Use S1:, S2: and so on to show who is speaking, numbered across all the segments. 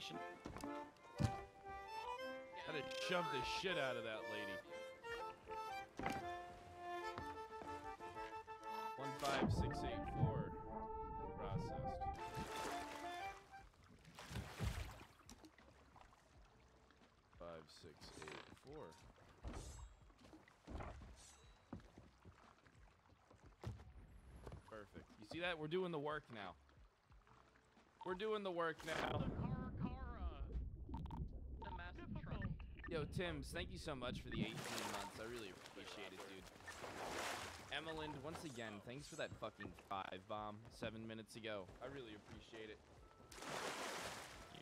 S1: Had to shove the shit out of that lady. One five six eight four. Processed. Five six eight four. Perfect. You see that? We're doing the work now. We're doing the work now. Yo, Tims, thank you so much for the 18 months. I really appreciate it, dude. Emmelind, once again, thanks for that fucking five bomb seven minutes ago. I really appreciate it.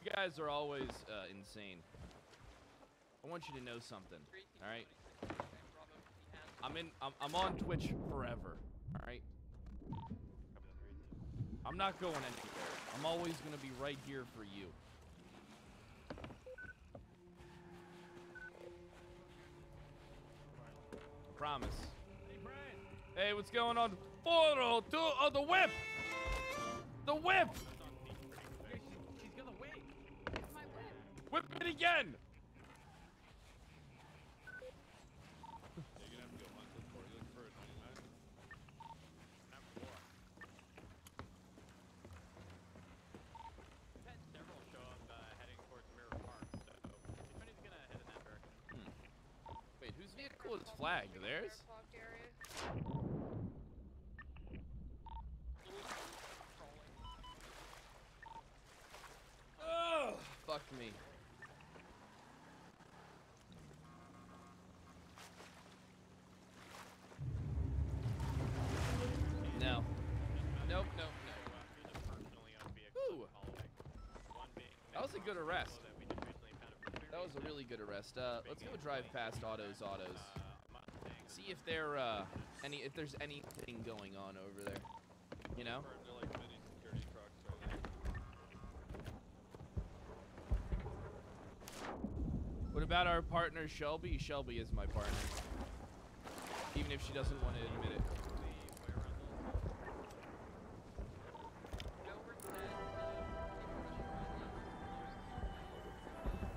S1: You guys are always uh, insane. I want you to know something, all right? I'm in. I'm, I'm on Twitch forever, all right? I'm not going anywhere. I'm always gonna be right here for you. Promise. Hey, hey, what's going on? 402 oh, the whip! The whip!
S2: She's gonna whip.
S1: Whip it again!
S2: We've had several show up uh, heading towards Mirror Park, so everybody's gonna head in that direction.
S1: Wait, whose vehicle is? Theirs? Oh, fuck me. No. Nope, nope, no. Ooh. That was a good arrest. That was a really good arrest. Uh, let's go drive past Otto's Autos. See if there uh any if there's anything going on over there. You know? What about our partner Shelby? Shelby is my partner. Even if she doesn't want to admit it.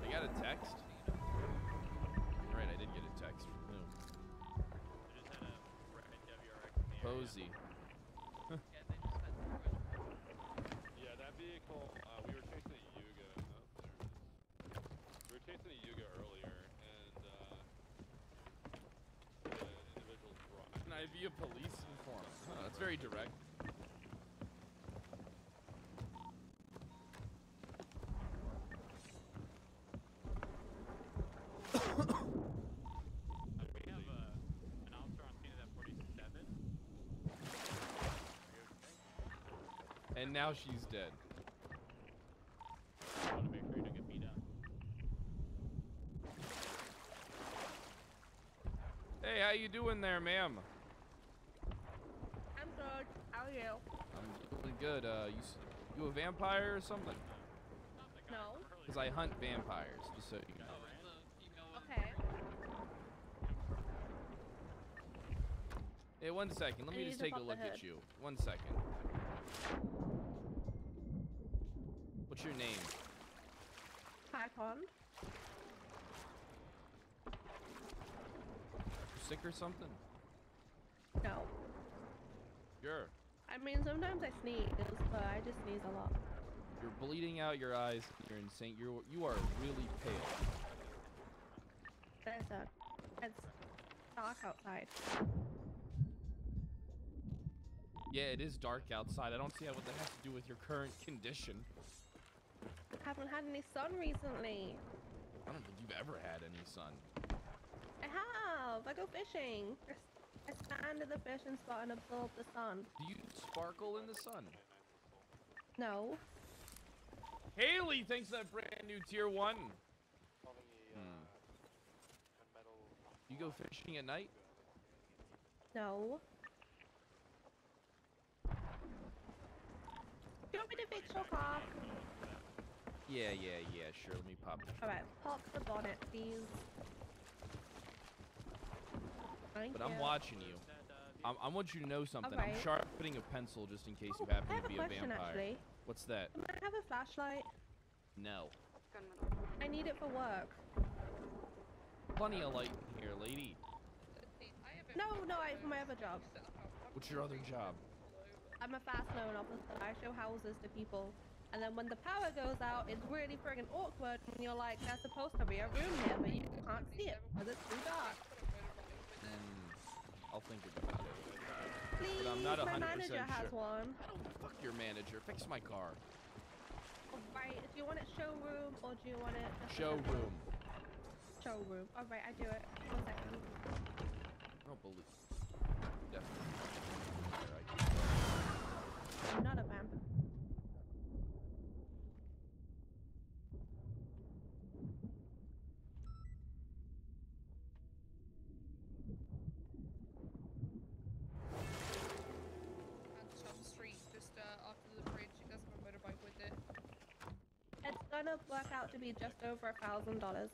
S1: They got a text? Posey.
S3: Yeah, that vehicle, uh, we were chasing a Yuga. Oh, there it is. We were chasing a Yuga earlier, and, uh, the individual's driving.
S1: Can I be a police informant? Huh, that's very direct.
S2: We have uh, an officer on scene at 47.
S1: And now she's dead.
S2: I want to make sure you don't get beat up.
S1: Hey, how you doing there, ma'am?
S4: I'm good. How are you?
S1: I'm doing good. Uh, you you a vampire or something?
S4: No.
S1: Because I hunt vampires, just so you know.
S4: Okay.
S1: Hey, one second. Let
S4: I
S1: me just take a look at you. One second. What's your name? You sick or something?
S4: No.
S1: Sure.
S4: I mean, sometimes I sneeze, but I just sneeze a lot.
S1: You're bleeding out your eyes. You're insane. You're you are really pale.
S4: There's a. It's dark outside.
S1: Yeah, it is dark outside. I don't see how what that has to do with your current condition.
S4: Haven't had any sun recently.
S1: I don't think you've ever had any sun.
S4: I have. I go fishing. I s- I stand in the fishing spot and absorb the sun.
S1: Do you sparkle in the sun?
S4: No.
S1: Haley, thanks for that brand new tier one. Hmm. You go fishing at night?
S4: No. Do you want me to fix your car?
S1: Yeah, yeah, yeah. Sure. Let me pop. the trunk.
S4: Alright, pop the bonnet, please. Thank
S1: But I'm watching you. I'm, I want you to know something. I'm sharpening a pencil just in case you
S4: Oh, I
S1: happen to be a
S4: question,
S1: vampire.
S4: actually.
S1: What's that?
S4: Can I have a flashlight?
S1: No.
S4: I need it for work.
S1: Plenty of light in here, lady.
S4: No, no, I for my other job.
S1: What's your other job?
S4: I'm a fast loan officer. I show houses to people. And then when the power goes out, it's really friggin' awkward. And you're like, there's supposed to be a room here, but you can't see it because it's too dark.
S1: Mm, I'll think about it.
S4: Please,
S1: I'm not
S4: my
S1: 100%
S4: manager has
S1: sure.
S4: one.
S1: Fuck your manager. Fix my car.
S4: Alright, do you want it showroom or do you want it
S1: Showroom.
S4: Showroom. Alright, I do it. One second.
S1: I don't believe. Definitely.
S4: I'm not a vampire.
S5: And Chum Street, just uh, after the bridge, it does have a motorbike with it.
S4: It's gonna work out to be just over a thousand dollars.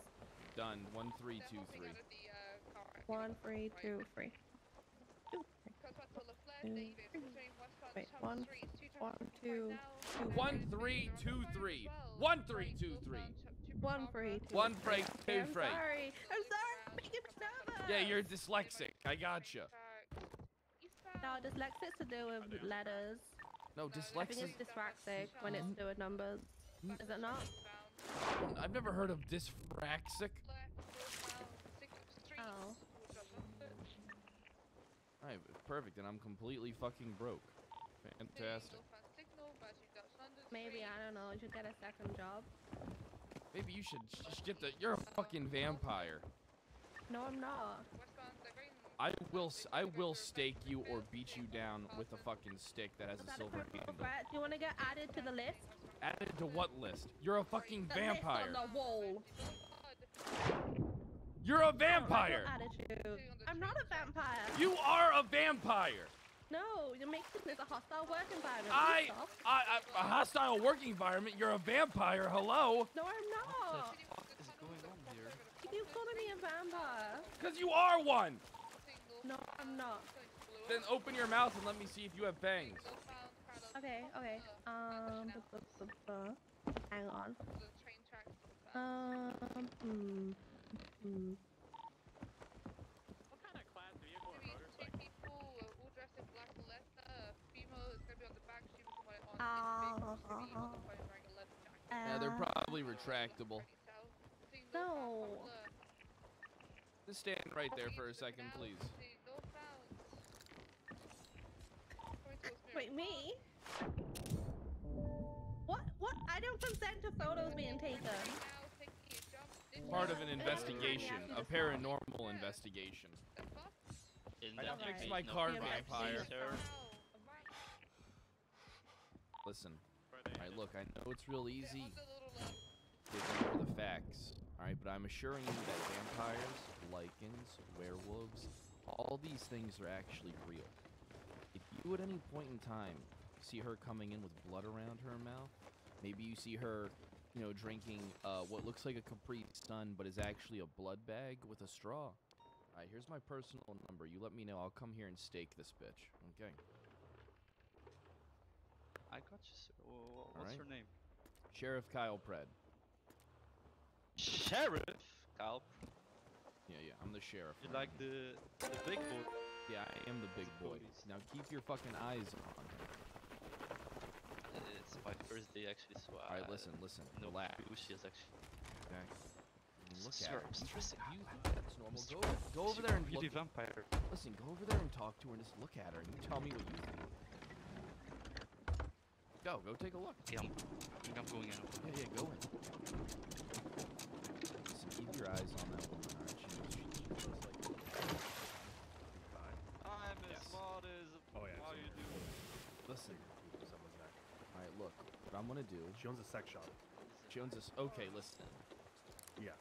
S1: Done. One three
S5: They're
S1: two
S5: hopping
S1: three.
S5: out of the, uh, car at
S4: One,
S5: Minnesota,
S4: three,
S5: right?
S4: two, three. Two, three.
S5: Comes back to Lafleur,
S4: two,
S5: Davis,
S4: three.
S5: entering westbound
S4: Wait,
S5: Chum
S4: one,
S5: Street, two
S4: one,
S5: traffic right
S4: two,
S5: now,
S4: two.
S5: and
S1: One
S5: there's
S1: three
S5: speed
S1: two
S5: on the
S1: three.
S5: as well.
S1: One three
S5: Right,
S1: two
S5: northbound
S1: three.
S5: Chum- Chupacabra,
S4: One, three, two,
S1: One
S4: three.
S1: break,
S4: Okay,
S1: two
S4: I'm sorry. I'm sorry. Making me nervous.
S1: Yeah, you're dyslexic. I gotcha.
S5: eastbound,
S4: No, dyslexic to do with letters.
S1: No,
S4: I think it's dyspraxic when it's doing numbers. Is it not?
S1: I've never heard of dyspraxic.
S4: Oh.
S1: Alright, perfect. And I'm completely fucking broke. Fantastic.
S5: Northbound Signal, Virtue Dutch London
S4: Maybe, I don't know. You should get a second job.
S1: Maybe you should just get the. You're a fucking vampire.
S4: No, I'm not.
S5: Westbound Severin,
S1: I will. s- I will stake you or beat you down with a fucking stick that has a silver
S4: critical
S1: handle.
S4: Do you want to get added to the list?
S1: Added to what list? You're a fucking
S4: The
S1: vampire.
S4: list on the wall.
S1: You're a vampire.
S4: don't attitude. I'm not a vampire.
S1: You are a vampire.
S4: No, you're making this a hostile work environment.
S1: I,
S4: Please stop.
S1: I, I, a hostile work environment. You're a vampire. Hello.
S4: No, I'm not.
S6: fuck is going on here?
S4: You calling me a vampire?
S1: Cause you are one.
S4: No, I'm not.
S1: Then open your mouth and let me see if you have fangs.
S4: Okay, okay. Um, hang on.
S5: The train tracks.
S4: Um, hmm, hmm.
S2: What kind of class vehicle or
S5: Maybe two
S2: motorcycle?
S5: people uh, all dressed in black leather. Female is gonna be on the back. She was the one on
S4: Ah,
S5: the big on the phone wearing a leather jacket.
S1: Yeah, they're probably retractable.
S5: Pretty south. Seeing
S4: No.
S5: northbound Poplar.
S1: Just stand right there for a
S5: Looking
S1: second,
S5: out,
S1: please.
S5: seeing northbound. Coming towards
S4: Wait, me? What? What? I don't consent to photos being taken.
S5: Park. Now taking a jump. This
S1: Part of an investigation, a paranormal investigation.
S5: the?
S6: In
S1: I
S6: that
S1: fixed
S6: case,
S1: my car,
S6: crime,
S1: vampire.
S6: sir.
S1: Listen,
S2: Where
S1: alright, look, I know it's real easy
S5: on the little uh, left.
S1: digging over the facts, alright, but I'm assuring you that vampires, lycans, werewolves, all these things are actually real. You at any point in time see her coming in with blood around her mouth, maybe you see her, you know, drinking uh, what looks like a Capri Sun, but is actually a blood bag with a straw. Alright, here's my personal number. You let me know. I'll come here and stake this bitch. Okay.
S6: I got you, sir. Wha- wha- What's
S1: Alright.
S6: your name?
S1: Sheriff Kyle Pred.
S6: Sheriff Kyle.
S1: Yeah, yeah, I'm the sheriff.
S6: You
S1: around
S6: like the the big boy?
S1: Yeah, I am the big boy. Now keep your fucking eyes on.
S6: It's my first day actually, so
S1: All right,
S6: I
S1: listen, listen,
S6: no
S1: relax.
S6: clue she is actually.
S1: Okay. Look
S6: Sir,
S1: at her.
S6: I'm stressing.
S1: You think that's normal? Go, go over there and look.
S6: beauty vampire.
S1: Listen, go over there and talk to her and just look at her and you tell me what you think. Go, go take a look.
S6: Yeah, I'm, I think I'm going in.
S1: Yeah, yeah, go in. Listen, keep your eyes on that woman. All right, she, she, she looks like.
S6: I'm as
S1: Yes.
S6: smart as.
S7: Oh, yeah,
S6: How
S7: so-
S6: you doing?
S1: Listen.
S7: Stuff like that.
S1: All right, look. What I'm gonna do.
S7: She owns a sex shop.
S1: She owns this. Okay, listen.
S7: Yeah.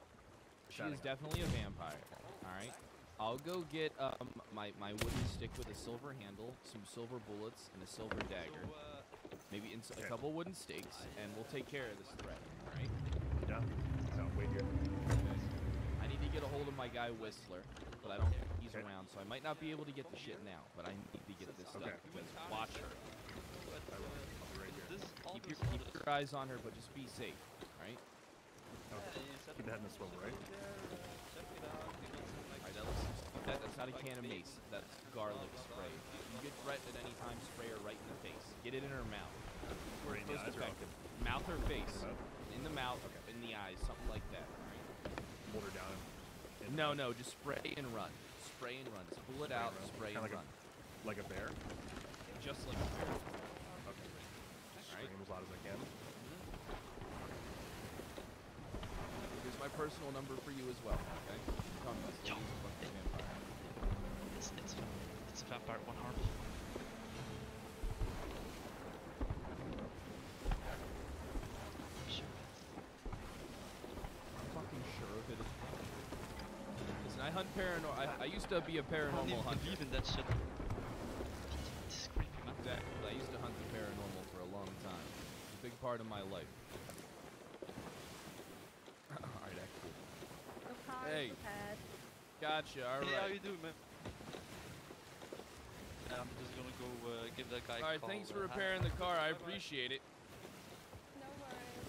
S1: She is definitely a vampire. All right. I'll go get um my my wooden stick with a silver handle, some silver bullets, and a silver dagger.
S6: Uh,
S1: Maybe ins- a couple wooden stakes, and we'll take care of this threat. All right.
S7: Yeah. So wait here.
S1: I need to get a hold of my guy Whistler, but I don't he's
S7: Okay.
S1: around, so I might not be able to get the shit now. But I need to get this
S7: Okay.
S1: stuff. Because watch her.
S6: but,
S7: I will.
S6: uh,
S7: I'll be right
S6: is
S7: here.
S6: this all
S1: Keep your keep your eyes on her, but just be safe. All right.
S6: Yeah, is that
S7: that in a swivel, right?
S1: Alright, that looks, that, that's not a can of mace. That's garlic spray. You get threat at any time, spray her right in the face. Get it in her mouth.
S7: Right in the
S1: Most
S7: eyes or
S1: effective. Mouth or face.
S7: mouth?
S1: In the mouth,
S7: Okay.
S1: in the eyes, something like that. Alright.
S7: Hold her down.
S1: No, no, just spray and run. Spray and run. Just pull it out,
S7: run.
S1: spray
S7: Kinda
S1: and
S7: like a-
S1: run.
S7: Like a bear.
S1: Just like a bear.
S7: Okay.
S1: Alright.
S7: Scream as loud as I can.
S1: Here's my personal number for you as well, okay? Come on, let's
S6: Yo.
S1: use a fucking vampire.
S6: It's, it's, it's a vampire one heart. Sure.
S1: I'm fucking sure of it. Listen, I hunt paranormal. I, I used to be a paranormal hunter.
S6: believe in that shit. This is creepy.
S1: Exactly. I used to hunt the paranormal for a long time. It's a big part of my life. Alright, cool.
S2: The car
S1: Hey.
S2: is prepared.
S1: Gotcha,
S6: Hey, how
S1: alright.
S6: you doing, man? I'm just gonna go uh, give that guy
S1: Alright, thanks for repairing the car. I appreciate it.
S2: No worries.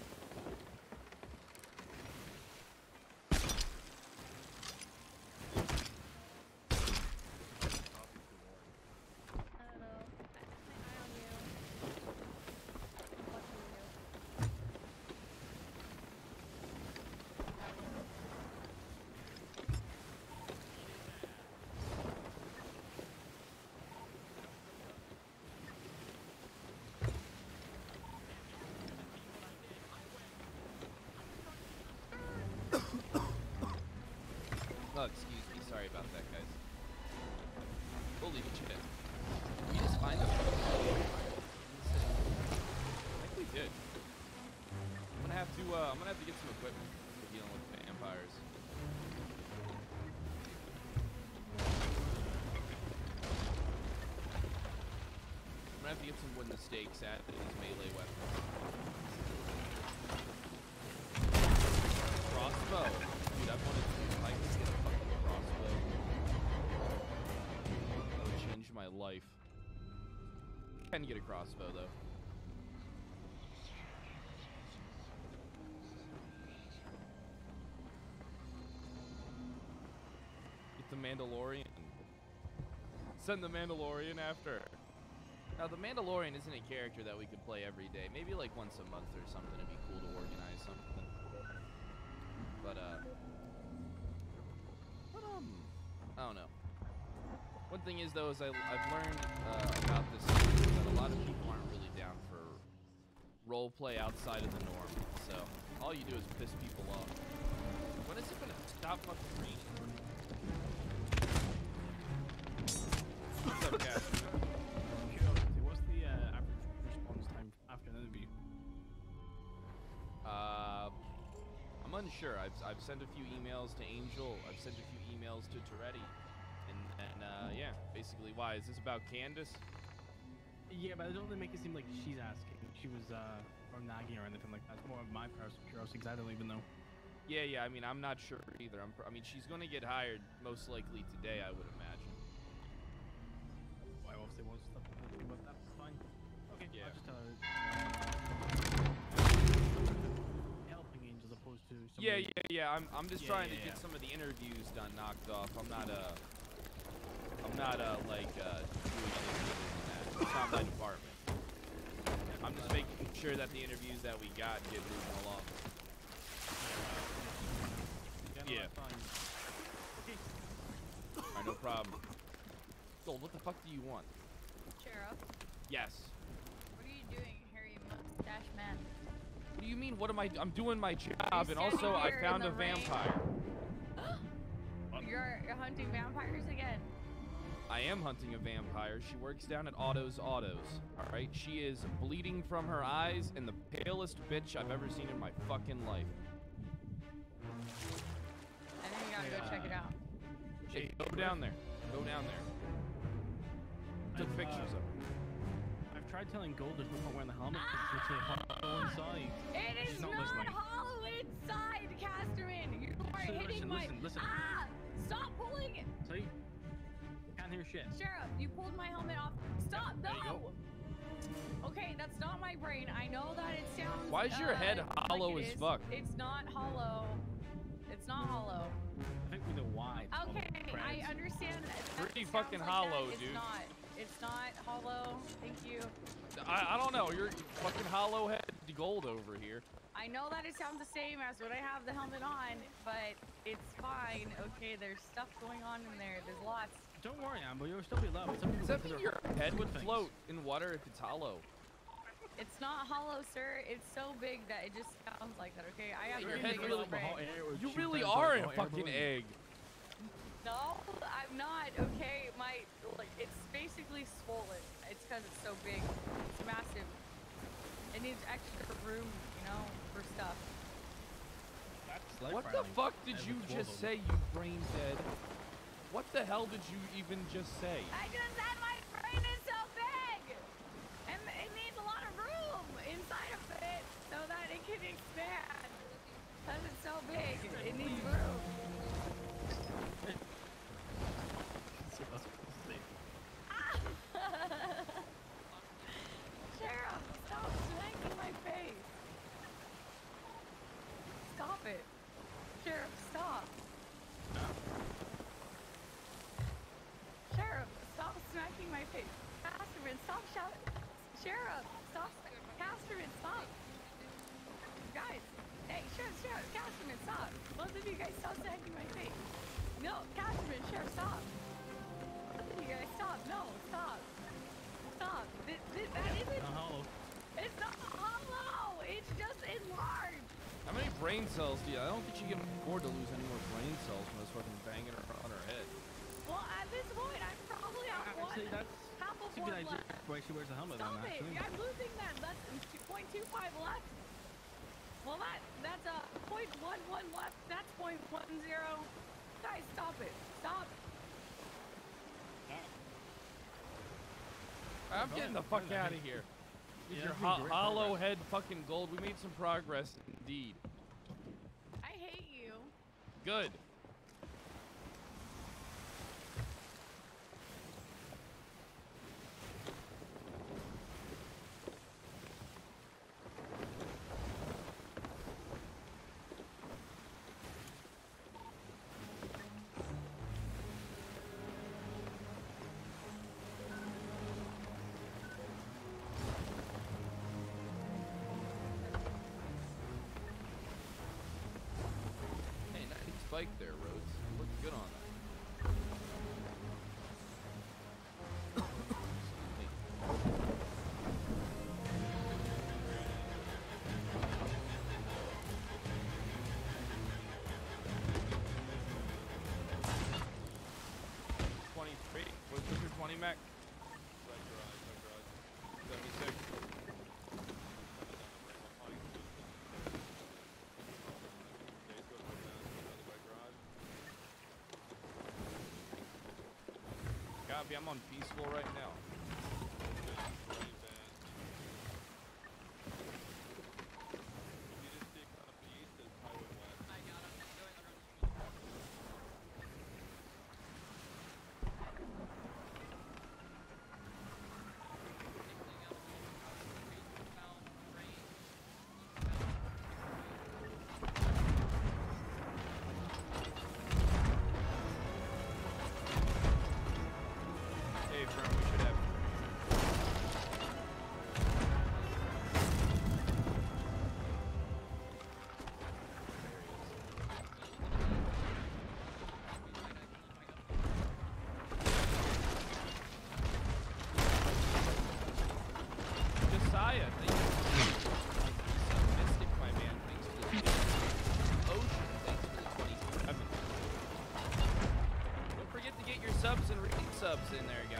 S2: I don't know. I keep my eye on you. I'm watching you.
S1: Oh, excuse me. Sorry about that, guys. Holy shit. Did we just find them? I think we did. I'm gonna have to, uh, I'm gonna have to get some equipment for dealing with vampires. I'm gonna have to get some wooden stakes to these melee weapons. Crossbow. Dude, I've wanted to. Could get a fucking crossbow. That would change my life. Can get a crossbow though. Get the Mandalorian. Send the Mandalorian after. Now the Mandalorian isn't a character that we could play every day. Maybe like once a month or something. It'd be cool to organize something. But uh, but um, I don't know. One thing is though is I, I've learned uh, about this that a lot of people aren't really down for role play outside of the norm. So all you do is piss people off. When is it gonna stop fucking raining? What's up, Cash? I'm unsure. I've, I've sent a few emails to Angel. I've sent a few emails to Toretti. And, and uh, yeah, basically, why? Is this about Candace?
S8: Yeah, but I don't want to make it seem like she's asking. She was uh, or nagging or anything like that. It's more of my personal curiosity because I don't even know.
S1: Yeah, yeah, I mean, I'm not sure either. I'm, pr- I mean, she's going to get hired most likely today, I would imagine.
S8: I obviously wants stuff to do, but that's fine. Okay,
S1: Yeah.
S8: I'll just tell her. Angel as opposed to.
S1: Yeah,
S8: somebody-
S1: yeah, yeah. I'm, I'm just
S8: Yeah,
S1: trying
S8: yeah,
S1: to get some of the interviews done, knocked off. I'm not, uh, I'm not, uh, like, uh, doing anything other than that. It's not my department. I'm just making sure that the interviews that we got get moving along.
S8: Yeah, no,
S1: Yeah.
S8: that's fine. Okay.
S1: Alright, no problem. Gold, what the fuck do you want?
S9: Sheriff,
S1: Yes.
S9: what are you doing, hairy mustache man?
S1: What do you mean? What am I? I'm doing my job, and also I found a
S9: rain.
S1: vampire.
S9: You're, you're hunting vampires again.
S1: I am hunting a vampire. She works down at Otto's Autos. All right. She is bleeding from her eyes and the palest bitch I've ever seen in my fucking life.
S9: I think you gotta go check it out.
S1: Hey, go down there. Go down there. Took pictures
S8: uh,
S1: of her.
S8: I've tried telling Gold there's no point wearing the helmet because it's literally hollow inside.
S9: It is
S8: She's not
S9: not,
S8: listening.
S9: hollow inside, Casterman. You are
S8: Listen,
S9: hitting
S8: listen,
S9: my.
S8: listen, listen.
S9: Ah! Stop pulling it,
S8: See? Can't hear shit.
S9: Sheriff. You pulled my helmet off. Stop!
S8: there you
S9: No. Okay, that's not my brain. I know that it sounds.
S1: Why is your
S9: uh,
S1: head hollow
S9: it
S1: as
S9: is.
S1: fuck?
S9: It's not hollow. It's not hollow.
S10: I think we know why.
S9: Okay, I understand that. that
S1: Pretty fucking
S9: like
S1: hollow,
S9: that. It's
S1: dude.
S9: not. It's not hollow. Thank you.
S1: I, I don't know. You're fucking hollow head gold over here.
S9: I know that it sounds the same as when I have the helmet on, but it's fine. Okay, there's stuff going on in there. There's lots.
S10: Don't worry, Amber. You'll still be low. Some people
S1: Does that mean your head would
S10: things.
S1: float in water if it's hollow?
S9: It's not hollow, sir. It's so big that it just sounds like that. Okay, I have
S1: Your
S9: really
S1: head
S9: big
S1: really-
S9: brain.
S1: You really are a fucking egg.
S9: No, I'm not. Okay, my like it's basically swollen. It's because it's so big. It's massive. It needs extra room, you know, for stuff.
S1: What the fuck did you just say, you brain dead? What the hell did you even just say?
S9: I just said my brain is so big, and it needs a lot of room inside of it so that it can expand. Because it's so big, it needs room. Sheriff, stop smacking my face. Stop it. Sheriff, stop. Sheriff, stop smacking my face. Casterman, stop shouting. Sheriff, stop. Casterman, stop. Guys, hey, Sheriff, Sheriff, Casterman, stop. Both of you guys stop smacking my face. No, Casterman, Sheriff, stop. Both of you guys, stop. No, stop. Stop. Th- th- that isn't. It's not hollow. It's just enlarged.
S1: How many brain cells do you? I don't think you can afford to lose any more brain cells from us fucking banging her on her head.
S9: Well, at this point, I'm probably at one.
S10: Actually, that's,
S9: half of
S10: that's a good
S9: one
S10: idea.
S9: left.
S10: Why she wears the helmet
S9: Stop
S10: on,
S9: it!
S10: actually.
S9: I'm losing that. That's 2.25 left. Well, that that's a point one one left. That's point one zero. Guys, stop it! Stop!
S1: I'm getting the fuck out of here. With
S10: Yeah,
S1: your ho- hollow
S10: progress.
S1: head fucking gold. We made some progress indeed.
S9: I hate you.
S1: Good. Nice spike there, I'm on peaceful right now. Forget to get your subs and repeat subs in there, guys.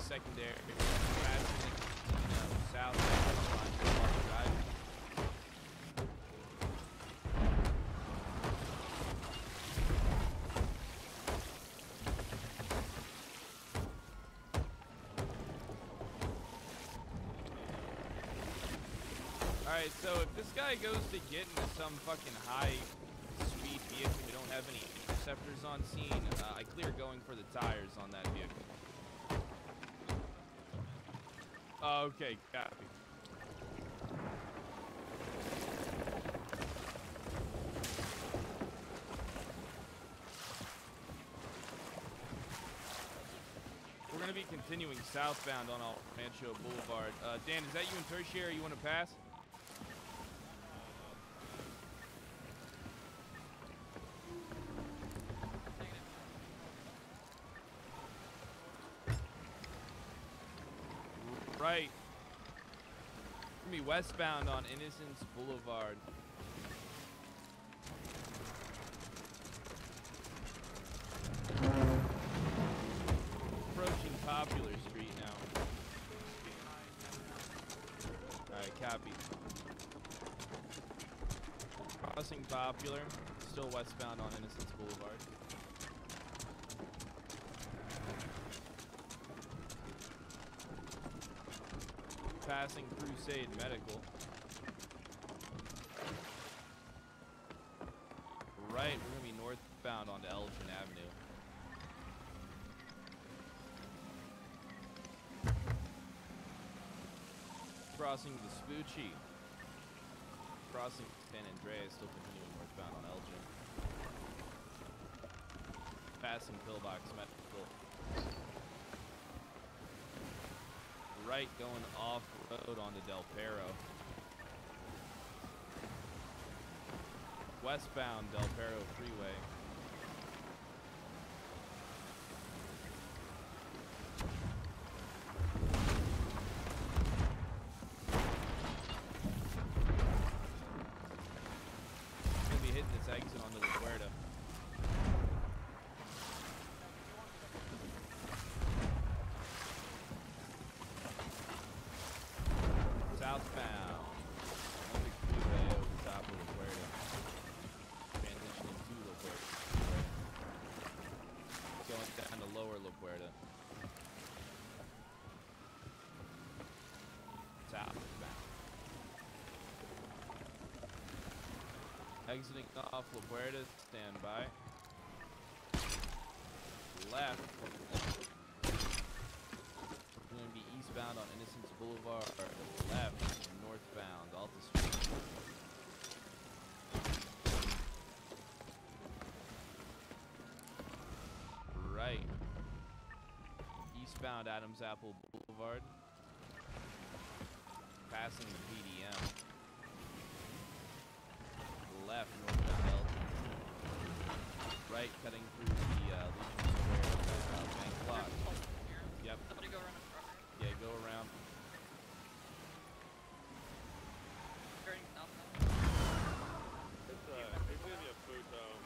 S1: 309. I can take secondary. You know, south. Alright, so if this guy goes to get into some fucking high speed vehicle we don't have any interceptors on scene. Uh, I clear going for the tires on that vehicle. Okay, copy. We're gonna be continuing southbound on Rancho Boulevard. Uh, Dan, is that you in tertiary? You want to pass? Right. We're gonna be westbound on Innocence Boulevard. Approaching Popular Street now. Alright, copy. Crossing Popular, still westbound on Innocence Boulevard. Passing Crusade Medical. Right, we're gonna be northbound onto Elgin Avenue. Crossing the Vespucci. Crossing San Andreas, still continuing northbound on Elgin. Passing Pillbox Medical. Right, going off road onto Del Perro. Westbound Del Perro Freeway. Gonna be hitting this exit onto the Puerta. Southbound. On the freeway over the top of the Puerta. Transitioning to La Puerta. Going down to lower La Puerta. Southbound. Exiting off La Puerta, stand by. Left. We're going to be eastbound on Innocence Boulevard. Left, northbound, Alta Street. Right. Eastbound Adams Apple Boulevard. Passing the PDM. Left, northbound Elgin. Right, cutting through the uh, Legion Square uh, bank block. Yep.
S9: Somebody go around the front.
S1: Yeah, go around.
S9: Turning southbound.
S3: It's, uh, it's gonna be a food though.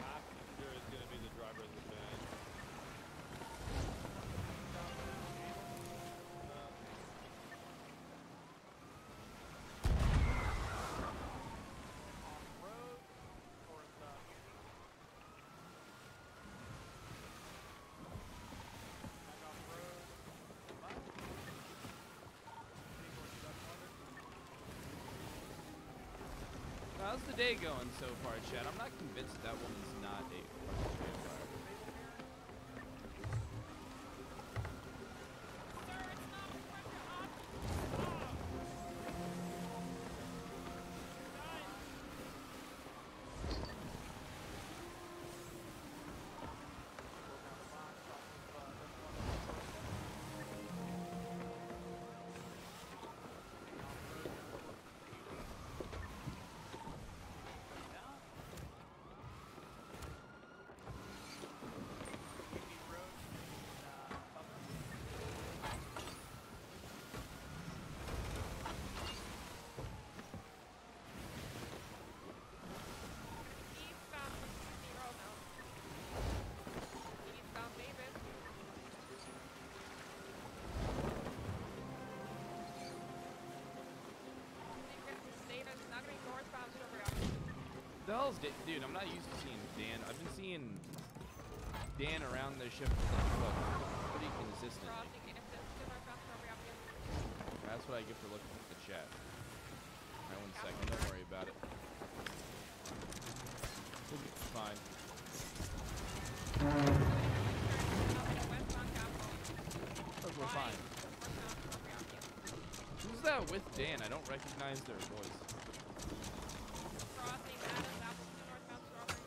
S3: Passenger is gonna be the driver of the van.
S1: How's the day going so far, Chad? I'm not convinced that, woman's The hell's da- dude? I'm not used to seeing Dan. I've been seeing Dan around the ship pretty consistently.
S11: Crossing innocent to northbound Strawberry Avenue.
S1: That's what I get for looking at the chat. Alright, one second. Don't worry about it. We'll be fine. Look, we're fine.
S11: Northbound Strawberry Avenue.
S1: Who's that with Dan? I don't recognize their voice.
S11: Crossing Adams Appleton northbound Strawberry.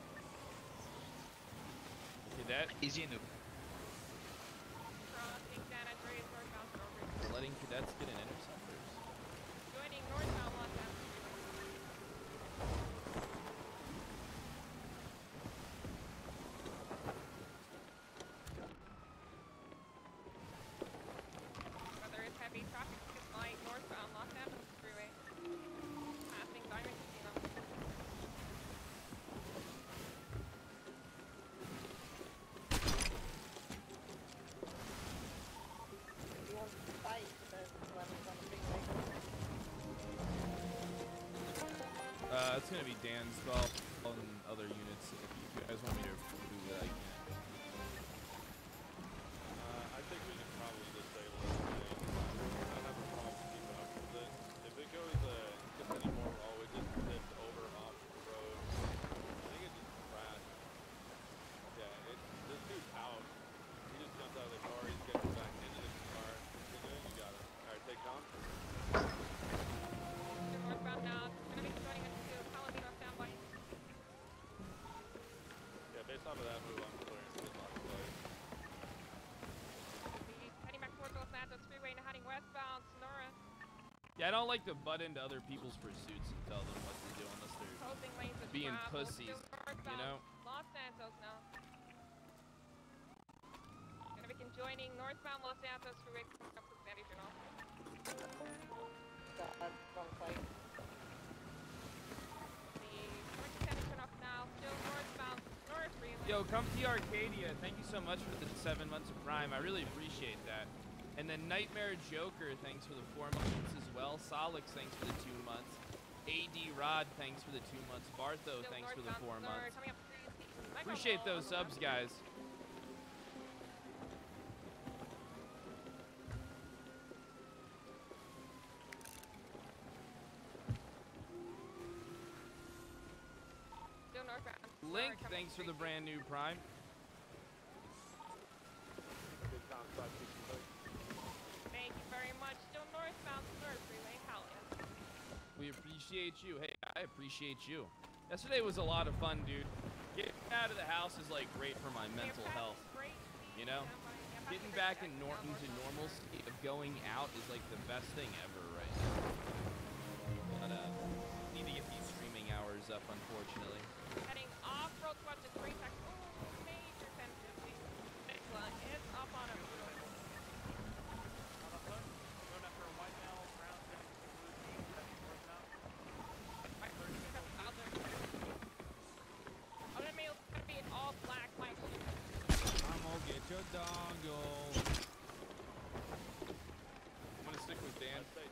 S1: Cadet,
S12: Easy noob.
S11: Crossing San Andreas northbound Strawberry.
S1: we're letting cadets get in interceptors.
S11: Joining northbound Los Angeles. Whether it's heavy traffic is light northbound Los Angeles Freeway. Passing Diamond Casino.
S1: Uh, it's gonna be Dan's fault
S3: Yeah,
S1: I don't like to butt into other people's pursuits and tell them what to do unless they're
S11: Closing lanes of
S1: being pussies, you know?
S11: Los Santos now. Gonna be conjoining northbound Los Santos coming up to Sandy Journal. The 47 now. Still northbound Sonora
S1: Yo, come to Arcadia. Thank you so much for the seven months of Prime. I really appreciate that. And then Nightmare Joker, thanks for the four months as well. Solix, thanks for the two months. AD Rod, thanks for the two months. Bartho,
S11: Still
S1: thanks for the four months.
S11: coming up to the
S1: Appreciate those subs, guys.
S11: Still northbound. Sonora,
S1: Link, thanks for the brand new Prime.
S3: Big Tom, side 66.
S11: Thank you very much. Still northbound Sonora Freeway. Hell yeah.
S1: We appreciate you. Hey, I appreciate you. Yesterday was a lot of fun, dude. Getting out of the house is like great for my mental health. You know? Getting back in Norton to normalcy of going out is like the best thing ever right now. But uh, need to get these streaming hours up, unfortunately.
S11: Heading off road towards the green tax. Oh, major sensitivity. Next line is up on a freeway.
S2: Going after a white male, brown skin, blue jeans, heading northbound.
S11: Right, we're gonna have other. Other male's gonna be in all black, white suit.
S1: I'm yo. I'm gonna stick with Dan.
S3: Stay,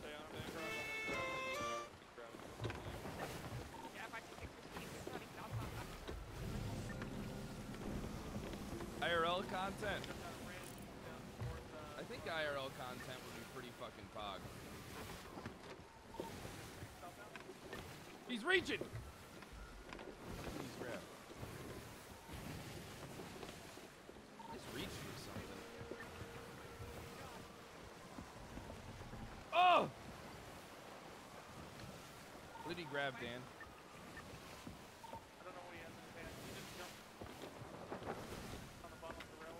S3: stay on that ground. I'm gonna grab the, grab the
S11: Yeah, 526 for speed. We're starting southbound. back.
S1: IRL content. I think IRL content would be pretty fucking pog. He's reaching. Please grab. He's reaching or something. Oh! Grab, Dan?
S2: I don't know what he has in his hand. He just jumped on the bottom of the rail.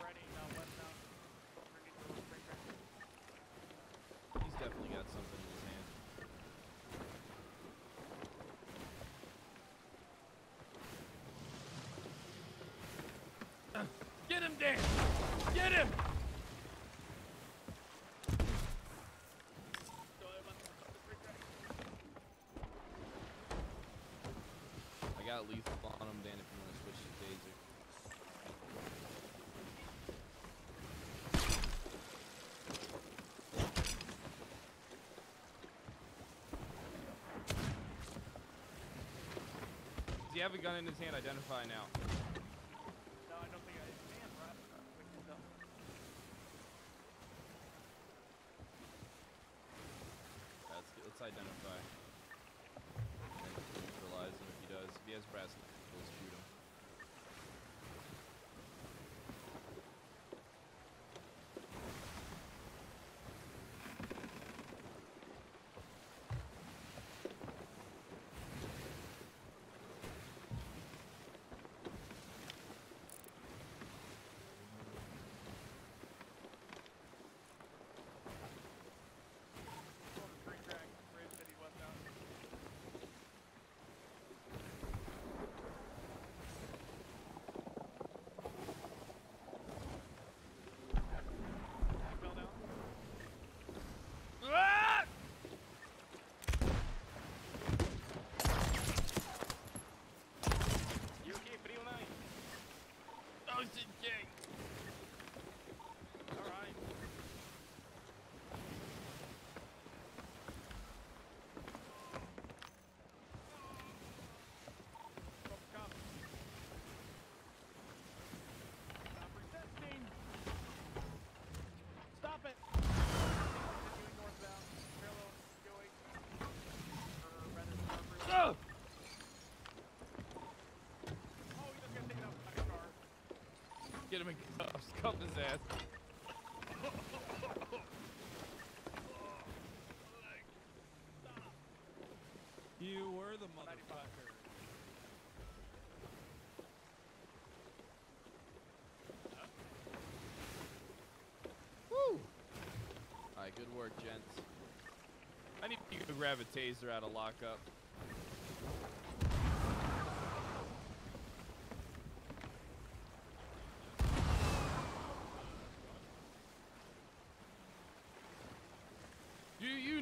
S2: Riding uh, westbound.
S1: He's definitely got something in his hand. Get him, Dan! Get him!
S2: Still there, left on the freight track.
S1: I got lethal on him, Dan, if you want to switch to taser. You have a gun in his hand, identify now.
S2: No, I don't think I can, bro. We can tell.
S1: Let's get, let's identify. And neutralize him if he does. If he has brass knuckles, shoot him.
S2: On the green track bridge that he left out. Fell down.
S1: Ah!
S2: You okay, frio night?
S1: Oh shit, gang!
S2: Alright. Stop the cop. Stop resisting. Stop it. Continuing northbound. Parallel going. Or rather, northbound.
S1: Oh!
S2: Oh, he just got taken out by a car.
S1: Get him in cuffs. Cuff his ass.
S13: You were the motherfucker.
S1: Woo! Alright, good work, gents. I need you to grab a taser out of lockup.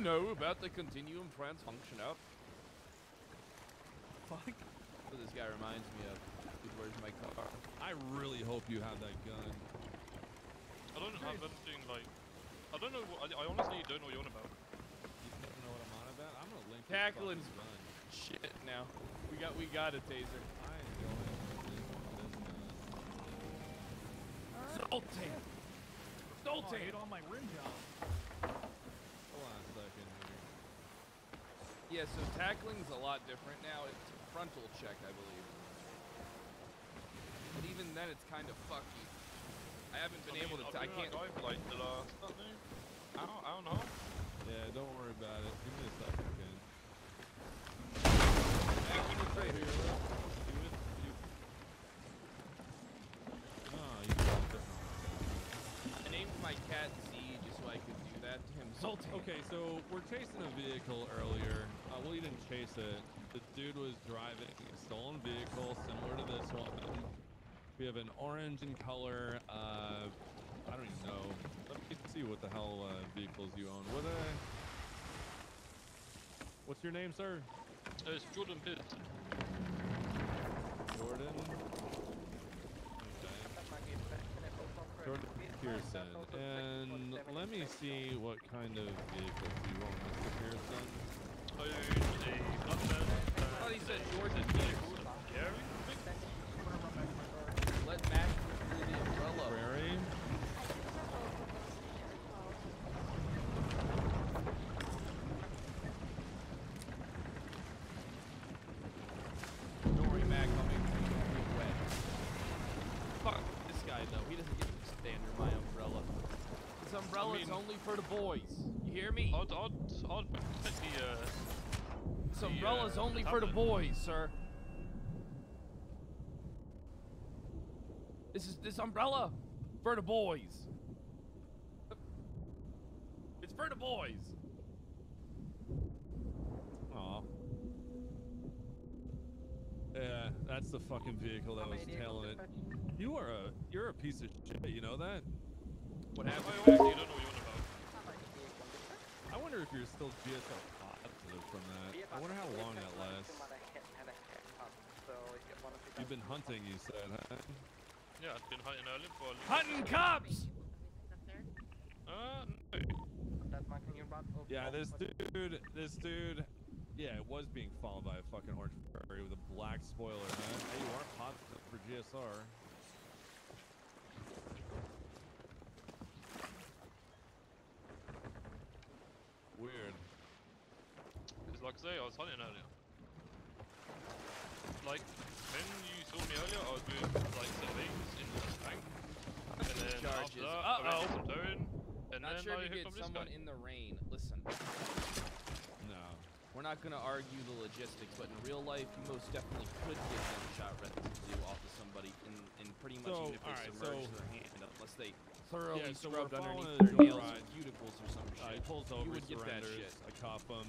S1: Know about the continuum trans function up?
S13: Fuck.
S1: What this guy reminds me of. Dude, where's my car?
S13: I really hope you have that gun.
S6: I don't have anything like. I don't know. What, I, I honestly don't know what you're on about.
S13: You don't know what I'm on about? I'm gonna link this
S1: Tackling.
S13: gun.
S1: Shit now. We got we got a taser.
S13: I am going with this, this gun.
S1: Sultan!
S2: Oh,
S1: Sultan!
S2: hit on my rim job.
S13: Hold on a second here.
S1: Yeah, so tackling's a lot different now. It's a frontal check, I believe. But even then, it's kind of fucky. I haven't been able to.
S6: I've
S1: T- I can't.
S6: that guy like the last. I don't know. I don't, know.
S13: Yeah, don't worry about it. Give me a second, Ken.
S1: Right here.
S13: You would- you- ah, you got it.
S1: I named my cat Z just so I could do that to him. Sultan.
S13: Okay, so we're chasing a vehicle earlier. Uh, well, you didn't chase it. The dude was driving a stolen vehicle similar to this one. We have an orange in color. Uh, I don't even know. Let me see what the hell uh, vehicles you own. What uh? What's your name, sir?
S6: Uh, it's Jordan Pitt.
S13: Jordan. Okay. Jordan Pearson. And let me see what kind of vehicles you own, Mr. Pearson.
S6: I own a flatbed.
S1: I thought he said Jordan
S6: vehicle.
S1: Let Mac through the umbrella.
S13: Prairie.
S1: Don't Mac. I'll make sure you don't get wet. Fuck this guy though. He doesn't get to stand under my umbrella. This umbrella is
S6: mean-
S1: only for the boys. You hear me?
S6: I'd, I'd,
S1: This
S6: the, uh,
S1: only for the boys, sir. This is this umbrella for the boys. It's for the boys.
S13: Aw. Yeah, that's the fucking vehicle that was tailing it. You are a you're a piece of shit. You know that?
S1: What
S6: I
S1: happened?
S6: honestly don't know what you're on about.
S13: I wonder if you're still GSL positive from that. I wonder how long that lasts. You've been hunting, you said, huh?
S6: Yeah, I've been hunting early for. a
S1: Hunting cops.
S6: Uh, no.
S13: Yeah, this dude, this dude, yeah, it was being followed by a fucking orange prairie with a black
S3: spoiler, huh? Hey, you aren't hot for GSR. Weird.
S8: Because like I say, I was hunting earlier. Like, when you saw me earlier, I was doing like surveys in the tank. And then after
S1: Charges.
S8: that, I went
S1: Uh-oh.
S8: to some towing. And
S1: Not
S8: then
S1: sure
S8: I
S1: if you
S8: hooked
S1: get someone
S8: guy.
S1: in the rain. Listen,
S3: No.
S1: we're not gonna argue the logistics, but in real life, you most definitely could get gunshot residue off of somebody in, in pretty much
S3: So,
S1: even if they
S3: alright,
S1: submerge
S3: so-
S1: their hand, unless they thoroughly
S3: Yeah, so we're
S1: scrubbed
S3: following
S1: underneath their nails
S3: ride.
S1: and cuticles or some
S3: Uh, he
S1: shit.
S3: pulls
S1: you would get that shit.
S3: I cop him.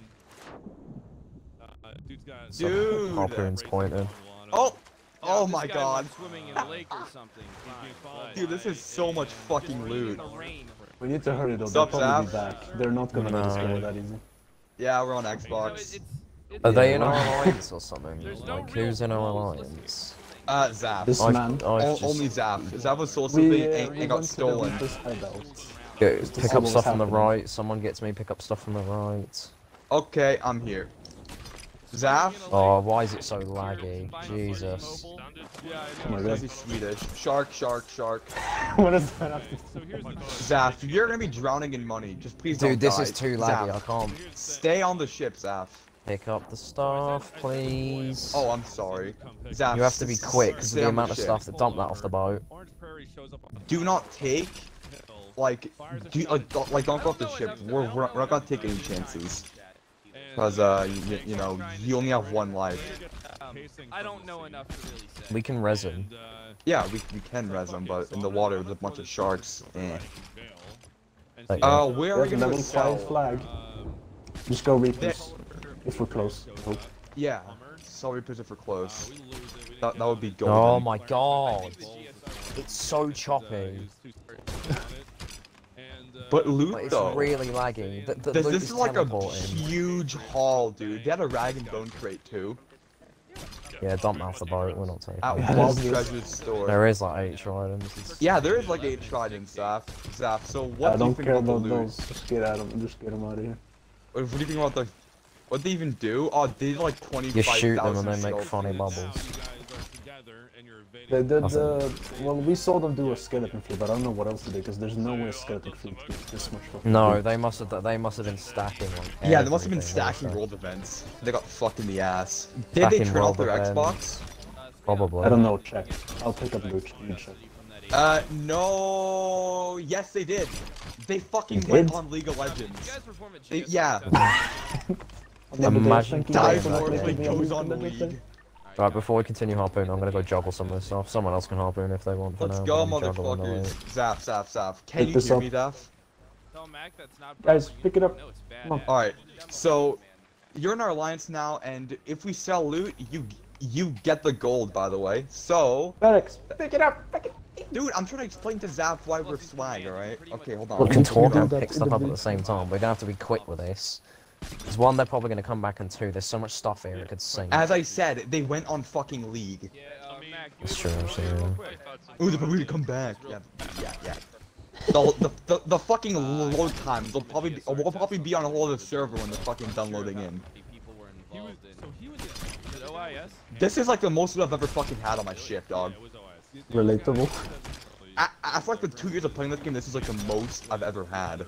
S3: Dude's got.
S14: Dude.
S15: Harpoon's pointed.
S14: Oh!
S1: Yeah,
S14: Oh
S1: this
S14: my god.
S1: swimming in a lake or something. fine,
S14: Dude, this is so much fucking loot.
S1: in the rain.
S16: We need to hurry though.
S14: Sup,
S16: They'll probably be back. They're not gonna let us go that easy.
S14: Yeah, we're on
S1: No, it-
S14: Xbox.
S1: it's, it's,
S15: Are they
S16: Yeah,
S15: in our
S16: well-
S15: alliance or something?
S1: No
S15: Like, who's in our
S1: rules.
S15: Alliance?
S14: Uh, Zap.
S16: This
S15: I've-
S16: man.
S15: I've
S14: O-
S15: just-
S14: only Zap. Zap was sold
S16: We,
S14: something
S16: uh,
S14: and,
S16: we
S14: and got
S16: went to the
S14: stolen.
S16: Winter's.
S15: Go, pick up
S16: what's
S15: stuff from the right. Someone gets me pick up stuff from the right.
S14: Okay, I'm here. Zap?
S15: Oh, why is it so laggy? Jesus.
S3: Yeah, I
S16: Oh my
S3: know.
S14: Because
S16: god.
S14: Swedish. Shark, shark, shark.
S16: what does that have to
S3: So here's the code.
S14: Zap, you're gonna be drowning in money. Just please don't
S15: Dude, this
S14: die.
S15: is too laggy. I
S14: Zap,
S15: can't
S14: stay on the ship, Zap.
S15: pick up the stuff, please.
S14: Oh, I'm sorry. Zap,
S15: You have to be quick because of the
S14: on
S15: amount of stuff that dump that off the boat.
S3: Orange Prairie shows up on the
S14: Do not take, like, do, like, don't, like, don't go off the ship. We're, we're, we're not gonna take any chances. Cause, uh, you, you know, you only have one life.
S1: Um, I don't know enough to really say.
S15: We can res him.
S3: Uh,
S14: Yeah, we, we can res them, but in the water there's a bunch of sharks. Eh.
S3: and
S15: Like,
S14: Uh, where are we gonna
S16: level
S14: sell?
S16: 5 flag.
S3: Um,
S16: Just go Reapers. If we're close. Hope.
S14: Yeah, sell Reapers if we're close.
S3: uh, we lose it, we didn't
S14: That, that would be golden.
S15: Oh my god. It's so
S3: uh,
S15: choppy.
S3: he was too scared on it. And, uh,
S14: But loot
S15: Like, it's
S14: though.
S15: really laggy. The, the
S14: This,
S15: loot
S14: this
S15: is
S14: is like a
S15: teleporting.
S14: huge haul, dude. They had a rag and bone crate too.
S15: Yeah, don't mouth the boat. We're not taking
S14: At
S15: it.
S14: Wild Treasure Store.
S15: There is like eight tridents. It's-
S14: Yeah, there is like eight tridents, Zaf. Zaf, so what
S16: I
S14: do you
S16: don't
S14: think
S16: care
S14: about
S16: about
S14: the loot?
S16: those. Just get at them. Just get them out of here.
S14: What, what do you think about the... What they even do? Oh, they did like
S15: You shoot them and they make funny
S14: units.
S3: now
S15: bubbles.
S3: you guys are together and you're
S16: They did,
S15: Nothing.
S16: uh, well, we saw them do a skeleton flip, but I don't know what else they did, because there's no way a skeleton flip does this much fucking
S15: No, they must have. They must have been stacking. Like,
S14: Yeah, they must have been stacking
S15: also.
S14: world events. They got fucked in the ass. Did they
S15: Stacking
S14: turn off their
S15: world
S14: Xbox?
S1: Uh,
S15: Probably.
S16: I don't know, check. I'll pick up loot. You check.
S14: Uh, no. Yes, they did. They fucking
S16: They
S14: went
S16: did?
S14: on League of Legends.
S1: guys perform at
S14: They- yeah.
S1: that's-
S16: Yeah, but
S15: Imagine
S16: thinking
S14: Die
S15: playing
S16: about
S14: for
S15: that
S14: more
S15: game.
S14: play
S16: making a
S14: goes on
S16: of Legends
S14: League.
S16: Thing.
S15: Right, before we continue harpoon, I'm gonna go juggle some of this stuff. Someone else can harpoon if they want for
S14: Let's
S15: now.
S14: go,
S15: but I'm
S14: motherfuckers.
S15: away.
S14: Zap, zap, zap. Can
S16: Pick
S14: you
S16: this
S14: hear
S16: up.
S14: me, Zaf?
S1: Tell Mac that's not
S16: Guys, pick it up.
S1: uniform. No, it's
S16: Come on.
S1: badass.
S14: Alright, so- You're in our alliance now, and if we sell loot, you you get the gold, by the way. So,
S16: Felix, pick it up! Pick it
S14: dude, I'm trying to explain to Zap why we're swag, alright? Okay, hold on.
S15: We can talk and pick stuff up at the same time. We're gonna have to be quick with this. Because one, they're probably gonna come back, and two, there's so much stuff here it could sink.
S14: As I said, they went on fucking League.
S1: Yeah, uh, Mac, you
S15: That's
S1: able to
S15: true,
S1: go
S15: actually,
S1: there real
S15: yeah.
S1: quick?
S14: Ooh, they're probably gonna come back. Yeah, yeah, yeah. The, the, the, the fucking load times will probably be, will probably be on a whole other server when they're fucking done loading in.
S1: People were involved in.
S3: so he was in
S1: Is it OIS?
S14: This is like the most I've ever fucking had on my ship, dog.
S3: Yeah, it was OS. He- he was
S16: Relatable.
S14: I, I feel like the two years of playing this game, this is like the most I've ever had.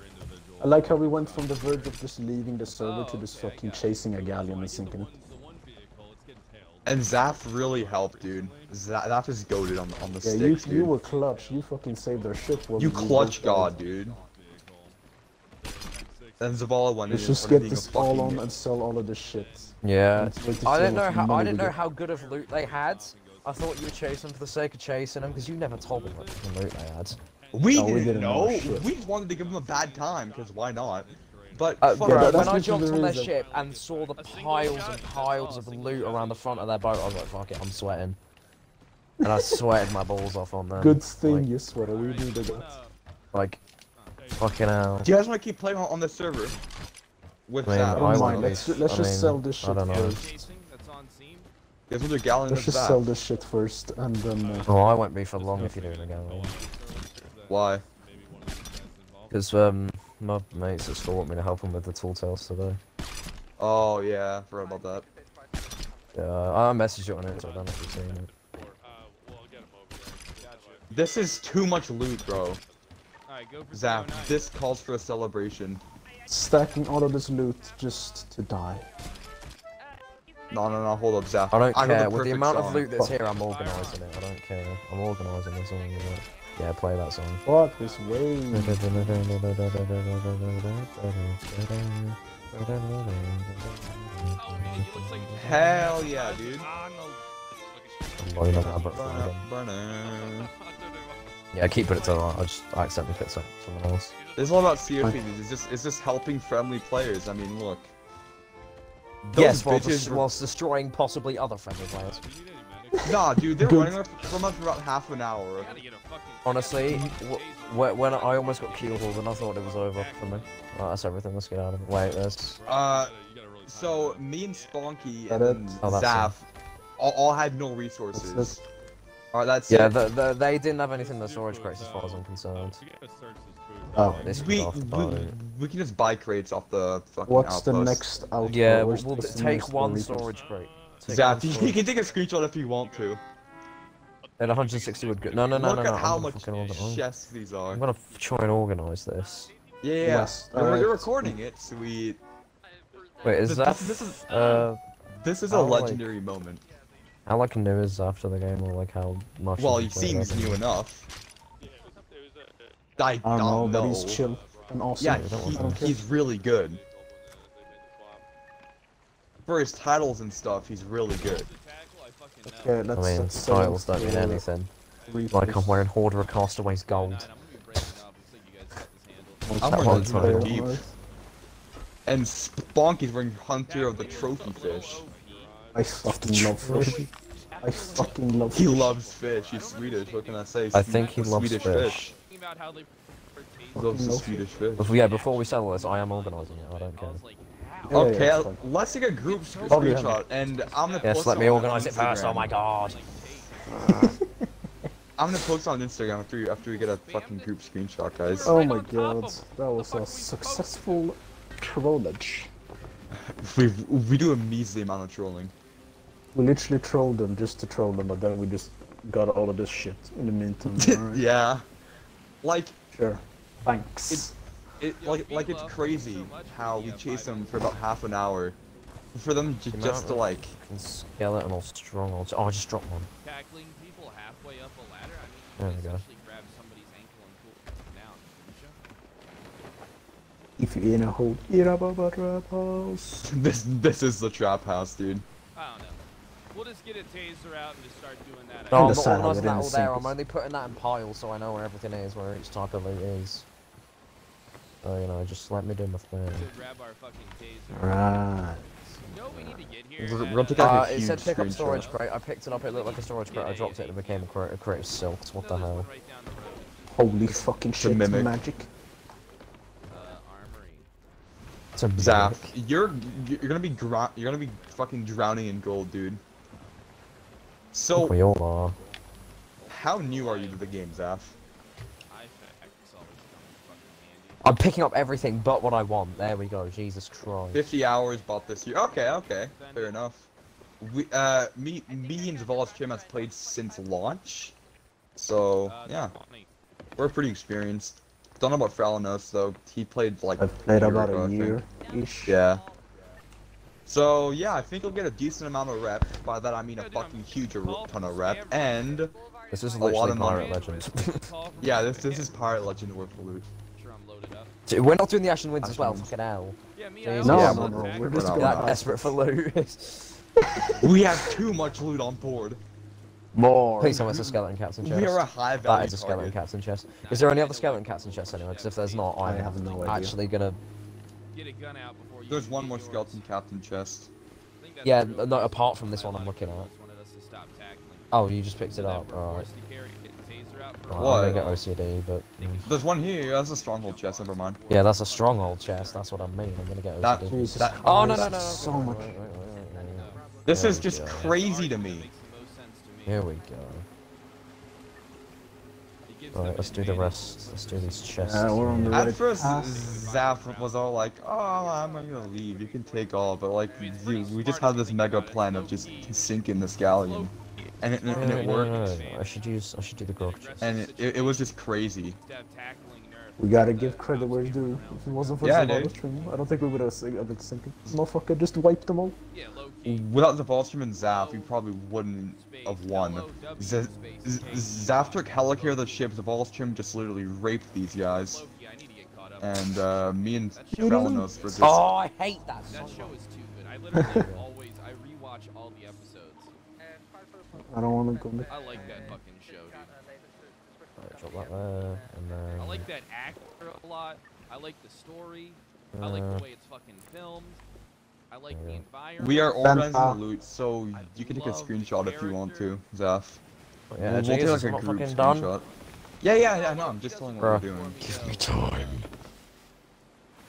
S16: I like how we went from the verge of just leaving the server to
S1: Oh,
S16: just
S1: okay,
S16: fucking chasing a galleon and sinking it.
S3: The one vehicle, it's getting tailed.
S14: And Zaf really helped, dude. Zaf, Zaf is goaded on, on the
S16: Yeah, you
S14: sticks,
S16: you
S14: dude.
S16: were clutch. You fucking saved their ship. while
S14: You clutch god, dude. And Zavala went
S16: Let's
S14: in
S16: just get this all on and sell all of this shit.
S15: Yeah.
S16: Let's wait to
S15: I
S16: see
S15: didn't know how. I didn't know how good of loot they had. I thought you were chasing for the sake of chasing them because you never told me what fucking loot they had.
S14: We
S16: No, we
S14: didn't
S16: didn't know
S14: know. We just wanted to give them a bad time, because why not? But
S15: Uh,
S14: fuck
S15: bro,
S16: that-
S15: when I jumped on their
S16: reason.
S15: ship and saw the piles and piles of loot around the front of their boat, I was like, fuck it, I'm sweating. And I sweated my balls off on them.
S16: Good thing
S15: Like,
S16: you sweater. We needed that.
S15: like fucking hell.
S14: Do you guys want to keep playing on, on the server? With
S15: I mean,
S14: Zaf?
S16: I
S15: I
S16: don't mind. Let's let's
S15: I
S16: just
S15: mean,
S16: sell this
S15: I
S16: shit
S15: don't know.
S16: first.
S1: Casing that's on scene.
S14: You guys want to gallon
S16: Let's just
S14: Zaf?
S16: sell this shit first, and then. Uh,
S15: Oh, I won't be for long if you do it again.
S14: Why?
S3: Maybe one of these guys involved.
S15: Because um, my mates at school want me to help them with the tall tales today.
S14: Oh yeah, forgot about that.
S15: Yeah, I messaged you on it, so I don't know if you've seen it.
S14: This is too much loot, bro.
S1: Alright,
S14: Zap, this calls for a celebration.
S16: Stacking all of this loot just to die.
S14: No, no, no, hold up, Zap.
S15: I don't
S14: know
S15: care.
S14: the
S15: With the
S14: perfect
S15: amount of loot that's here, I'm organising it. I don't care. I'm organising this song. You know. Yeah, play that song.
S16: Fuck this way.
S14: Hell yeah, dude.
S15: Load of Albert
S14: Burn
S15: Friday.
S14: burn up.
S15: Yeah, keep putting it to the right. I just I accidentally picked some- someone else.
S14: It's all about CFPs. It's just, it's just helping friendly players. I mean, look. Those
S15: Yes, while,
S14: bitches
S15: whilst destroying possibly other friendly players.
S14: Nah, dude, they're running from us for about half an hour.
S15: Honestly, wh- wh- when I almost got keel hauled and I thought it was over for me. Right, that's everything. Let's get out of it. Wait, there's.
S14: Uh, so me and Sponky
S16: That
S14: and
S16: it?
S15: Oh,
S14: Zaf all, all had no resources. Alright, that's
S15: Yeah,
S14: it.
S15: the, the, they didn't have anything in the storage crates as far as I'm concerned.
S16: Oh.
S15: This
S14: we,
S15: off the
S14: we, we can just buy crates off the fucking
S16: What's the next outpost?
S15: Yeah, we'll,
S16: Where's
S15: we'll take one storage crate. Take
S14: Zaf, you, can take a screenshot if you want to.
S15: And 160 would go. No, no, no,
S14: Look
S15: no, no.
S14: at how
S15: I'm
S14: much chests these are.
S15: I'm gonna f- try and organise this.
S14: Yeah, yeah.
S16: Yes,
S14: You're,
S16: alright.
S14: you're recording it, sweet.
S15: Wait, is
S14: This-
S15: that
S14: this is-
S15: uh?
S14: This is a
S15: how, like-
S14: legendary moment.
S15: How like new is after the game, or like how much?
S14: Well, he
S15: you played
S14: seems
S15: of
S14: new enough. I
S16: I don't know, but he's chill and awesome.
S14: Yeah, he, he's really good. For his titles and stuff, he's really good.
S16: Okay, let's,
S15: I mean,
S16: let's
S15: titles don't mean anything.
S16: replays.
S15: Like I'm wearing Hoarder of Castaways gold.
S14: I'm wearing
S15: one's
S14: Hunter. Deep. And Sponky's wearing Hunter of the Trophy Fish.
S16: I fucking love fish. I fucking love
S14: He loves fish. He's Swedish. What can I say?
S15: I think he loves
S14: Swedish
S15: fish.
S14: He loves the Swedish fish.
S15: Yeah, before we settle this, I am organising it. I don't care.
S16: Yeah,
S14: Okay,
S16: yeah,
S14: let's take a group screenshot, and I'm gonna
S15: Yes,
S14: post
S15: let me organise it first. Oh my god.
S14: I'm gonna post on Instagram after after we get a fucking group screenshot, guys.
S16: Oh my god, that was a successful trollage.
S14: We we do a measly amount of trolling.
S16: We literally trolled them just to troll them, but then we just got all of this shit in the meantime. alright.
S14: yeah, like
S16: Sure. Thanks.
S14: It, it like like it's crazy how we chase them for about half an hour, for them j-
S15: The
S14: just to
S15: amount
S14: like.
S15: of Skeleton or stronghold. Oh, I just dropped one.
S1: Tackling people halfway up a ladder. I mean,
S15: There
S1: you
S15: we go.
S1: grab somebody's ankle and pull them down, couldn't you?
S16: If you're in a hole, you're above a trap house.
S14: This this is the trap house, dude.
S1: I don't know. We'll just get a taser out and just start doing that.
S15: No, I'm not
S16: Understand
S15: organising that all there. I'm only putting that in piles so I know where everything is, where each type of loot is. So, you know, just let me do my thing.
S1: So grab our fucking taser.
S16: Right.
S1: You know we need to get here?
S14: We're- we're take
S1: uh,
S15: Uh, it said pick up
S14: screenshot.
S15: storage crate. I picked it up. It looked like a storage crate. I dropped it and it became a crate, a crate of silk. What the hell?
S1: right the.
S16: Holy fucking shit,
S14: mimic.
S16: magic.
S1: Uh, armory.
S15: It's a
S14: Zap, you're you're gonna be gro- you're gonna be fucking drowning in gold, dude. So
S15: We all are.
S14: how new are you to the game, Zaf?
S1: I fact always comes fucking handy.
S15: I'm picking up everything but what I want. There we go. Jesus Christ.
S14: 50 hours bought this year. Okay, okay, fair enough. We uh me me and Zaval's Kim has played since launch, so yeah, we're pretty experienced. Don't know about Fralinos though. He played like
S16: I've played
S14: year
S16: about
S14: ago, I
S16: a
S14: think.
S16: year ish.
S14: Yeah. So yeah, I think he'll get a decent amount of rep. By that I mean a
S1: Yeah, dude, I'm
S14: fucking huge ton of rep. And
S15: This is
S14: a lot of
S15: Pirate
S14: money.
S15: Legend.
S14: yeah, this this is Pirate Legend worth the loot.
S15: We're not doing the Ashen Winds as well.
S14: Winds.
S15: Fucking hell.
S1: Yeah, me.
S15: Jeez,
S16: No,
S15: Yeah,
S16: no, no, we're
S14: We're
S16: just
S14: not
S15: That desperate for loot.
S14: We have too much loot on board.
S16: more.
S15: Please tell me it's a skeleton captain chest.
S14: We are a high value
S15: That is a skeleton
S14: target.
S15: captain chest. Is there any other skeleton captain chests anyway? Because if there's not,
S16: I
S15: I'm
S16: have no idea.
S15: actually gonna.
S1: Get a gun out before you.
S14: There's one more
S1: yours.
S14: skeleton captain chest.
S1: I think that's
S15: Yeah, no, apart from this one I'm
S1: a lot of
S15: looking at.
S1: just wanted us to stop tackling.
S15: Oh, you just picked it up. Alright.
S1: forced to carry it, get the taser out for a
S15: Right,
S1: while.
S15: I'm
S14: What?
S15: gonna get OCD, but.
S14: There's one here. That's a stronghold chest. Never mind.
S15: yeah, that's a stronghold chest. That's what I mean. I'm gonna get
S14: That-
S15: OCD.
S16: Jesus
S14: That-
S15: oh no no no! no,
S16: So much.
S15: wait, wait, wait, wait, wait.
S14: This
S15: There
S14: is just
S15: go.
S14: crazy to me.
S1: makes the most sense to me.
S15: Here we go.
S1: gives
S15: Alright, let's do the rest. Let's do these chests.
S16: Uh, we're on the
S14: At first,
S16: path.
S14: Zaf was all like, "Oh, I'm not gonna leave. You can take all." But like, dude, we just had this mega plan of just sinking this galleon, and it,
S15: No,
S14: and it worked.
S15: no, no, I should use. I should do the grog.
S14: And it, it, it was just crazy.
S1: To have tackling nerf.
S16: We gotta give credit where it's due. If it wasn't for
S14: Yeah,
S16: Zavala
S14: dude.
S16: stream, I don't think we would have been sinking. Motherfucker just wiped them all.
S1: Yeah.
S14: Without the Volstrom and Zaf, we probably wouldn't have won.
S1: L-O-W
S14: Z-
S1: space
S14: Z-
S1: K.
S14: Zaf took Helicarrier the ship, the Volstrom just literally raped these guys.
S1: Low key, I need to get caught up.
S14: And uh, me and
S1: That show-
S14: Trelanos were just.
S15: Oh, I hate that.
S1: That show is too good. I literally I
S16: don't wanna go.
S1: I like that fucking show, dude.
S15: Alright, drop that there, and then.
S1: I like that actor a lot. I like the story. I like
S15: Uh,
S1: the way it's fucking filmed. I like the environment.
S14: We are organizing the loot, so you can take a screenshot if you want to, Zaf.
S15: Yeah,
S14: we'll, we'll take like a group
S15: fucking done?
S14: Yeah, yeah, yeah, no, I'm just telling what we're doing.
S15: Give me time.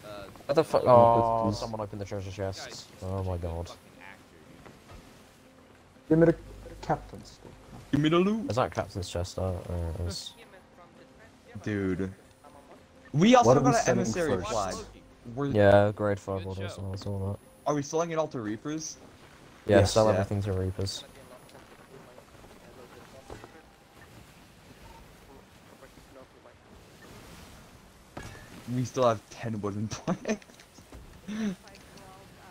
S1: Uh,
S15: What the fuck?
S14: Oh,
S15: someone opened the treasure chest. Oh my god.
S1: fucking actor, dude.
S16: Give me the captain's.
S14: Give me the loot,
S15: Is that captain's chest? There it is.
S14: dude. We also
S16: What are we
S14: an emissary
S16: first?
S14: flag. We're,
S15: Yeah, grade 5
S1: Good
S15: orders
S1: show.
S15: and all all that.
S14: Are we selling it all to Reapers?
S15: Yeah,
S14: Yes,
S15: sell
S14: yeah.
S15: everything to Reapers.
S14: We still have 10 wooden planks.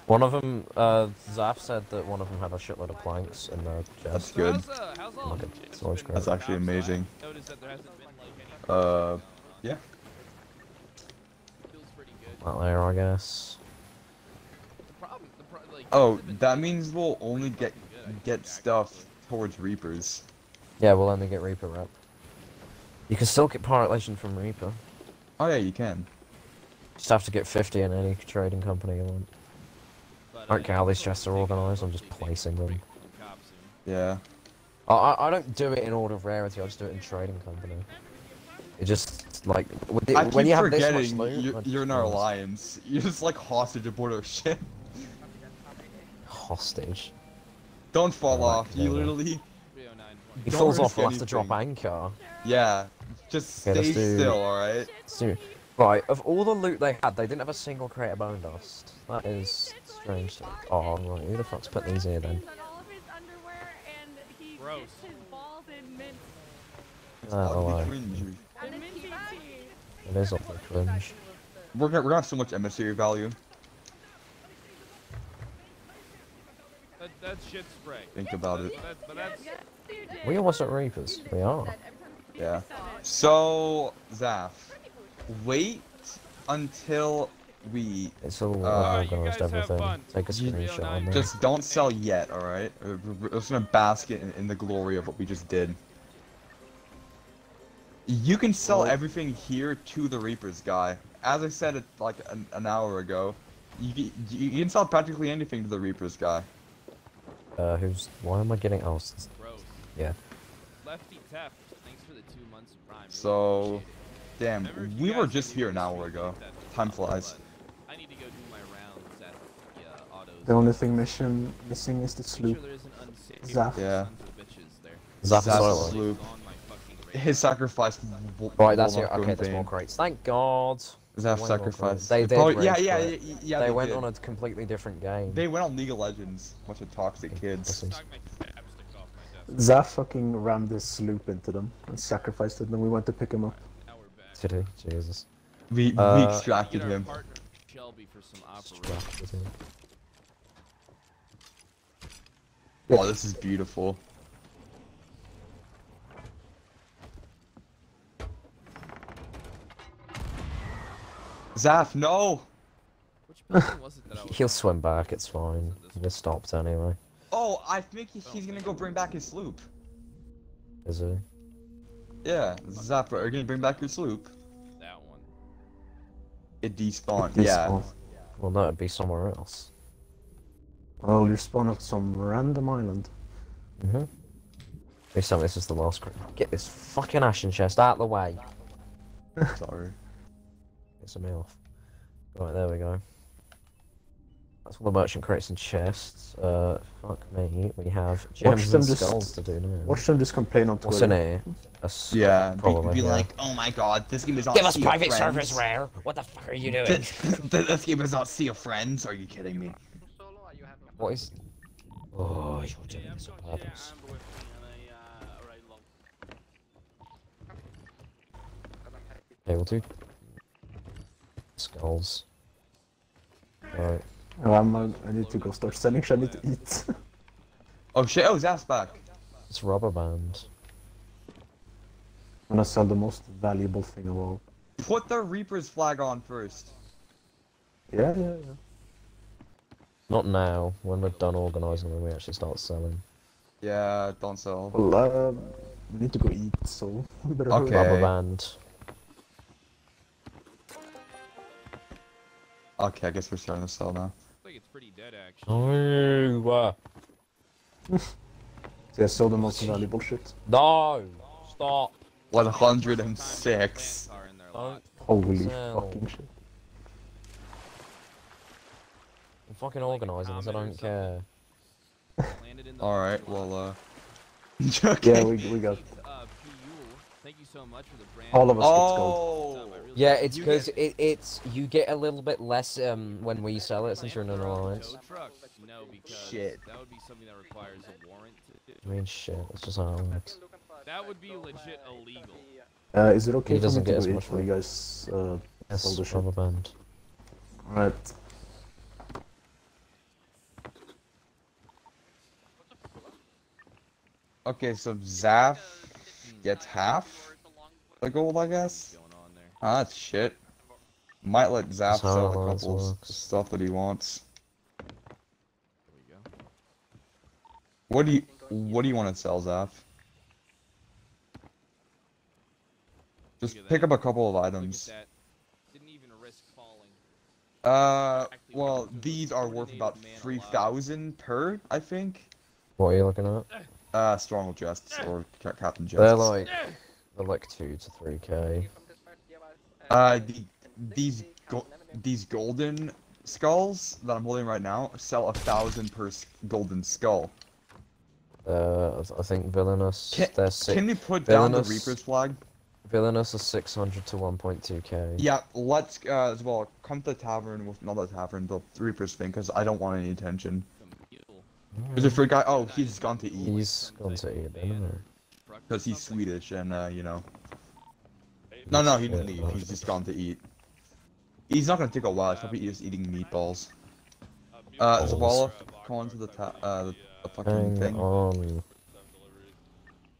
S15: One of them, uh, Zaf said that one of them had a shitload of planks in their
S14: That's good.
S1: How's, uh, how's all
S15: Look at
S1: shit's
S15: storage
S1: been
S15: crate.
S14: That's actually amazing.
S1: Notice that there hasn't been like any
S14: Uh, yeah.
S1: feels pretty good.
S15: That there, I guess.
S1: The problem, the pro- like,
S14: Oh, that means we'll only get
S1: fucking good, I think,
S14: get stuff towards Reapers.
S15: Yeah, we'll only get Reaper rep. You can still get Pirate Legend from Reaper.
S14: Oh yeah, you can.
S15: Just have to get 50 in any trading company you want. I don't care how these chests are organised, I'm just placing them.
S1: break from cops soon.
S14: Yeah.
S15: I, I, don't do it in order of rarity, I just do it in trading company. It just, like, with the,
S14: I
S15: when
S14: keep
S15: you have this much
S14: forgetting
S15: loot...
S14: you're,
S15: I
S14: you're in our alliance. You're just like hostage aboard our ship.
S15: Hostage.
S14: Don't fall off. You literally,
S15: He
S14: Don't
S15: falls off, we'll have to drop anchor.
S14: yeah. Just
S15: Okay,
S14: stay
S15: do-
S14: still, alright?
S15: Right, of all the loot they had, they didn't have a single crate of bone dust. That is strange. Oh, right, who the fuck's put these here then?
S9: On all of his underwear, and he
S1: Gross.
S9: dips his balls in mint.
S15: Oh,
S14: Ugly
S15: right.
S14: cringe.
S9: In minty.
S15: It is awfully cringe.
S14: We're gonna, we're gonna have so much emissary value.
S1: That, that's shit spray.
S14: Think about it.
S1: But, that, but that's
S9: Yes, you.
S15: We almost at Reapers. We are.
S14: Yeah. So, Zaf, wait until we
S15: It's all
S14: Uh,
S1: you
S15: organised,
S1: guys have
S15: everything.
S1: fun.
S15: Take a screenshot
S1: know,
S15: on there.
S14: just don't sell yet, alright? We're we're just gonna bask in, in the glory of what we just did. You can sell
S15: Well-
S14: everything here to the Reapers guy. As I said it like an, an hour ago, you, can- you can sell practically anything to the Reapers guy.
S15: Uh, who's... Why am I getting... It's-
S1: gross.
S15: yeah.
S1: Lefty Teft, thanks for the two months of Prime. Really
S14: So, damn,
S1: Remember if you
S14: we were just here an hour ago. Time flies.
S1: but I need to go do my rounds at the uh, autos.
S16: The only thing mission missing is the sloop.
S1: sure there isn't unsafe
S16: Zaf.
S14: Yeah.
S1: sons of bitches there.
S15: Zap
S14: Zap
S15: Solo.
S14: Sloop.
S1: On my fucking radar.
S14: His sacrifice.
S15: Right, that's it. Okay,
S14: in
S15: there's more crates. Thank God.
S14: Zaf
S15: Way
S14: sacrifice.
S15: crates. They
S14: Probably- yeah, yeah, yeah, yeah.
S15: they,
S14: They,
S15: went
S14: did.
S15: on a completely different game.
S14: They went on League of Legends. Bunch of toxic kids.
S15: Pussies.
S1: Knock my chapstick off my desk.
S16: Zaf fucking rammed his sloop into them and sacrificed it, and then we went to pick him up.
S1: Now we're back.
S15: Did he? Jesus.
S14: We, we
S15: Uh,
S14: extracted
S1: Get our
S14: him.
S1: Partner, Shelby for some operations.
S15: Distracted him.
S14: Oh, this is beautiful. Zaf, no!
S1: Which was it that I was
S15: He'll swim back, it's fine. He just stopped anyway.
S14: Oh, I think he- he's gonna go bring back his sloop.
S15: Is he?
S14: Yeah, Zaf, are you gonna bring back your sloop?
S1: That one.
S14: It despawned.
S16: This
S14: Yeah.
S15: Well, no, it'd be somewhere else.
S16: Well, you spawn at some random island.
S15: Mm-hmm. Please tell me this is the last crate. Get this fucking ashen chest out of the way.
S14: Sorry.
S15: Get some off. Right, there we go. That's all the merchant crates and chests. Uh, fuck me. We have
S16: Watch
S15: gems
S16: them
S15: and
S16: just-
S15: skulls to do now.
S16: Watch them just complain on Twitter.
S15: What's in
S16: Twitter.
S15: here? A s-
S14: Yeah,
S15: probably.
S14: be
S15: yeah.
S14: like, oh my god, this game is not
S15: Give us private
S14: Friends.
S15: servers, Rare. What the fuck are you doing?
S14: This, this game is not Sea of Friends. Are you kidding me?
S15: What is? Oh, you're doing this on purpose. Okay, we'll do skulls. Right.
S16: Oh, I'm, uh, I need to go start selling shit. I need to eat.
S14: Oh shit! Oh, Zaf's back.
S15: It's rubber band.
S16: I'm gonna sell the most valuable thing of all.
S14: Put the Reaper's flag on first.
S16: Yeah, yeah, yeah.
S15: Not now. When we're done organizing, when we actually start selling.
S14: Yeah, don't sell.
S16: Well, uh, we need to go eat, so we better hurry.
S14: Okay.
S15: Rubber band.
S14: Okay, I guess we're starting to sell now.
S1: Looks like it's pretty dead actually.
S15: No. uh,
S16: Yeah, sell the most valuable shit.
S15: No. Stop.
S14: 106.
S1: Are in their
S15: Don't
S1: lot.
S16: Holy fucking shit.
S15: I'm fucking organizing this. I don't care.
S1: Landed in the
S14: Alright, well, uh. okay.
S16: Yeah, we, we got
S1: Uh, thank you so much for the brand.
S16: all of us get gold.
S14: Oh!
S15: Yeah, it's because it, it's you get a little bit less um when we sell it since you're in an alliance.
S1: No,
S14: Shit.
S1: that would be something that requires a warrant.
S15: I mean, shit. It's just how it works.
S1: That would be legit illegal.
S16: Uh, is it okay
S15: He
S16: for me
S15: doesn't
S16: to
S15: get as
S16: eat
S15: much
S16: while you
S15: money.
S16: guys uh, sell
S15: Yes,
S16: the shit?
S15: rubber band.
S16: Alright.
S14: Okay, so Zaf gets half the gold, I guess.
S1: Going on there.
S14: Ah, that's shit. Might let Zaf sell a couple of stuff that he wants.
S1: There we go.
S14: What do you What do you want to sell, Zaf? Just pick up a couple of items.
S1: that. Didn't even risk falling.
S14: Uh, well, these are worth about
S1: man
S14: three
S1: alive.
S14: thousand per, I think.
S15: What are you looking at?
S14: Uh, Strong chests or Captain chests.
S15: They're like they're like two to three k.
S14: Uh, the, these go- these golden skulls that I'm holding right now sell a thousand per golden skull.
S15: Uh, I think villainous.
S14: Can,
S15: they're six.
S14: can we put down the
S15: Villainous-
S14: Reaper's flag?
S15: Villainous is six hundred to one point two k.
S14: Yeah, let's uh, as well come to the tavern with not the tavern, the Reaper's thing, because I don't want any attention.
S1: Some mule.
S14: There's a free guy. Oh, he's gone to eat
S15: He's gone to eat dinner.
S14: Because he's. Swedish and uh, you know. No, no, he didn't
S15: Yeah,
S14: leave. He's just gone to eat. He's not gonna take a while. He's probably just eating meatballs. Uh, Zavala, come on to the ta- uh, the, the fucking
S15: Hang
S14: thing.
S15: on.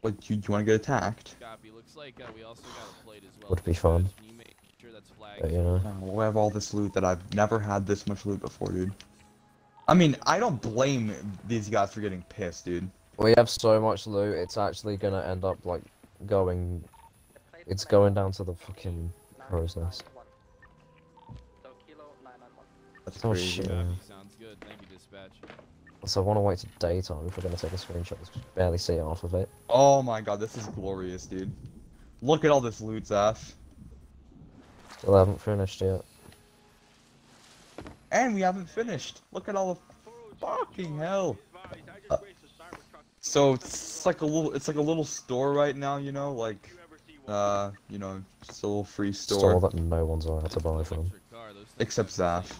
S14: What, you, you want to get attacked?
S1: Copy. Looks like we also got a plate as well.
S15: Would be
S1: Josh.
S15: fun.
S1: You make sure that's flagged?
S15: But, you know.
S14: Oh, we have all this loot that I've never had this much loot before, dude. I mean, I don't blame these guys for getting pissed, dude.
S15: We have so much loot. It's actually gonna end up like going. It's going down to the fucking crow's nest.
S14: That's
S15: Oh,
S14: crazy.
S15: shit.
S1: Sounds good. Thank you, dispatch.
S15: So I want to wait to daytime if we're gonna take a screenshot. Let's just barely see half of it.
S14: Oh my god, this is glorious, dude. Look at all this loot, Zaf.
S15: Still haven't finished yet.
S14: And we haven't finished. Look at all the fucking hell. Uh, so it's like a little, it's like a little store right now, you know, like, uh, you know, just a little free store.
S15: Store that no one's allowed to buy from.
S1: Electric car, those things
S14: Except
S1: are
S14: Zaf.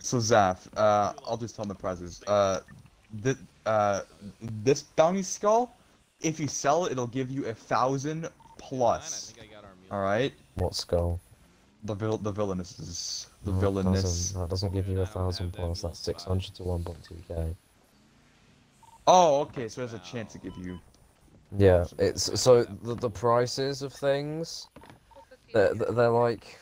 S14: So Zaf, uh, I'll just tell him the prices. Uh, th uh, this bounty skull, if you sell it, it'll give you a thousand plus.
S1: I think I got our meal.
S14: All right,
S15: What skull?
S14: The vil the villainous is the
S15: No,
S14: villainous.
S15: doesn't. That doesn't give you a thousand
S1: points.
S15: That's six hundred to one point two k.
S14: Oh, okay, so there's a chance to give you.
S15: Yeah, it's so the the prices of things. They're, they're like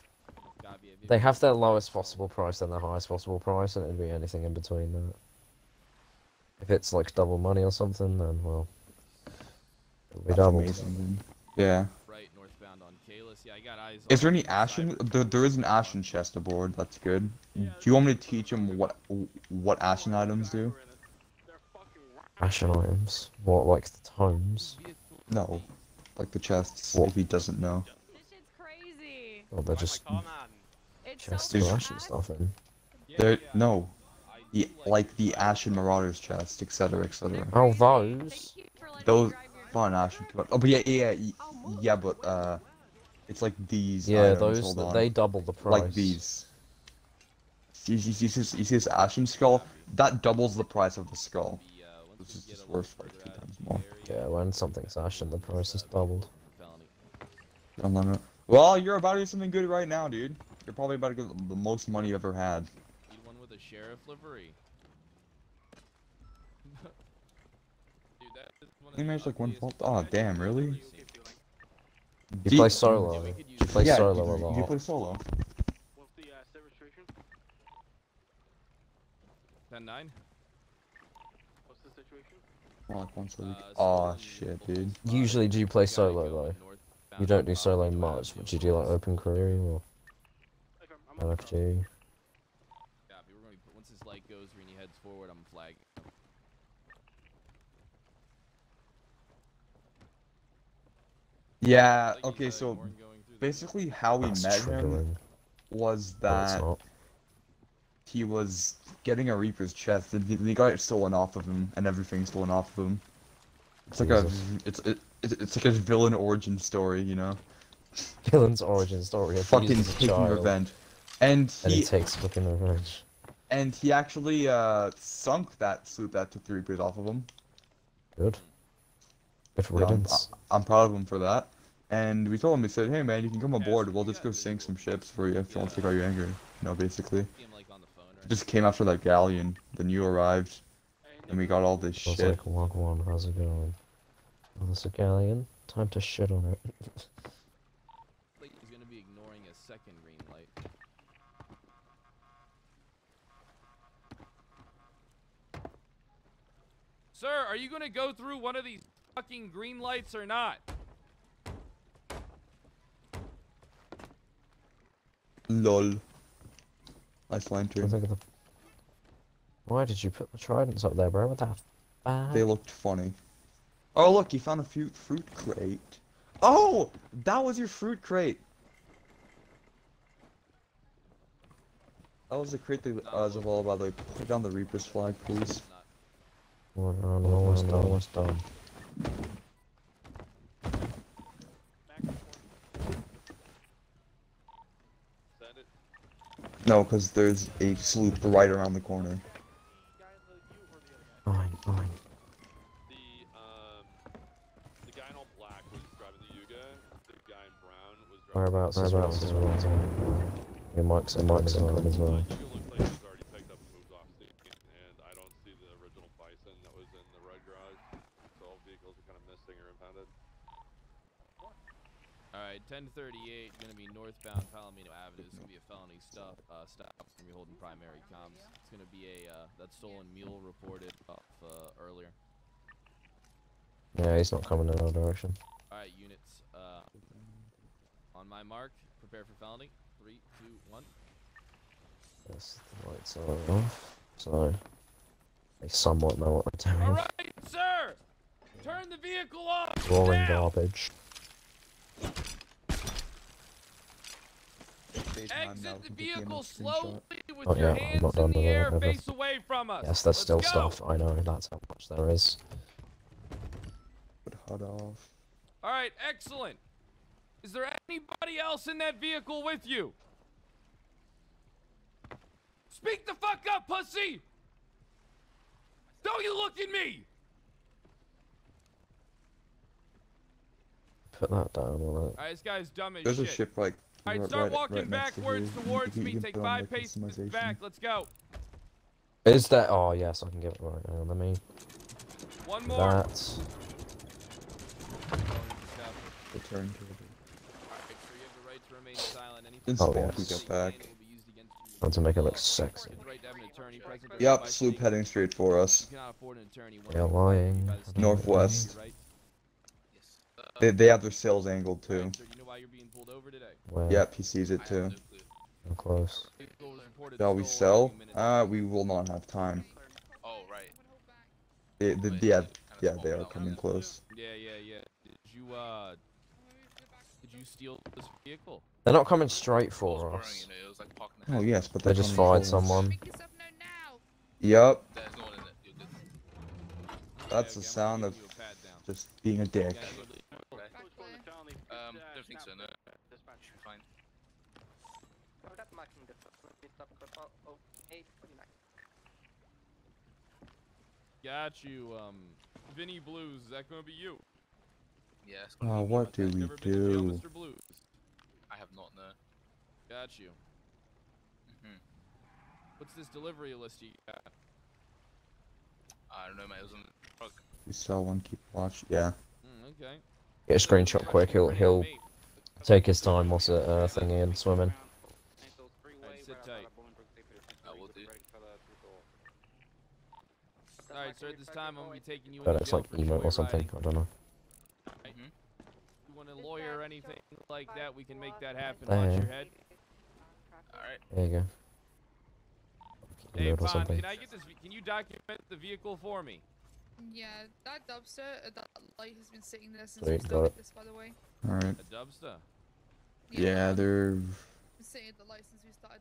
S1: Copy. Have you-
S15: they have their lowest possible price and their highest possible price, and it'd be anything in between that. If it's like double money or something, then well, it'll be
S14: That's
S15: doubled.
S14: amazing. Yeah.
S1: Right, northbound on Kalis. Yeah, I got eyes.
S14: Is there any
S1: the
S14: ashen? There, there is an ashen chest aboard. That's good. Do you want me to teach him what what ashen items do?
S15: Ashen items. What like the tomes?
S14: No, like the chests.
S15: What?
S14: If he doesn't know.
S9: This shit's crazy.
S15: Or they're just chests
S9: so
S15: with ashen stuff in.
S14: There, no. The, like the Ashen Marauders chest, etc., etc.
S15: Oh, those.
S14: Those, fun Ashen. Oh, but yeah, yeah, yeah, yeah, but uh, it's like these.
S15: Yeah,
S14: items,
S15: those
S14: hold
S15: that
S14: on.
S15: they double the price.
S14: Like these. You, you, you, see this- you see this Ashen skull? That doubles the price of the skull. This is just worth like two times more.
S15: Yeah, when something's ashen, the price is doubled.
S14: Don't Well, you're about to do something good right now, dude. You're probably about to get the most money you've ever had.
S1: Need one with a sheriff livery. Dude, that is one of
S14: He makes like one fault. Oh, damn, really?
S15: You
S14: D-
S15: play solo. You play
S14: yeah,
S15: solo
S14: you,
S15: a lot.
S14: You play solo.
S3: What's the uh, set restriction?
S1: 10-9?
S3: What's the situation?
S14: Oh, like once a week.
S1: Uh,
S14: Oh shit, dude.
S15: Usually, do you play solo though? You don't do solo much, but do you do like open career or LFG?
S1: Yeah, but we're going to once this light goes green, he heads forward. I'm flagging.
S14: Yeah.
S1: Like
S14: Okay, so
S1: Morgan going through the-
S14: basically how we
S15: That's
S14: met him was that
S15: not.
S14: he was getting a Reaper's chest, and he, he got it stolen off of him, and everything stolen off of him. It's like
S15: Jesus.
S14: a, it's it, it's it's like a villain origin story, you know.
S15: Villain's origin story. If
S14: Fucking taking
S15: child,
S14: revenge, and
S15: And he
S14: he
S15: takes fucking revenge.
S14: and he actually uh sunk that sloop that took the Reapers off of him.
S15: Good. Good
S14: Yeah, I'm. I'm proud of him for that. And we told him, we said, hey man, you can come aboard. We'll just go sink some ships for you if you want to take out your anger. You know, basically.
S1: See him, like, on the phone right
S14: Just came after that galleon. Then you arrived, and we got all this
S15: I was
S14: shit.
S15: like, Wagwan, how's it going? Oh, there's a galleon. Time to shit on it.
S1: He's going to be ignoring a second green light. Sir, are you going to go through one of these fucking green lights or not?
S14: Lol. Nice line
S15: I
S14: too.
S15: think of the... Why did you put the tridents up there, bro? What the fuck?
S14: They looked funny. Oh look, you found a fruit fruit crate. Oh, that was your fruit crate. That was the crate that uh, was all by the way. Put down the Reaper's flag, please.
S15: One round, almost done, almost done.
S3: Send it.
S14: No, because there's a sloop right around the corner.
S15: Fine, fine.
S3: The um, the guy in all black was driving the Yuga. The guy in brown was driving.
S15: Whereabouts as well? As well. Your mic's, your mic's on as well.
S1: 1038, going to be northbound Palomino Avenue. This going to be a felony stop. Uh, stop. Going to be holding primary comms. It's going to be a uh, that stolen mule reported off, uh, earlier.
S15: Yeah, he's not coming in our direction.
S1: All right, units. Uh, on my mark, prepare for felony. Three, two, one.
S15: Yes, the lights are off. So I somewhat know what I'm doing.
S1: All right, sir. Turn the vehicle off.
S15: Rolling garbage.
S1: Exit uh, the vehicle slowly with
S15: Oh
S1: your
S15: yeah, I'm
S1: hands
S15: not
S1: in
S15: done
S1: the air,
S15: that.
S1: face away from us.
S15: Yes, there's
S1: Let's
S15: still
S1: go.
S15: stuff. I know, that's how much there is.
S14: Put HUD off.
S1: Alright, excellent. Is there anybody else in that vehicle with you? Speak the fuck up, pussy! Don't you look at me!
S15: Put that down, alright.
S1: Alright, this guy's dumb as
S14: There's
S1: shit.
S14: a ship like
S1: Alright, start
S14: right,
S1: walking
S14: right next to
S1: backwards
S14: here. You
S1: towards me. Take five paces back. Let's go.
S15: Is that? Oh yes, I can get it right now. Let me.
S1: One more.
S15: That.
S14: Return to
S1: Alright, so you have the right to remain silent. Anything
S14: It's
S15: Oh,
S1: you
S14: bulky,
S15: yes.
S14: get back.
S15: Want to make it look sexy.
S1: have the right to have an attorney present for
S14: Yep, sloop heading straight for us.
S1: You cannot afford an attorney. One
S15: You're
S1: of them will
S15: lying.
S1: by the state
S14: Northwest. They, they have their sails angled too.
S15: Where?
S14: Yep, he sees it too.
S15: I'm close.
S1: Vehicle was
S14: Shall we sell?
S1: a
S14: Uh, we will not have time.
S8: Oh, right.
S14: They, they, yeah, yeah, they are coming close.
S1: Yeah, yeah, yeah. Did you uh? Did you steal this vehicle?
S15: They're not coming straight for us.
S14: Oh yes, but
S15: They just fired someone.
S14: Yup. That's the sound of just being a dick.
S12: Um, don't think so, no. Should be fine.
S1: Got you, um, Vinny Blues. Is that gonna be you?
S12: Yeah, it's
S14: Oh, what do we
S1: Never jail,
S14: do?
S1: Mr. Blues.
S12: I have not, no.
S1: Got you.
S12: Mhm.
S1: What's this delivery list you got?
S12: I don't know, mate. It was on the truck.
S14: You saw one, keep watch. Yeah.
S1: Mm, okay.
S15: Get a screenshot quick. He'll he'll take his time whilst it uh, thingy and swimming.
S1: Alright, sit tight.
S12: I will do.
S1: Alright, sir, at this time I'm gonna be taking you
S15: But it's like
S1: for
S15: emote or something. I don't know.
S12: Mm-hmm.
S1: You want a lawyer or anything like that, we can make that happen.
S15: Uh,
S1: Watch your head.
S12: Alright.
S15: There you go.
S1: Hey,
S15: Emote
S1: Bond,
S15: something.
S1: can I get this? Can you document the vehicle for me?
S5: Yeah, that dumpster, uh, that light has been sitting there since
S15: Sweet,
S5: we
S15: got
S5: started this, by the way.
S14: Alright.
S1: A dubster.
S14: Yeah, they're
S5: Been sitting at the light since we started.
S1: Yeah,
S5: this,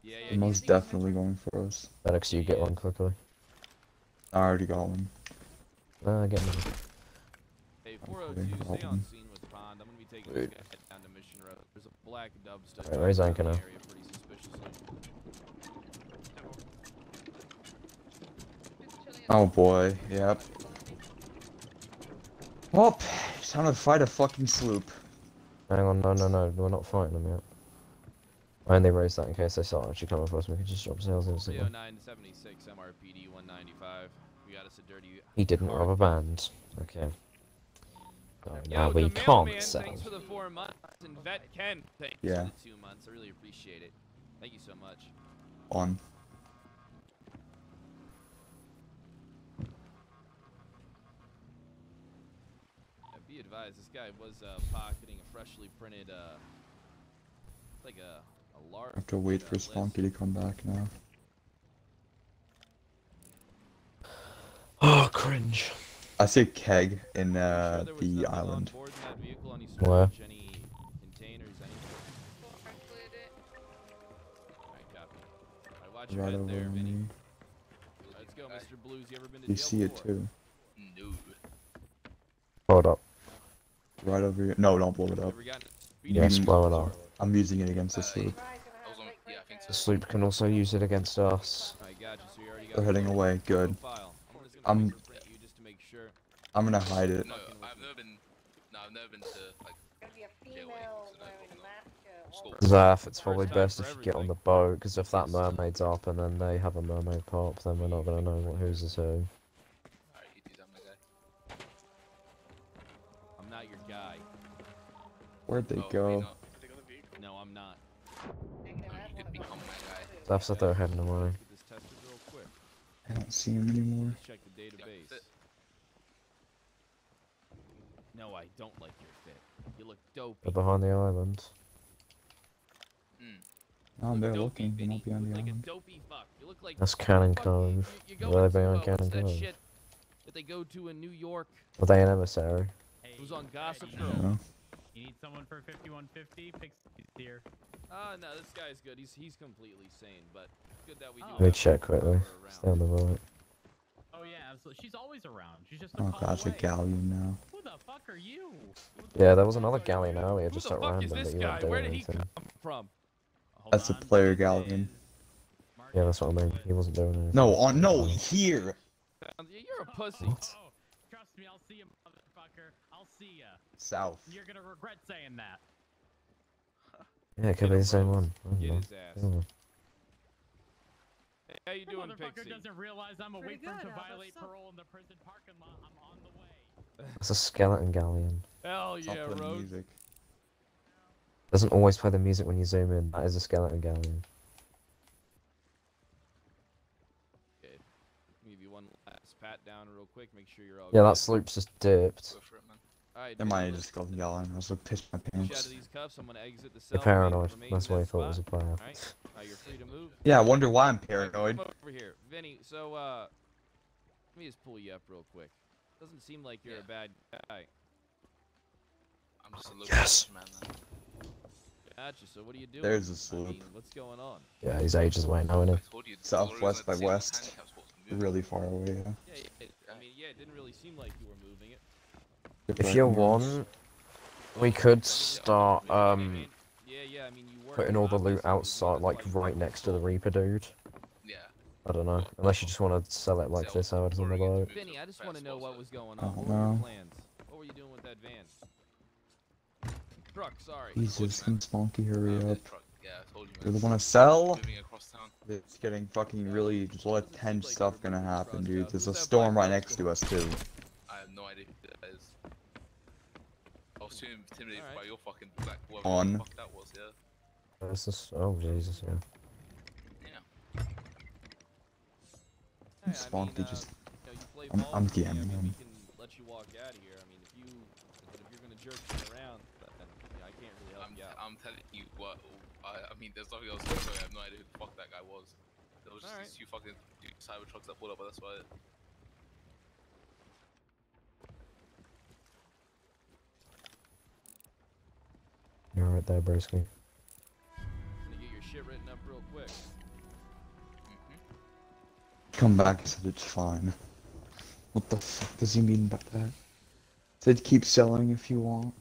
S1: yeah,
S5: so
S14: most
S5: anything
S14: definitely going for us.
S15: Alex, you get one quickly.
S14: I already got one.
S15: Nah, get me.
S1: Hey, 402, stay on scene with Pond. I'm gonna be taking
S15: Wait.
S1: this guy down to Mission Row. There's a black dubster.
S15: Right, where's
S1: driving
S15: now?
S1: the area pretty suspiciously.
S14: Oh boy, yep. Well, it's time to fight a fucking sloop.
S15: Hang on, no, no, no, we're not fighting them yet. I only raised that in case they start actually coming for us. We can just drop sails instantly.
S1: 30976 MRPD 195. We got us a dirty.
S15: He didn't
S1: car.
S15: rob a band. Okay. So
S1: Yo,
S15: now
S1: the
S15: we can't sell.
S1: Thanks for the four months, and Vet Ken, thanks
S14: Yeah.
S1: for the two months. I really appreciate it. Thank you so much.
S14: On.
S1: Yeah, be advised, this guy was uh, pocketing a freshly printed, uh, like a, a large.
S14: I have to wait for
S1: uh.
S14: Spunky to come back now.
S15: Oh, cringe.
S14: I say keg in uh,
S1: there was
S14: the island.
S1: board in that vehicle, any
S15: Where?
S1: storage, any containers, anything. Alright, copy. Alright, watch your
S14: Right over
S1: there,
S14: me.
S1: Let's go, Mr. Blues. You ever been to
S14: You
S1: jail
S14: see it
S1: before?
S14: too.
S12: No.
S15: Hold up.
S14: Right over here. No, don't blow it up.
S1: Ever gotten a
S15: Yes, blow it up.
S14: I'm using it against the sloop.
S12: I was on, yeah, I think.
S15: The sloop can also use it against us.
S1: I got you. So you already got
S14: They're heading away. Good.
S1: I'm gonna
S14: I'm-
S1: fingerprint you just to make sure.
S14: I'm gonna hide it.
S12: No, I've never been. No, I've never been to like jail or anything, so no, probably not. School.
S15: Zaf, it's probably best if you get on the boat, because if that mermaid's up and then they have a mermaid pop, then we're not gonna know what who's is who.
S12: I'm the guy.
S1: I'm not your guy.
S14: Where'd they
S12: Oh,
S14: go?
S12: you're not.
S1: No, I'm not.
S12: You could become my guy.
S15: Zaf said they're heading away.
S1: Look at this tester real quick.
S14: I don't see him anymore.
S1: Check the database. No, I don't like your fit. You look dopey.
S15: They're behind the island.
S12: Hmm.
S14: Oh,
S1: look
S14: they're looking. They
S1: Vinny.
S14: might be on the
S1: like
S14: island.
S1: a dopey fuck. You look like
S15: That's Cannon
S1: fuck,
S15: Cove.
S1: You, you go
S15: Where they
S1: into,
S15: on Cannon
S1: what's that
S15: Cove?
S1: shit that they go to in New York?
S15: Are they an emissary?
S1: It was on Gossip Girl.
S14: Yeah.
S2: You need someone for 5150? Pixie's here.
S1: Ah, no, this guy's good. He's he's completely sane, but good that we do.
S2: Oh.
S15: Let me check quickly.
S1: around.
S15: Stay on the right.
S2: Oh yeah, absolutely. She's always around. She's just a
S14: Oh
S2: call
S14: god, it's a
S2: away.
S14: galleon now.
S2: Who the fuck are you?
S15: Yeah, there was another galleon earlier,
S1: Who
S15: just
S1: the
S15: at
S1: fuck
S15: random,
S1: is
S15: but
S1: this
S15: you
S1: guy?
S15: weren't doing
S1: Where did he
S15: anything.
S1: come from?
S2: Hold
S14: That's a player
S2: this
S14: galleon.
S15: Yeah, that's what I mean. He wasn't doing anything.
S14: No, on no here.
S1: You're a pussy.
S2: Oh, trust me, I'll see you, motherfucker. I'll see ya.
S14: South.
S2: You're gonna regret saying that.
S15: Yeah, it could be the same one. I don't
S1: Get
S15: know.
S1: his ass.
S15: Yeah.
S1: Hey, how you
S2: That
S1: doing,
S2: motherfucker
S1: Pixie?
S2: doesn't realize I'm awake for him
S4: good,
S2: to violate
S4: yourself?
S2: parole in the prison parking lot. I'm on the way.
S15: It's a skeleton galleon.
S1: Hell yeah,
S14: playing
S1: Rose.
S14: music.
S15: Doesn't always play the music when you zoom in. That is a skeleton galleon.
S1: Okay. I'll give you one last pat down real quick. Make sure you're all
S15: Yeah,
S1: good.
S15: that sloop's just dipped.
S12: Go for it, man.
S1: All right,
S14: Never
S1: dude,
S14: I
S1: let's
S14: just got galleon. I was like pissed my
S1: get you out
S14: pants.
S1: cuffs. I'm gonna exit the cell.
S15: You're paranoid. That's why he
S1: that
S15: thought it was a
S1: spot.
S15: player.
S1: All right. All right, you're free to move.
S14: Yeah, I wonder why I'm paranoid.
S1: come over here, Vinny. So, uh, let me just pull you up real quick. Doesn't seem like you're a bad guy.
S12: I'm just a little
S15: Yes.
S12: man. Then.
S1: Gotcha. So what are you doing?
S14: There's a sloop.
S1: mean, what's going on?
S15: Yeah, he's ages away now, isn't he?
S14: Southwest by west. Really far away, yeah.
S1: Yeah, yeah, it, I mean, yeah, it didn't really seem like you were moving it.
S15: If you
S14: Different ones.
S15: want, we could start um
S1: Yeah, yeah. I mean,
S15: putting all the loot outside, like right next to the Reaper dude.
S12: Yeah.
S15: I don't know. Unless you just want to sell it like this out on the boat.
S1: Vinny, I just want to know what was going
S14: I
S1: on.
S14: don't
S1: What were your
S14: know.
S1: plans? What were you doing with that van? Truck, sorry.
S14: Jesus, can Smoky hurry up?
S12: Yeah, I told you.
S14: You
S12: man.
S14: really wanna sell?
S12: Town.
S14: It's getting fucking really, there's a lot of tense stuff gonna happen, dude. There's a storm right next to us, too.
S12: I have no idea who that is. I was too intimidated by your fucking black whatever
S14: On.
S12: the fuck that was, yeah.
S15: This is oh Jesus, yeah.
S14: Smoky uh, just.
S1: You know, you
S14: I'm,
S1: ball
S14: I'm
S1: with me, I
S14: DMing
S1: mean,
S14: him.
S1: can let you walk out of here. I mean, if you, if you're gonna jerk me around, then you know, I can't really help
S12: I'm,
S1: you out.
S12: I'm telling you what. I, I mean, there's nothing else to say. I have no idea who the fuck that guy was. There was just
S1: Alright.
S12: these two fucking two cyber trucks that pulled up, but that's about it.
S15: You're right there, Brisky.
S1: I'm gonna get your shit written up real quick. Mm-hmm.
S14: Come back and said it's fine. What the fuck does he mean by that? Said keep selling if you want.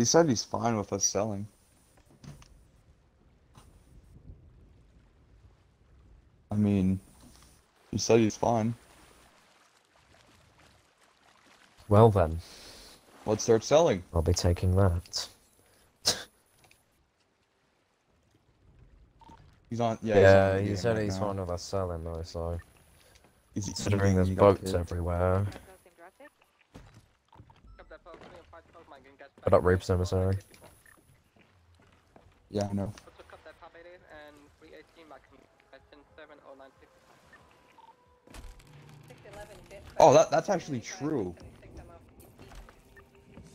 S14: He said he's fine with us selling. I mean, he said he's fine.
S15: Well then,
S14: Let's start selling.
S15: I'll be taking that.
S14: He's on. Yeah,
S15: Yeah,
S14: he's,
S15: he said
S14: right
S15: he's
S14: now.
S15: fine with us selling though, so.
S14: He's
S15: Considering there's
S14: you got
S15: everywhere. Put up Reaper's emissary.
S14: Yeah, I know. Oh, that that's actually true.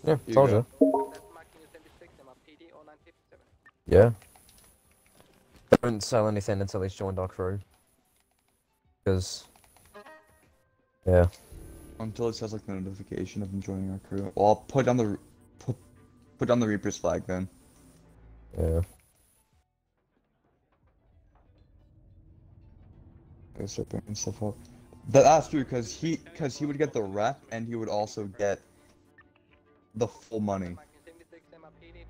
S15: Yeah,
S14: you
S15: told
S14: go.
S15: you. Yeah. Don't sell anything until he's joined our crew. Because. Yeah.
S14: Until it says like the notification of him joining our crew. Well, I'll put down the put put down the Reaper's flag then.
S15: Yeah.
S14: I start picking stuff up. That, that's true because he because he would get the rep and he would also get the full money.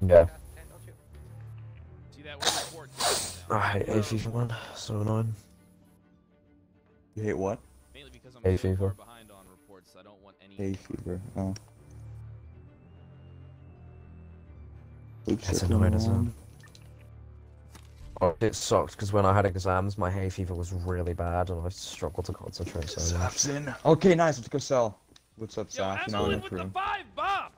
S15: Yeah.
S1: See that one?
S15: I hate hay fever one. So annoying.
S14: You hate what?
S1: Mainly because I'm
S15: Hay fever.
S1: behind
S14: Oops,
S15: It's
S14: open
S15: annoying as hell. Oh, it sucked because when I had exams, my hay fever was really bad and I struggled to concentrate so much.
S14: Sap's in. Okay, nice. Let's go sell. What's up, Sap? You know,
S1: Emily
S14: in the
S1: with the five, Bob.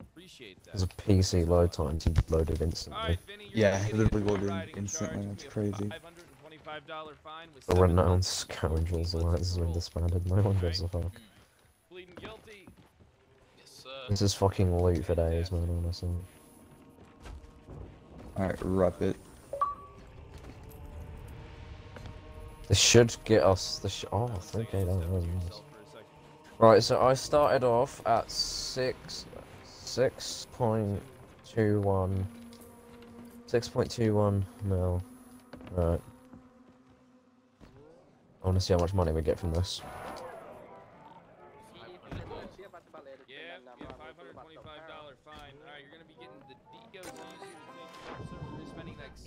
S1: Appreciate that.
S15: There's a PC load times he loaded instantly.
S14: Yeah, he literally loaded instantly. That's crazy.
S1: $525 fine
S15: The renowned scoundrels alliance has been disbanded. No one gives a fuck.
S1: pleading guilty.
S12: Yes, sir.
S15: This is fucking loot for days, man. Honestly.
S14: Alright, rep it.
S15: This should get us the sh- oh, okay, that was nice. Right, so I started off at six, six point two one, six point two one mil. Right. I want to see how much money we get from this.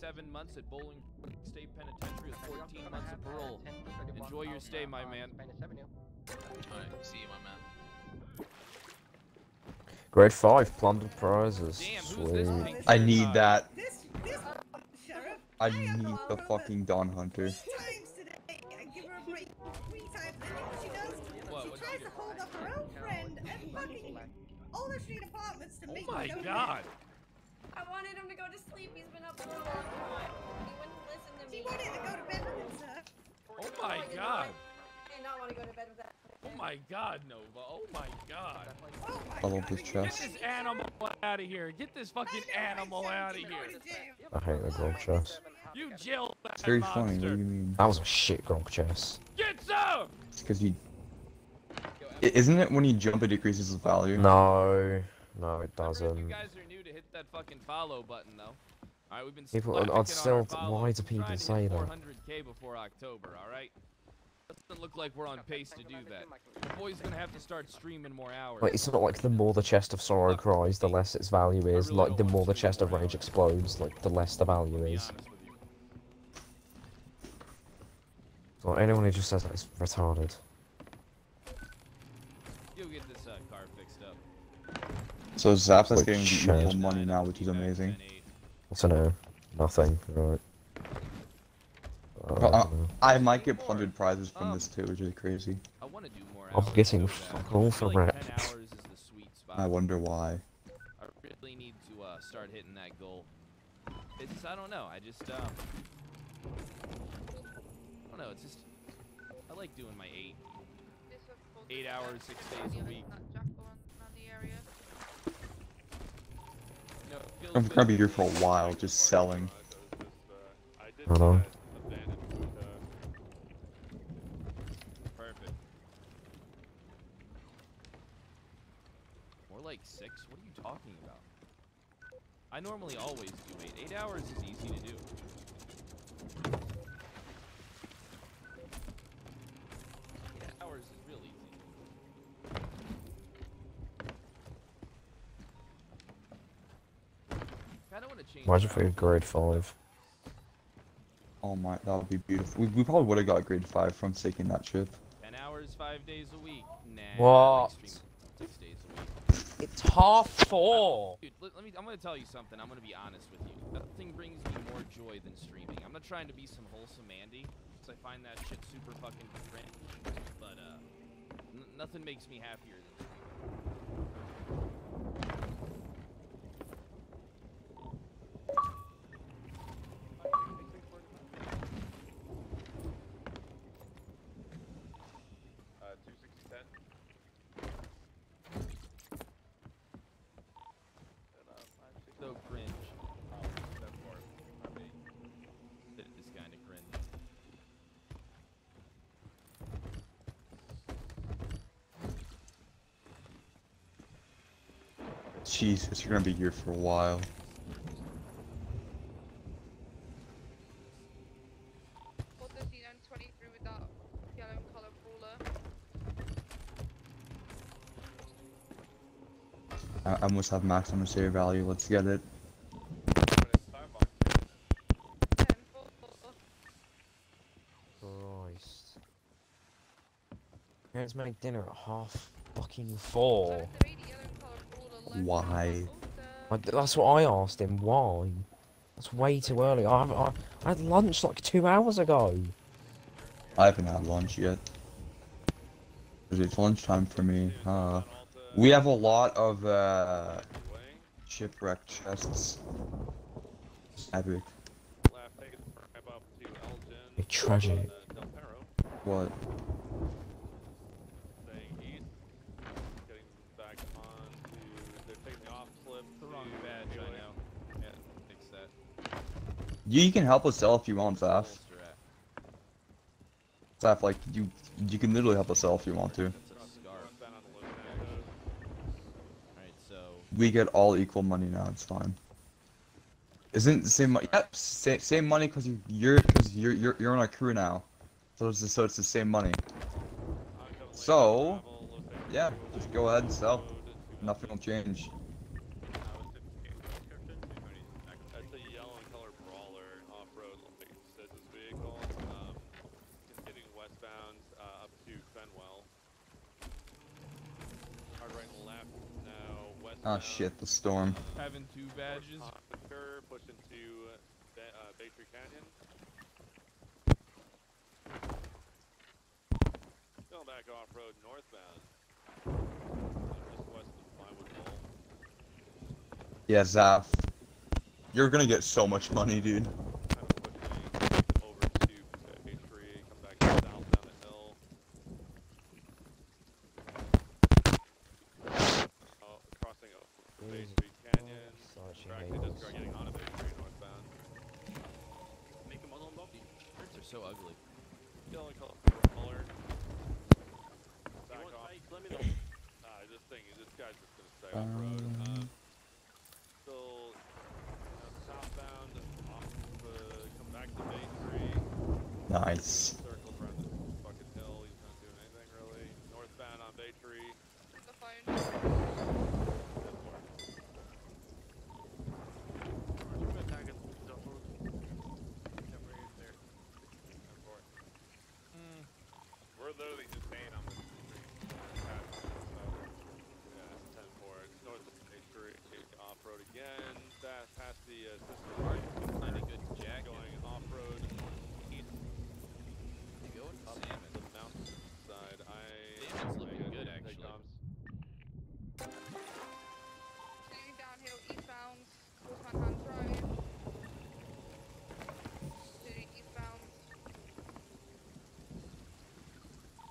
S1: Seven months at Bowling State Penitentiary with 14 months of parole. Enjoy your stay, my man.
S12: Alright, see you, my man.
S15: Grade five, plundered prizes.
S1: who's
S15: Sweet.
S1: pink
S14: I need that.
S17: This, this, Sheriff,
S14: I need the fucking Dawn Hunter.
S17: times today, I give her a break three times, and you know what she does?
S1: What,
S17: she
S1: what'd
S17: tries to hold up her own friend and fucking all street apartments to
S1: Oh my
S17: me go
S1: god.
S9: I wanted him to go to sleep. He's been up for a long time. He wouldn't listen to me.
S17: He wanted to go to bed with him, sir.
S1: Oh my god.
S9: I did not want to go to bed with that.
S1: Oh my god, Nova. Oh my god.
S17: Oh my
S14: Bubble
S17: god,
S14: his
S17: you
S1: Get this animal out of here. Get this fucking animal out of here.
S17: go to jail.
S15: I hate the gold chest.
S1: You jill
S14: It's very funny. What do you mean?
S15: That was a shit grog chest.
S1: Get some!
S14: It's because you. Isn't it when you jump it decreases the value?
S15: No, no, it
S1: You
S15: doesn't.
S1: That fucking follow button though. All right, we've been
S15: People-
S1: on
S15: still-
S1: follow.
S15: why do people say that?
S1: 400k before October. All right. Doesn't look like we're on pace to do that. The boy's gonna have to start streaming more hours.
S15: Like, it's not like the more the chest of sorrow cries, the less its value is. Like, the more the chest of rage explodes, like, the less the value is. So anyone who just says that is retarded.
S1: You'll get this uh, car fixed up.
S14: So Zaf's
S15: Like
S14: getting the equal money now, which is amazing.
S15: What's I know? Nothing. Right. Uh,
S14: uh, I might get plundered prizes from this too, which is crazy.
S1: I want to do more
S15: I'm getting fuck all for rep.
S1: hours is the sweet spot.
S14: I wonder why.
S1: I really need to uh, start hitting that goal. It's I don't know. I just um. I don't know. It's just I like doing my eight, eight hours, six days a week. You know, it feels
S14: I'm gonna be here for a while, just selling.
S15: Hold on.
S1: Perfect. More like six? What are you talking about? I normally always do eight. Eight hours is easy to do. Eight hours is real easy. Kinda wanna change
S15: Imagine
S1: that.
S15: if we had grade 5.
S14: Oh my, that would be beautiful. We, we probably would have got grade 5 from taking that trip.
S1: Ten hours, five days a week. Nah.
S15: What?
S1: Six days a week.
S15: It's half four!
S1: Dude, let, let me. I'm gonna tell you something. I'm gonna be honest with you. Nothing brings me more joy than streaming. I'm not trying to be some wholesome Andy, because I find that shit super fucking cringe. But uh, nothing makes me happier than streaming.
S3: Uh, 2610.
S1: So cringe. It is kind of cringe.
S14: Jesus, you're gonna be here for a while.
S5: What does he then 23 with that yellow color brawler?
S14: I, I must have maximum on save value. Let's get it.
S15: Christ. Parents make dinner at half fucking four.
S14: Why?
S15: I, that's what I asked him. Why? That's way too early. I, I, I had lunch like two hours ago.
S14: I haven't had lunch yet. it's lunchtime for me. Uh, we have a lot of uh, shipwreck chests. Epic.
S15: A tragic.
S14: What?
S3: Staying east. Getting back on to. They're taking the off slip.
S1: The wrong badge, I know. Yeah, fix that.
S14: You, can help us sell if you want, Zaf. Zaf, like you, you can literally help us sell if you want to. We get all equal money now. It's fine. Isn't the same money? Yep, same, same money because you, you're you're you're you're on a crew now, so it's so it's the same money. So, yeah, just go ahead and sell. Nothing will change.
S3: That's a yellow in color brawler off-road like says this vehicle. Um, is getting westbound uh, up to Fenwell. Hard right and left now westbound.
S14: Oh shit, the storm.
S1: having two badges.
S3: Hunter push into uh, Bay Canyon. Going back off-road northbound. uh, Just west of Vinewood Bowl.
S14: Yeah, Zaf. You're gonna get so much money, dude.
S3: over to Bay Tree, come back south down the hill. Oh, crossing over Bay Tree Canyon. Or actually just start getting onto Bay Tree northbound.
S1: So ugly.
S3: Killing color. Back
S2: want
S3: off.
S2: fights? Let me know.
S3: Nah, this thing, this guy's just gonna stay off road. Um, still uh, southbound, off, uh, come back to Bay Tree.
S14: Nice.
S3: Circles around this fucking hill. He's not doing anything really. Northbound on Bay Tree.
S5: The phone.
S3: Ten four.
S2: We're gonna attack it. Don't move. Yeah, we're in there.
S3: Ten four. We're literally just staying on this street. Past it, so, yeah, ten four. It's north of Bay Tree. Off road again. Past, past the uh, sister park.
S1: Kinda good jack.
S3: Going off road northeast.
S1: You go with
S3: Up
S1: salmon.
S3: the mountain side. I.
S1: Salmon's looking
S3: I-
S1: good,
S3: I-
S1: actually.
S3: comms.
S5: Continuing downhill eastbound towards Manhattan Drive. Continuing eastbound.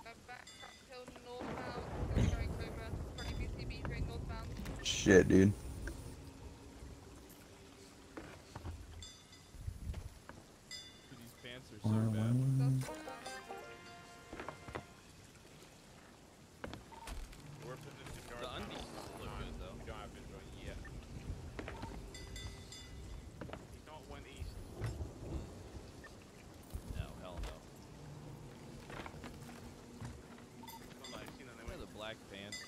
S5: Uh, back uphill northbound. We're going over. Currently BCB going northbound.
S14: Shit, dude
S1: these pants are so bad.
S3: We're positioned
S1: The
S3: northbound.
S1: undies look good though.
S3: We don't have to join yet.
S2: Don't went east.
S1: No, hell no.
S2: Somebody seen that they
S1: Where
S2: went.
S1: are the black pants?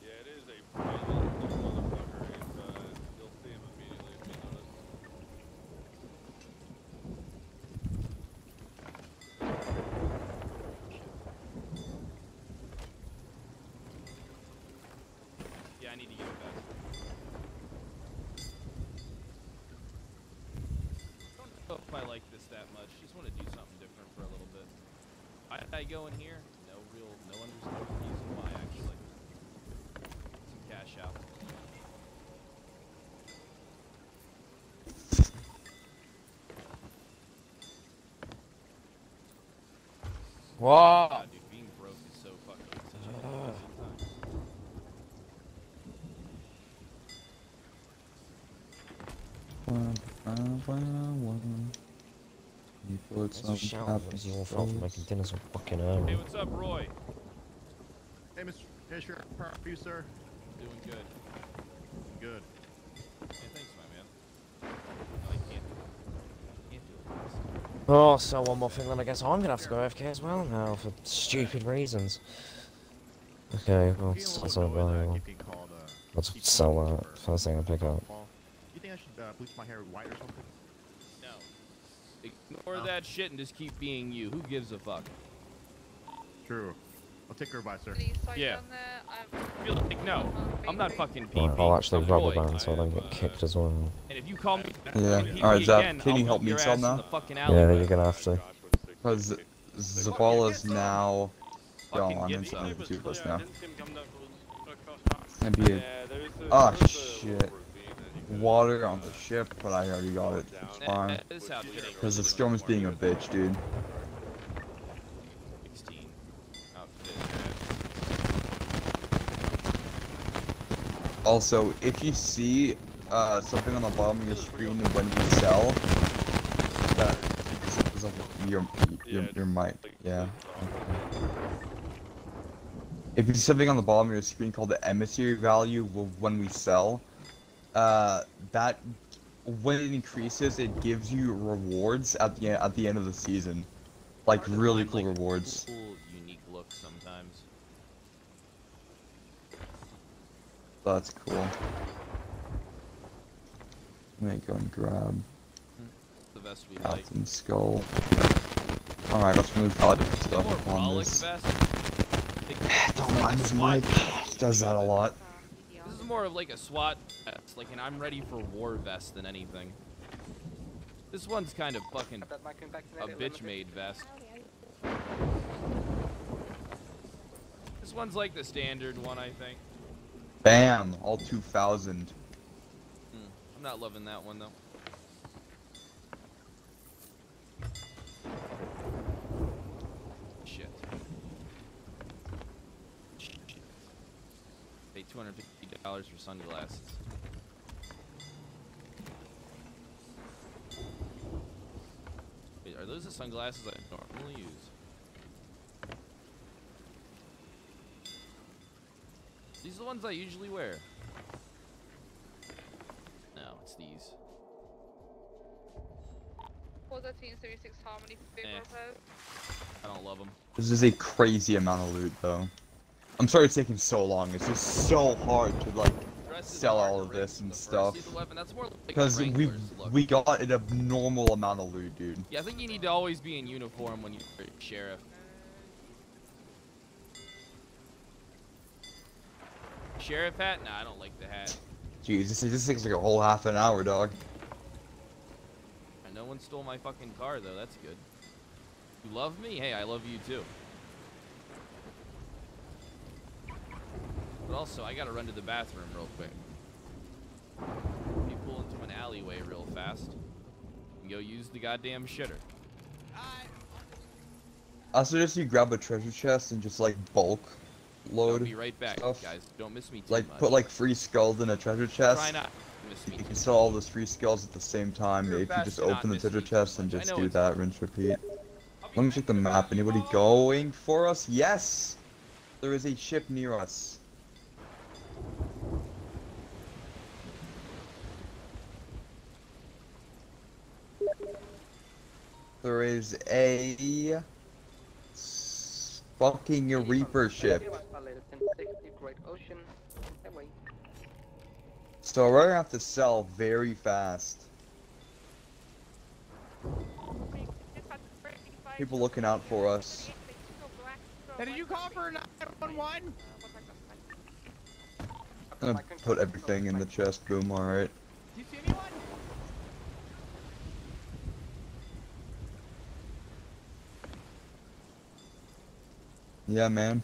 S3: Yeah, it is a violent little motherfucker. If, uh, you'll see him immediately if you notice.
S1: Yeah, I need to get a vest. Don't know if I like this that much. Just want to do something different for a little bit. Why did I go in here? No real, no understanding reason why actually. Some cash out.
S15: Whoa!
S1: God, dude, being broke is so fucking such a sometimes.
S14: You thought
S15: It's a
S14: something
S15: shout.
S14: happened
S15: It's your fault for
S14: first.
S15: making dinner so fucking
S1: Hey,
S15: early.
S1: what's up, Roy?
S7: Hey, Mr. Fisher, how are you, sir?
S1: Doing good.
S7: Good.
S1: Hey, thanks, my man. No, I can't. Can't do it.
S15: Oh, so one more thing, then I guess I'm gonna have to go AFK as well now for stupid reasons. Okay, well, that's
S7: little
S15: all
S7: annoyed I
S15: right.
S7: keep getting uh,
S15: Let's sell that. First thing I pick up.
S7: You think I should uh, bleach my hair white or something?
S1: No. Ignore
S7: No.
S1: That shit and just keep being you. Who gives a fuck?
S7: True. I'll take your advice, sir.
S1: Yeah.
S5: I'm
S1: Feel like, no, I'm not fucking
S15: Right,
S1: PP.
S15: I'll actually
S1: I'm
S15: rubber band so I don't get uh, kicked as well.
S1: And if you call me,
S14: Yeah.
S1: PP
S14: Alright, Zap, can you help me
S1: your
S14: sell
S1: ass
S14: now?
S1: the
S15: Yeah, you're gonna have to.
S14: Because Zabala's now gone.
S1: get
S14: It's um, the two of us now.
S2: Didn't see him come down was across top.
S14: And be
S3: Yeah,
S14: a
S3: there's a,
S14: Ah,
S3: a
S14: shit. Water on the ship, but I already got it. It's fine.
S1: This outfit ain't
S14: Because the storm is being a bitch, dude. Also, if you see uh, something on the bottom of your screen when you sell, that is your your, your mic. Yeah. If you see something on the bottom of your screen called the emissary value when we sell, uh, that when it increases, it gives you rewards at the at the end of the season, like really cool rewards.
S1: Cool, unique looks sometimes.
S14: That's cool. I'm gonna go and grab
S1: The vest we like.
S14: Skull. Alright, let's move out of stuff on this.
S1: vest.
S14: Don't mind his mic. Does that a lot.
S1: This is more of like a SWAT vest, like an I'm ready for war vest than anything. This one's kind of fucking a bitch-made vest. This one's like the standard one, I think.
S14: Bam! All 2,000.
S1: Hmm, I'm not loving that one though. Shit. Shit. Pay two hundred fifty dollars for sunglasses. Wait, are those those the sunglasses I normally use? These are the ones I usually wear. No, it's these.
S5: Forza Team 36 Harmony Big
S1: Eh.
S5: Ropo.
S1: I don't love them.
S14: This is a crazy amount of loot, though. I'm sorry it's taking so long. It's just so hard to like sell all of this and stuff.
S1: lethal weapon. That's more like
S14: Because we we got an abnormal amount of loot, dude.
S1: Yeah, I think you need to always be in uniform when you're sheriff. Sheriff hat? Nah, I don't like the hat.
S14: Jeez, this, this takes like a whole half an hour, dog.
S1: And no one stole my fucking car though. That's good. You love me? Hey, I love you too. But also, I gotta run to the bathroom real quick. Let me pull into an alleyway real fast and go use the goddamn shitter.
S14: I suggest you grab a treasure chest and just like bulk load.
S1: I'll be right back,
S14: stuff.
S1: guys. Don't miss me too
S14: Like
S1: much.
S14: put like free skulls in a treasure chest.
S1: Try not miss
S14: You
S1: too
S14: can sell all those free skulls at the same time.
S1: You're
S14: if you just open the treasure
S1: me
S14: chest and just do that, rinse, repeat. Let me check the map. Anybody oh. going for us? Yes! There is a ship near us. There is a fucking Reaper ship. So we're gonna have to sell very fast. People looking out for us.
S10: Hey, did you call for 911?
S14: Gonna put everything in the chest. Boom. All right.
S10: Do you see anyone?
S14: Yeah, man.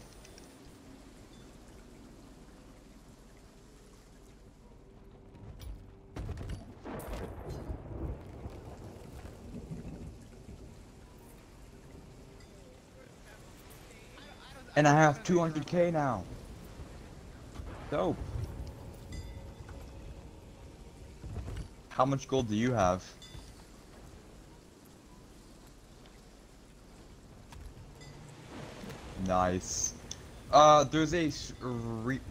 S14: And I have 200k now. Dope. How much gold do you have? Nice. Uh, there's a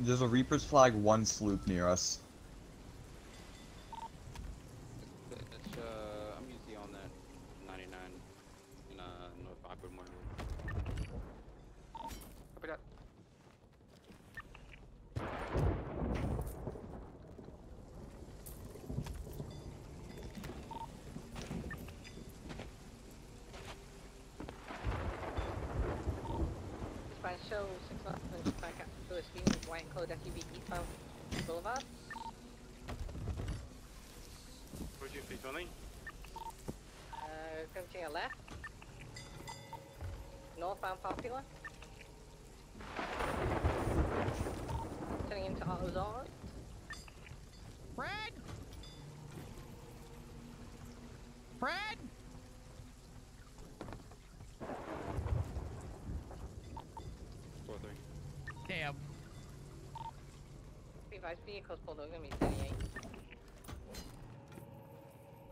S14: there's a Reaper's flag one sloop near us.
S18: It's, uh, I'm usually on that 99 in, uh, North Awkward Morning. Copy that.
S19: Spanish show 6 up and back up to a steam white and colored SUV eastbound Boulevard.
S18: Where'd you please running?
S19: Uh, going to your left. Northbound Popular. Turning into Autozone.
S10: Fred? Fred?
S18: Four three.
S10: Damn.
S19: Revised vehicles pulled over me 38.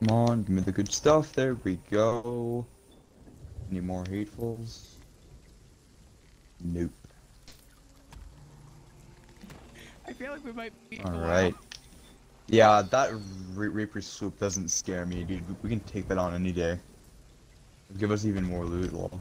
S14: Come on, give me the good stuff. There we go. Any more hatefuls? Nope.
S10: I feel like we might be.
S14: Alright. Yeah, that Re Reaper swoop doesn't scare me, dude. We- We can take that on any day. Give us even more loot, lol.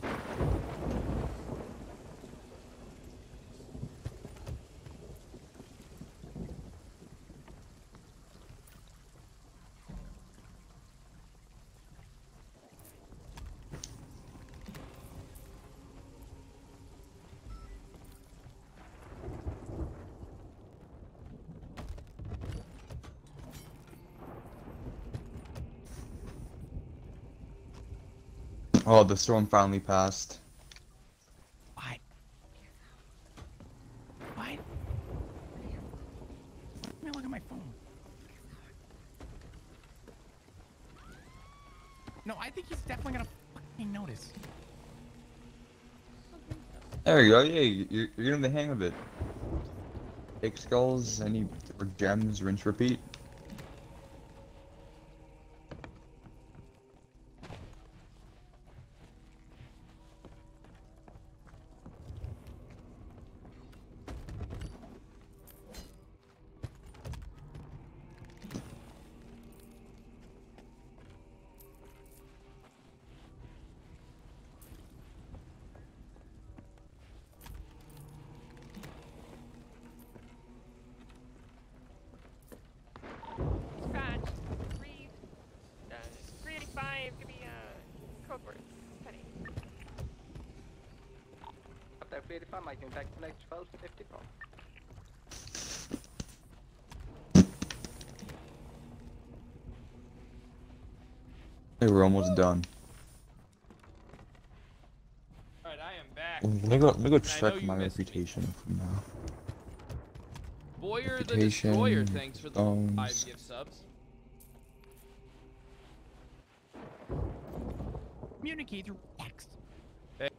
S14: Oh, the storm finally passed.
S10: What? What? Let me look at my phone. No, I think he's definitely gonna fucking notice.
S14: There you go. Yeah, you're, you're getting the hang of it. Take skulls, any or gems, rinse, repeat.
S18: Up there, 385, making back to next 1254.
S14: Hey, we're almost done.
S1: Alright, I am back.
S14: Let me go. Let me go
S1: And I know
S14: check
S1: you
S14: my
S1: missed me.
S14: reputation from now.
S1: Boyer the Destroyer, thanks for the
S14: thumbs.
S1: five um, gift subs.
S10: Communicate through text.
S1: Hey.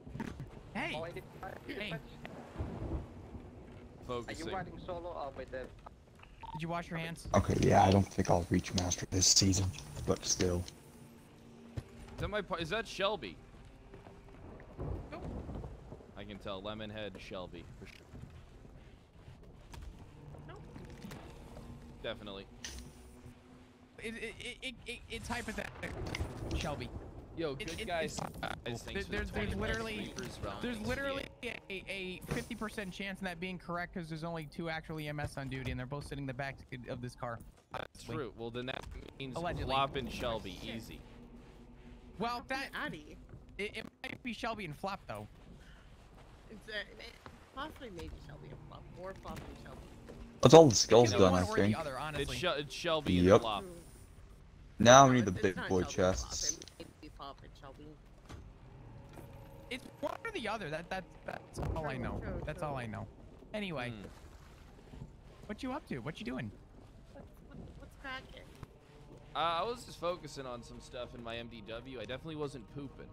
S10: Hey. Hey.
S18: Are you riding solo or with the...
S10: Did you wash your hands?
S14: Okay, yeah, I don't think I'll reach master this season, but still.
S1: Is that my par- is that Shelby? I can tell. Lemonhead Shelby for sure. Definitely.
S10: It, it, it, it, it, it's hypothetical, Shelby.
S1: Yo, good
S10: it-
S1: guys.
S10: it's-
S1: guys,
S10: There-
S1: thanks for the
S10: there's, there's literally there's literally a, a 50% chance in that being correct because there's only two actual EMS on duty and they're both sitting in the back of this car.
S1: That's true. Well, then that means
S10: Allegedly.
S1: Flop and Shelby easy.
S10: Well, that it, it might be Shelby and Flop though.
S20: It's, uh, it- possibly maybe Shelby and Flop, or Flop and Shelby.
S14: That's all the skulls
S10: Either
S14: done, I
S10: one or the
S14: think.
S10: other,
S1: It's,
S10: honestly.
S1: It's Shelby
S14: Yep.
S1: and Flop.
S14: Now we need the big boy
S20: Shelby and Flop,
S14: chests.
S20: It may be Flop and Shelby.
S10: It's one or the other. That that's that's all I know.
S20: true,
S10: That's
S20: true.
S10: all I know. Anyway,
S1: Hmm.
S10: what you up to? What you doing?
S20: What's, what, what's cracking?
S1: Uh, I was just focusing on some stuff in my MDW. I definitely wasn't pooping.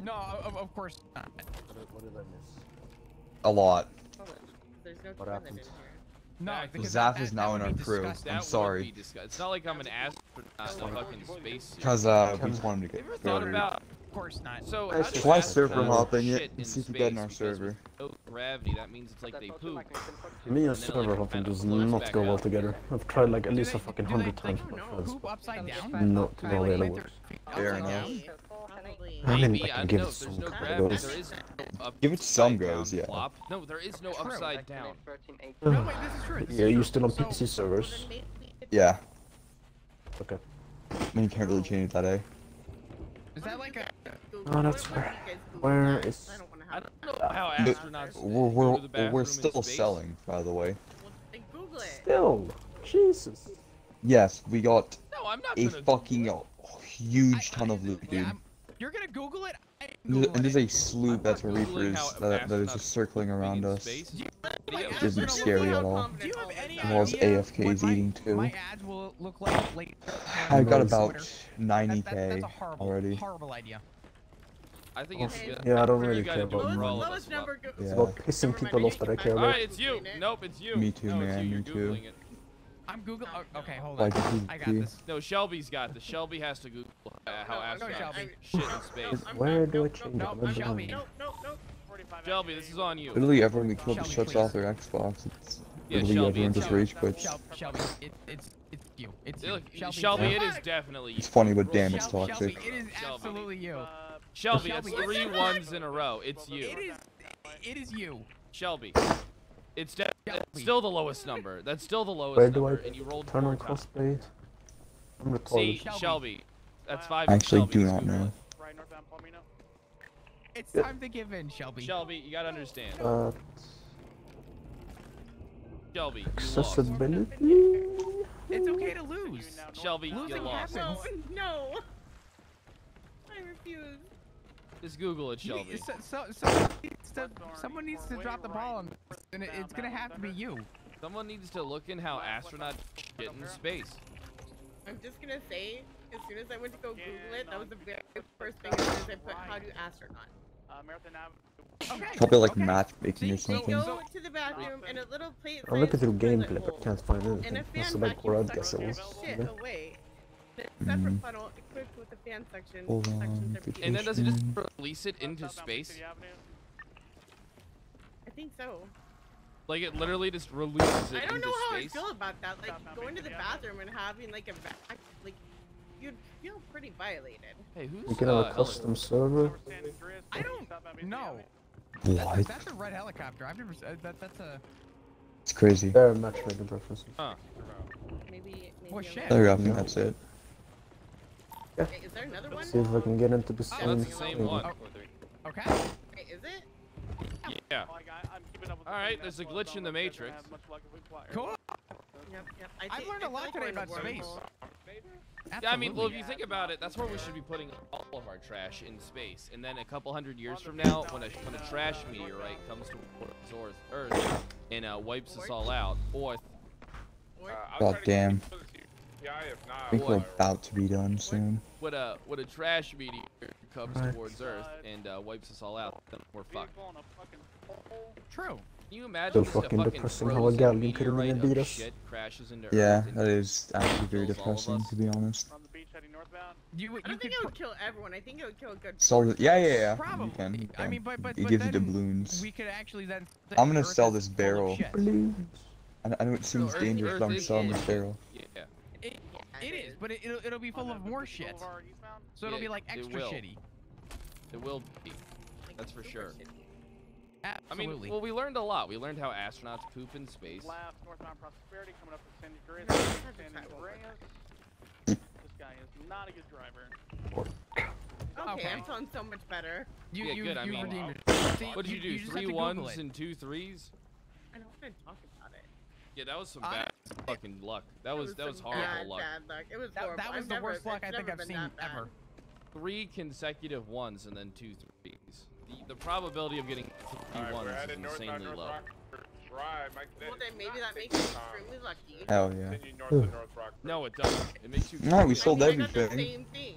S10: No, of, of course not.
S16: What did I miss?
S14: A lot.
S20: There's no
S16: What happened?
S10: No,
S1: Fact.
S10: because
S14: Zaf
S10: that,
S14: is
S10: that,
S14: now in our crew.
S10: disgusting.
S14: I'm sorry.
S1: It's not like I'm an astronaut in a fucking spacesuit.
S14: Because uh, we just wanted to
S1: Have ever
S14: get
S1: thought about?
S10: Of course not.
S1: So
S14: Hey,
S1: how
S14: server hopping it
S1: shit
S14: and
S1: in
S14: see if you get in our server.
S1: no gravity, that means it's like they poop.
S16: Me and
S1: And then it,
S16: server hopping does not go well together. I've tried like at least a fucking hundred times.
S10: they
S16: but
S10: don't
S16: it's
S10: Poop upside down?
S16: Not to know
S10: Like,
S16: how
S10: like
S16: it works.
S14: Fair enough.
S16: I mean,
S1: Maybe,
S16: I
S1: I
S16: can give
S1: know,
S16: it
S1: if
S16: some
S1: no
S16: kind goes.
S1: no
S14: Give it some
S1: upside
S14: goes, yeah.
S1: flop. No, there is no upside down.
S10: No, wait, this is true. This
S16: Yeah,
S10: is
S16: you
S10: true.
S16: still on
S10: So-
S16: PC servers?
S14: Yeah.
S16: Okay.
S14: I mean, you can't really change that, eh?
S10: Is that like a?
S16: Oh, that's fair. Where is?
S20: I don't want to
S1: I don't know how
S14: But
S1: astronauts
S14: We're, we're,
S1: the
S14: we're still selling, by the way.
S20: Then Google it.
S16: Still, Jesus.
S14: Yes, we got
S1: No, I'm not
S14: a fucking huge ton of loot,
S10: Yeah,
S14: dude.
S10: I'm- you're gonna Google it. I ain't
S14: And th-
S10: Googling
S14: and there's a slew
S1: I'm
S14: that's
S1: not
S14: reapers
S1: Googling
S14: that, that is just circling around us.
S1: space.
S10: Do you-
S1: Video.
S10: like,
S14: Isn't
S10: I don't know
S14: scary at all.
S10: confident- Do you
S14: As well as AFKs eating too.
S10: My ads will look like later.
S14: I got about 90k
S10: That- that- a horrible,
S14: already.
S10: horrible idea.
S1: I think oh, it's good.
S16: Yeah, I don't really care about
S1: for
S16: money.
S1: of
S20: Lowest
S1: us,
S20: number
S1: Flop.
S20: go-
S16: It's
S14: Yeah.
S16: about pissing people off that I care about.
S1: Alright,
S16: about.
S1: it's you. Nope, it's you.
S14: Me too, man,
S1: you.
S14: Me too.
S1: Googling it.
S10: I'm Google. oh, okay, hold on.
S14: who-
S10: I got this.
S1: No, Shelby's got this. Shelby has to Google uh, how
S10: Go,
S1: astronauts
S10: Shelby.
S1: shit in space.
S16: Where do I change
S10: no,
S16: it? Where do
S10: Shelby.
S20: No, no, no.
S1: Shelby, this is on you.
S14: Literally everyone we killed
S10: Shelby,
S14: shuts
S10: please.
S14: off their Xbox. It's
S1: Yeah,
S14: literally
S1: Shelby,
S14: everyone
S1: it's
S14: just
S1: you.
S14: rage quits.
S10: Shelby, it, it's it's you. It's you.
S1: Look,
S10: Shelby,
S1: Shelby,
S10: it's
S1: it
S10: you.
S1: is definitely you.
S14: It's funny, but damn, it's toxic.
S10: Shelby, it is absolutely you.
S1: Shelby, that's
S10: Shelby,
S1: three
S10: it's-
S1: ones in a row. It's you.
S10: It is. It is you.
S1: Shelby. It's de- still the lowest number. That's still the lowest
S16: Where do I
S1: and you rolled
S16: turn
S1: four
S16: on
S1: times.
S16: crossplay? I'm
S1: See,
S16: retarded.
S1: Shelby. That's five.
S14: I actually
S1: Shelby,
S14: do
S1: just
S14: not know.
S1: it.
S2: Right northbound Palomino.
S10: It's
S16: Yeah.
S10: time to give in, Shelby.
S1: Shelby, you gotta understand.
S16: Uh,
S1: Shelby, you lost.
S16: accessibility.
S10: It's okay to lose.
S1: Shelby, you
S10: Losing
S1: lost.
S10: happens.
S20: No, no. I refuse.
S1: Just Google it, Shelby.
S10: So, so, someone, needs to, someone needs to drop the ball on this, and it, it's gonna have to be you.
S1: Someone needs to look in how astronauts shit in space.
S20: I'm just gonna say, as soon as I went to go Google it, that was the very first thing as soon I put how do astronaut.
S2: Uh, Marathon Ave.
S10: Okay.
S14: Probably like
S10: okay.
S14: matchmaking or
S20: You
S14: something.
S20: go to the bathroom and a little plate
S16: I'm looking
S20: says
S16: through gameplay, but
S20: bowl.
S16: can't find
S20: And a
S16: anything.
S20: fan
S16: That's like where
S20: vacuum
S16: guess it
S20: sucks
S16: was.
S20: shit
S16: Yeah.
S20: away. Separate
S14: Mm.
S20: funnel equipped with a fan section.
S14: Hold on,
S20: are.
S1: And then does it just release it into space?
S20: I think so.
S1: Like it literally just releases it
S20: I don't
S1: into
S20: know how
S1: space?
S20: I feel about that. Like going to the bathroom and having like a vac, like you'd feel pretty violated.
S1: Hey, who's
S16: You can have
S1: uh,
S16: a
S1: Helen?
S16: custom server.
S10: I don't know.
S14: What?
S10: That's a red helicopter. I've never. Uh, that, that's a.
S14: It's crazy.
S16: There are matchmaking preferences.
S1: Huh.
S20: Maybe. maybe
S10: Well,
S20: I'm
S10: shit.
S14: There you go, I that's it.
S20: Wait, is there another one?
S16: See if I can get into the
S1: Oh,
S16: same.
S1: that's the same
S16: thing.
S1: one.
S10: Okay.
S20: Wait, is it?
S1: Yeah. All right, there's a glitch in the matrix.
S10: Cool.
S20: Yep, yep. I
S10: I've learned a lot today
S20: we're in a
S10: about space.
S1: Yeah, I mean, well, if you think about it, that's where we should be putting all of our trash in space. And then a couple hundred years from now, when a when a trash meteorite comes to Earth and uh, wipes us all out, or
S14: God damn.
S3: Yeah, if not,
S14: I think we're about to be done soon.
S1: when a when a trash meteor comes
S14: Right.
S1: towards Earth and uh, wipes us all out, then we're fucked.
S10: True.
S1: Can you imagine
S16: So fucking
S1: fucking
S16: depressing how a
S1: frozen
S16: couldn't
S1: meteorite
S16: even beat us.
S1: crashes into
S14: Yeah, that is actually very
S1: kills all of
S14: depressing,
S1: us?
S14: to be honest.
S10: You, you
S20: I don't think it would kill everyone. I think it would kill a good.
S14: Sell the, yeah, yeah, yeah.
S10: Probably.
S14: You can. You
S10: I mean, but but
S14: it
S10: but
S14: gives you doubloons.
S10: we could actually then. say
S14: I'm gonna
S10: Earth
S14: sell this barrel.
S10: shit.
S14: I, I know it seems
S1: Earth-
S14: dangerous,
S1: Earth
S14: but I'm selling this barrel.
S1: Yeah.
S10: It, it is, but it, it'll, it'll be full of more shit. So it'll
S1: Yeah,
S10: be like extra
S1: will.
S10: shitty.
S1: It will be. That's for sure. I mean, well, we learned a lot. We learned how astronauts poop in space.
S2: Left, northbound prosperity coming up with San Andreas. San Andreas. This guy is not a good driver.
S20: Okay,
S10: Okay.
S20: I'm feeling so much better.
S10: You,
S1: yeah,
S10: you,
S1: good. I
S10: you
S1: mean,
S10: redeemed yourself.
S1: What did you, do?
S10: just have
S1: Three
S10: to Google
S1: ones
S10: it.
S1: and two threes?
S20: I don't want to talk about it.
S1: Yeah, that was some
S10: I-
S1: bad fucking luck. That was that was horrible
S20: bad,
S1: luck.
S20: Bad luck. It was
S10: That,
S20: horrible.
S10: that was
S20: I've
S10: the
S20: never,
S10: worst luck I think I've seen ever.
S1: Three consecutive ones and then two threes. The, the probability of getting three
S3: Alright, we're
S1: ones is insanely
S3: North
S1: low.
S3: Rock. Drive, Mike.
S20: Well, then maybe that makes you extremely lucky.
S14: Hell yeah.
S3: North North Rock.
S1: No, it doesn't. It makes you.
S14: No, we sold
S20: I mean, I the
S14: everything.
S20: same thing.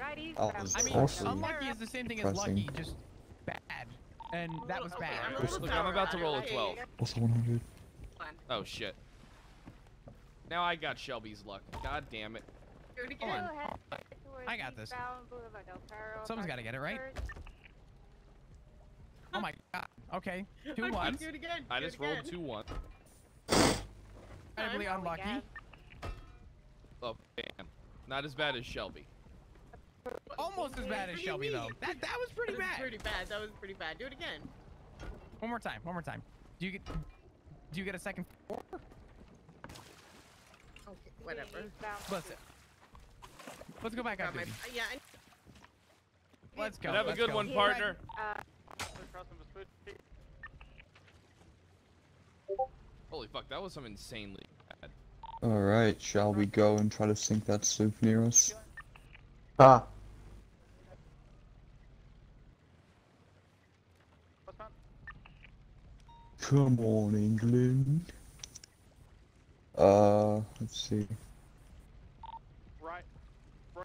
S19: Right east
S14: That was
S10: I mean,
S14: awesome.
S10: unlucky is the same thing as lucky,
S14: Depressing.
S10: just bad. And that was
S20: Okay,
S10: bad.
S20: I'm a
S1: Look, I'm about to roll a 12.
S14: Also 100.
S1: Oh shit. Now I got Shelby's luck. God damn it.
S20: Do it
S10: Hold
S20: again.
S10: on. I got this. Someone's got to get it right. Oh my god. Okay. Two
S20: Okay,
S10: ones.
S20: Do it again.
S1: I
S20: do
S1: just
S20: it
S1: rolled
S20: again.
S1: two ones.
S10: Incredibly unlucky.
S1: Oh damn. Not as bad as Shelby.
S10: Almost as bad as
S20: What do you
S10: Shelby though. That that was pretty
S20: That was
S10: bad.
S20: pretty bad. That was pretty bad. Do it again.
S10: One more time. One more time. Do you get? Do you get a second? four?
S20: Okay, whatever.
S10: Let's let's go back up.
S20: my, yeah, I,
S10: Let's go.
S1: Have a
S10: let's
S1: good
S10: go.
S1: one, partner.
S19: Uh,
S1: Holy fuck, that was some insanely bad.
S14: Alright, shall we go and try to sink that sloop near us?
S16: Ah,
S14: Come on, England. Uh, let's see.
S2: Right. Right.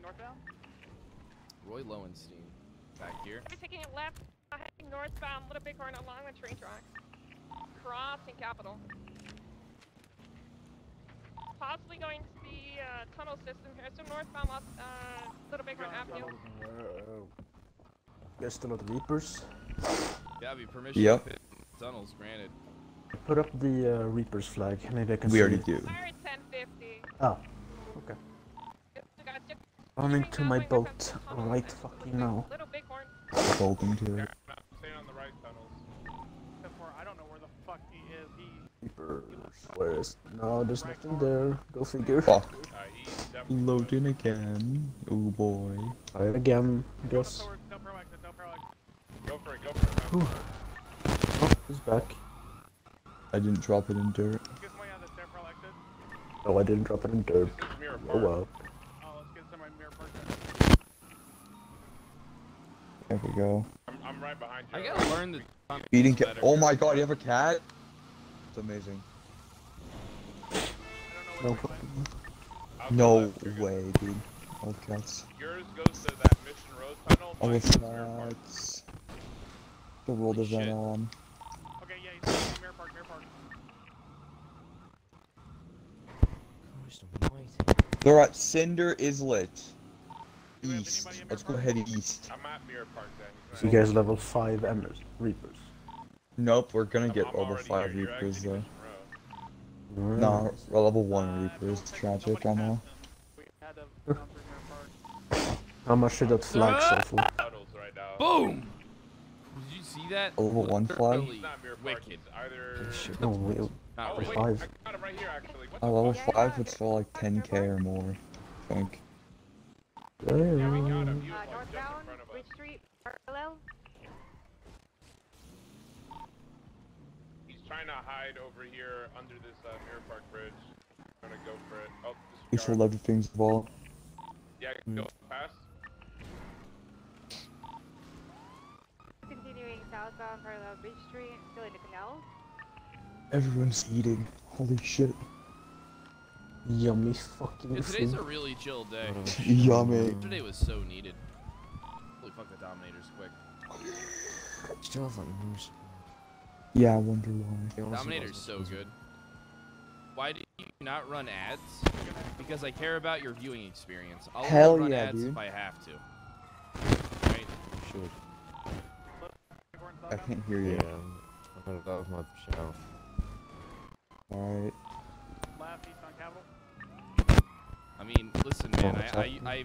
S2: Northbound.
S1: Roy Lowenstein. Back here.
S5: We're taking it left, uh, heading northbound, Little Bighorn along the train tracks. Crossing Capital. Possibly going to the uh, tunnel system here, so northbound, Los- uh, Little Bighorn Avenue.
S16: guess still at the Reapers.
S1: Yeah, permission.
S14: Yep.
S1: to Tunnels granted.
S16: Put up the uh, Reapers flag. Maybe I can
S14: We
S16: see
S14: already
S16: it.
S14: do.
S5: 1050.
S16: Oh, okay.
S5: Yep, we
S16: Running to my boat right fucking now.
S5: Little Bighorn.
S14: Bolting to it.
S3: Staying on the right tunnels.
S2: Except for I don't know where the fuck he is. He.
S16: Reapers. Where is? No, there's nothing there. Go figure.
S14: Fuck.
S3: He's definitely
S14: Loading again. Oh boy.
S16: Try it again. Guess.
S2: Forward, no proactive, no proactive.
S3: Go for it, go for it.
S16: Oh, he's back.
S14: I didn't drop it in dirt.
S2: Get somebody out that's there proactive.
S16: No, I didn't drop it in dirt.
S3: This is Mirror
S16: Oh
S3: Park.
S16: well.
S2: Oh, let's get somebody mirror park.
S14: There we go.
S3: I'm, I'm right behind you.
S1: I gotta learn the.
S14: Eating cat. Oh my god, you have a cat? It's amazing.
S16: No problem.
S3: I'll go
S14: No
S3: left, you're good.
S14: way, dude. Oh cats.
S3: Yours goes to that Mission Row tunnel.
S14: Oh, it's
S3: goes to Mirror Park.
S14: nuts. The world
S1: Holy
S14: of
S1: shit.
S14: Venom.
S2: Okay, yeah, he's in mirror park, mirror park.
S14: They're at Cinder Islet. East. Let's go head east.
S3: I'm at Mirror Park then.
S16: So you guys level 5 Emmers, Reapers.
S14: Nope, we're gonna get
S3: I'm
S14: level 5
S3: here.
S14: Reapers though.
S3: Mission
S14: No, we're level 1 Reapers. Tragic, I know.
S2: We had to come through mirror park.
S16: How much did that flag sell for?
S3: Right.
S1: Boom! Did you see that?
S14: A level 1 flag?
S1: Literally
S3: It's not Mirror Park.
S1: Wicked.
S16: No, wait.
S1: Not
S3: Oh wait,
S16: Five.
S3: I got right here actually. What
S14: A
S3: the
S14: level
S3: fuck?
S14: 5 would for like 10k or more. I think.
S11: Uh, northbound, Bridge Street, parallel.
S3: He's trying to hide over here under this uh, Mirror Park Bridge. Trying to go for it. Oh,
S14: He told everything's involved.
S3: yeah,
S14: Mm.
S3: go past.
S11: Uh, Continuing southbound, parallel Bridge Street, still in the canal.
S14: Everyone's eating. Holy shit.
S16: Yummy fucking
S1: Yeah, today's
S16: food.
S1: a really chill day.
S14: Yummy.
S1: Today was so needed. Holy fuck, the Dominator's quick.
S15: Still have like news.
S14: Yeah, I wonder why.
S1: Dominator's so good. Why do you not run ads? Because I care about your viewing experience. I'll only
S14: Hell
S1: run
S14: yeah,
S1: ads
S14: dude.
S1: if I have to. Right?
S15: Should.
S14: I can't hear you.
S15: Yeah, I heard that was my shower.
S14: Alright.
S2: Left, east on Capital.
S1: I mean, listen, man.
S14: what's
S1: I, I
S14: happening?
S1: I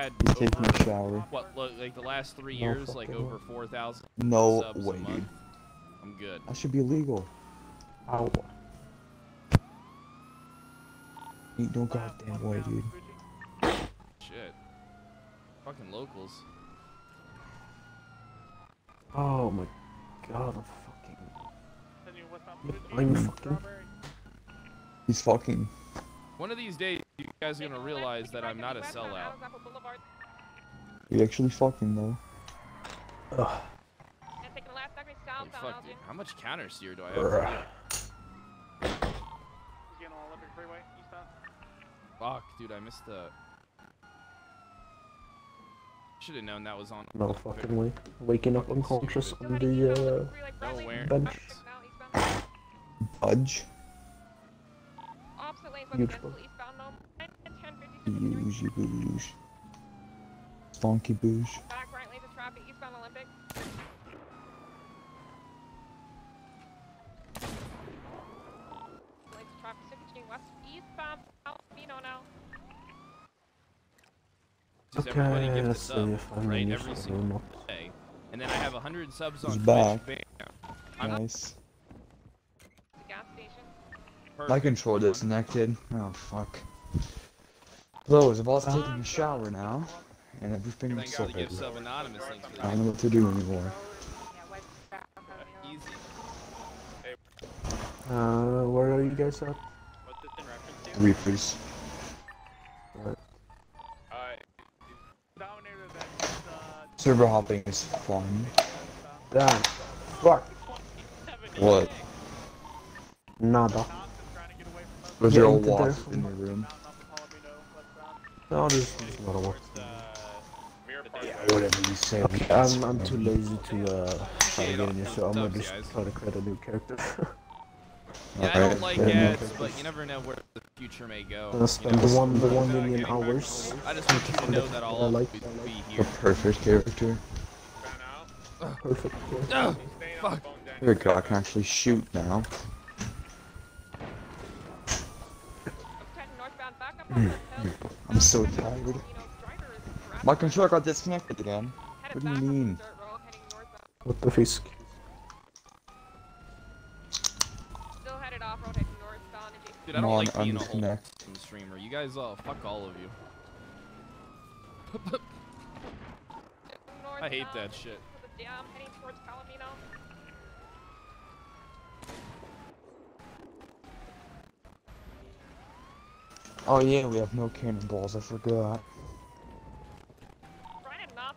S1: had
S14: He's taking a shower.
S1: what like the last three
S14: No
S1: years, like
S14: fucking
S1: over four thousand
S14: No
S1: subs
S14: way,
S1: a
S14: dude.
S1: month. I'm good.
S14: I should be illegal.
S16: Ow.
S14: Ain't no goddamn way, dude.
S1: Shit. Fucking locals.
S16: Oh my god, I'm fucking.
S2: Continue west on
S16: I'm fucking.
S14: He's fucking.
S1: One of these days, you guys are gonna realize that I'm not a sellout.
S14: We actually fucking though.
S16: Ugh.
S1: Holy fuck, dude. How much counter steer do I have?
S14: Bruh.
S1: for you?
S2: He's getting on Olympic
S1: Fuck, dude, I missed the. Should have known that was on.
S16: No fucking way. Waking up unconscious on the uh,
S1: No where.
S16: bench.
S14: Budge.
S11: Opposite lanes,
S16: Huge
S11: cancel
S16: bug.
S11: eastbound now.
S14: Boozy booze. Stonky booze.
S11: Back right lanes of traffic, eastbound Olympic. Lanes of traffic, still continuing west, eastbound, Alpino now.
S1: Does everybody
S16: Okay,
S1: give
S16: let's
S1: the
S16: see
S1: sub,
S16: if I'm
S1: right?
S16: in
S1: Every
S16: use or
S1: single day. And then I have 100 subs on
S14: He's
S1: Twitch.
S14: back.
S1: Bam. I'm not
S14: Nice.
S11: The gas station.
S14: My
S1: perfect.
S14: controller disconnected. Oh fuck. Hello, is about taking a shower now, and everything
S1: Thank
S14: is
S1: God to
S14: sorted.
S1: give sub anonymous
S14: I don't know what to do anymore.
S1: Easy.
S16: Uh, where are you guys at?
S2: What's this in reference to?
S14: Reapers.
S16: Right.
S3: Alright.
S2: Dominator that is, uh,
S14: Server hopping is fun.
S16: Damn. Fuck.
S14: What?
S16: Nada.
S14: Was there a wasp in your room?
S16: No, there's, there's not a
S3: Park.
S14: Yeah, whatever you say.
S16: Okay, I'm, I'm too lazy to uh, try to get in here, so I'm gonna just try to create a new character.
S1: Yeah, I don't like
S14: fair enough.
S1: ads, but you never know where the future may go.
S16: I'm gonna
S1: you
S16: spend
S1: know?
S16: the one, the one million hours.
S1: I just want you to know that I'll
S16: I
S1: always
S16: like.
S1: be
S14: The
S1: here.
S14: perfect character.
S16: Perfect. yeah.
S1: Ugh, fuck.
S14: There we go, I can actually shoot now.
S11: Turning northbound, back up on the hill.
S14: I'm so tired.
S11: You know, driver is
S14: My controller got disconnected again. What do you mean?
S11: the dirt road, heading northbound.
S16: What the fisk?
S11: Still headed off road, heading northbound. and
S1: Dude, I
S14: Come
S1: don't
S14: on,
S1: like being a whole
S14: unconnect.
S1: streamer. You guys all, fuck all of you. I hate that shit.
S11: Dam, heading towards Palomino.
S14: Oh yeah, we have no cannonballs, I forgot.
S11: Right and north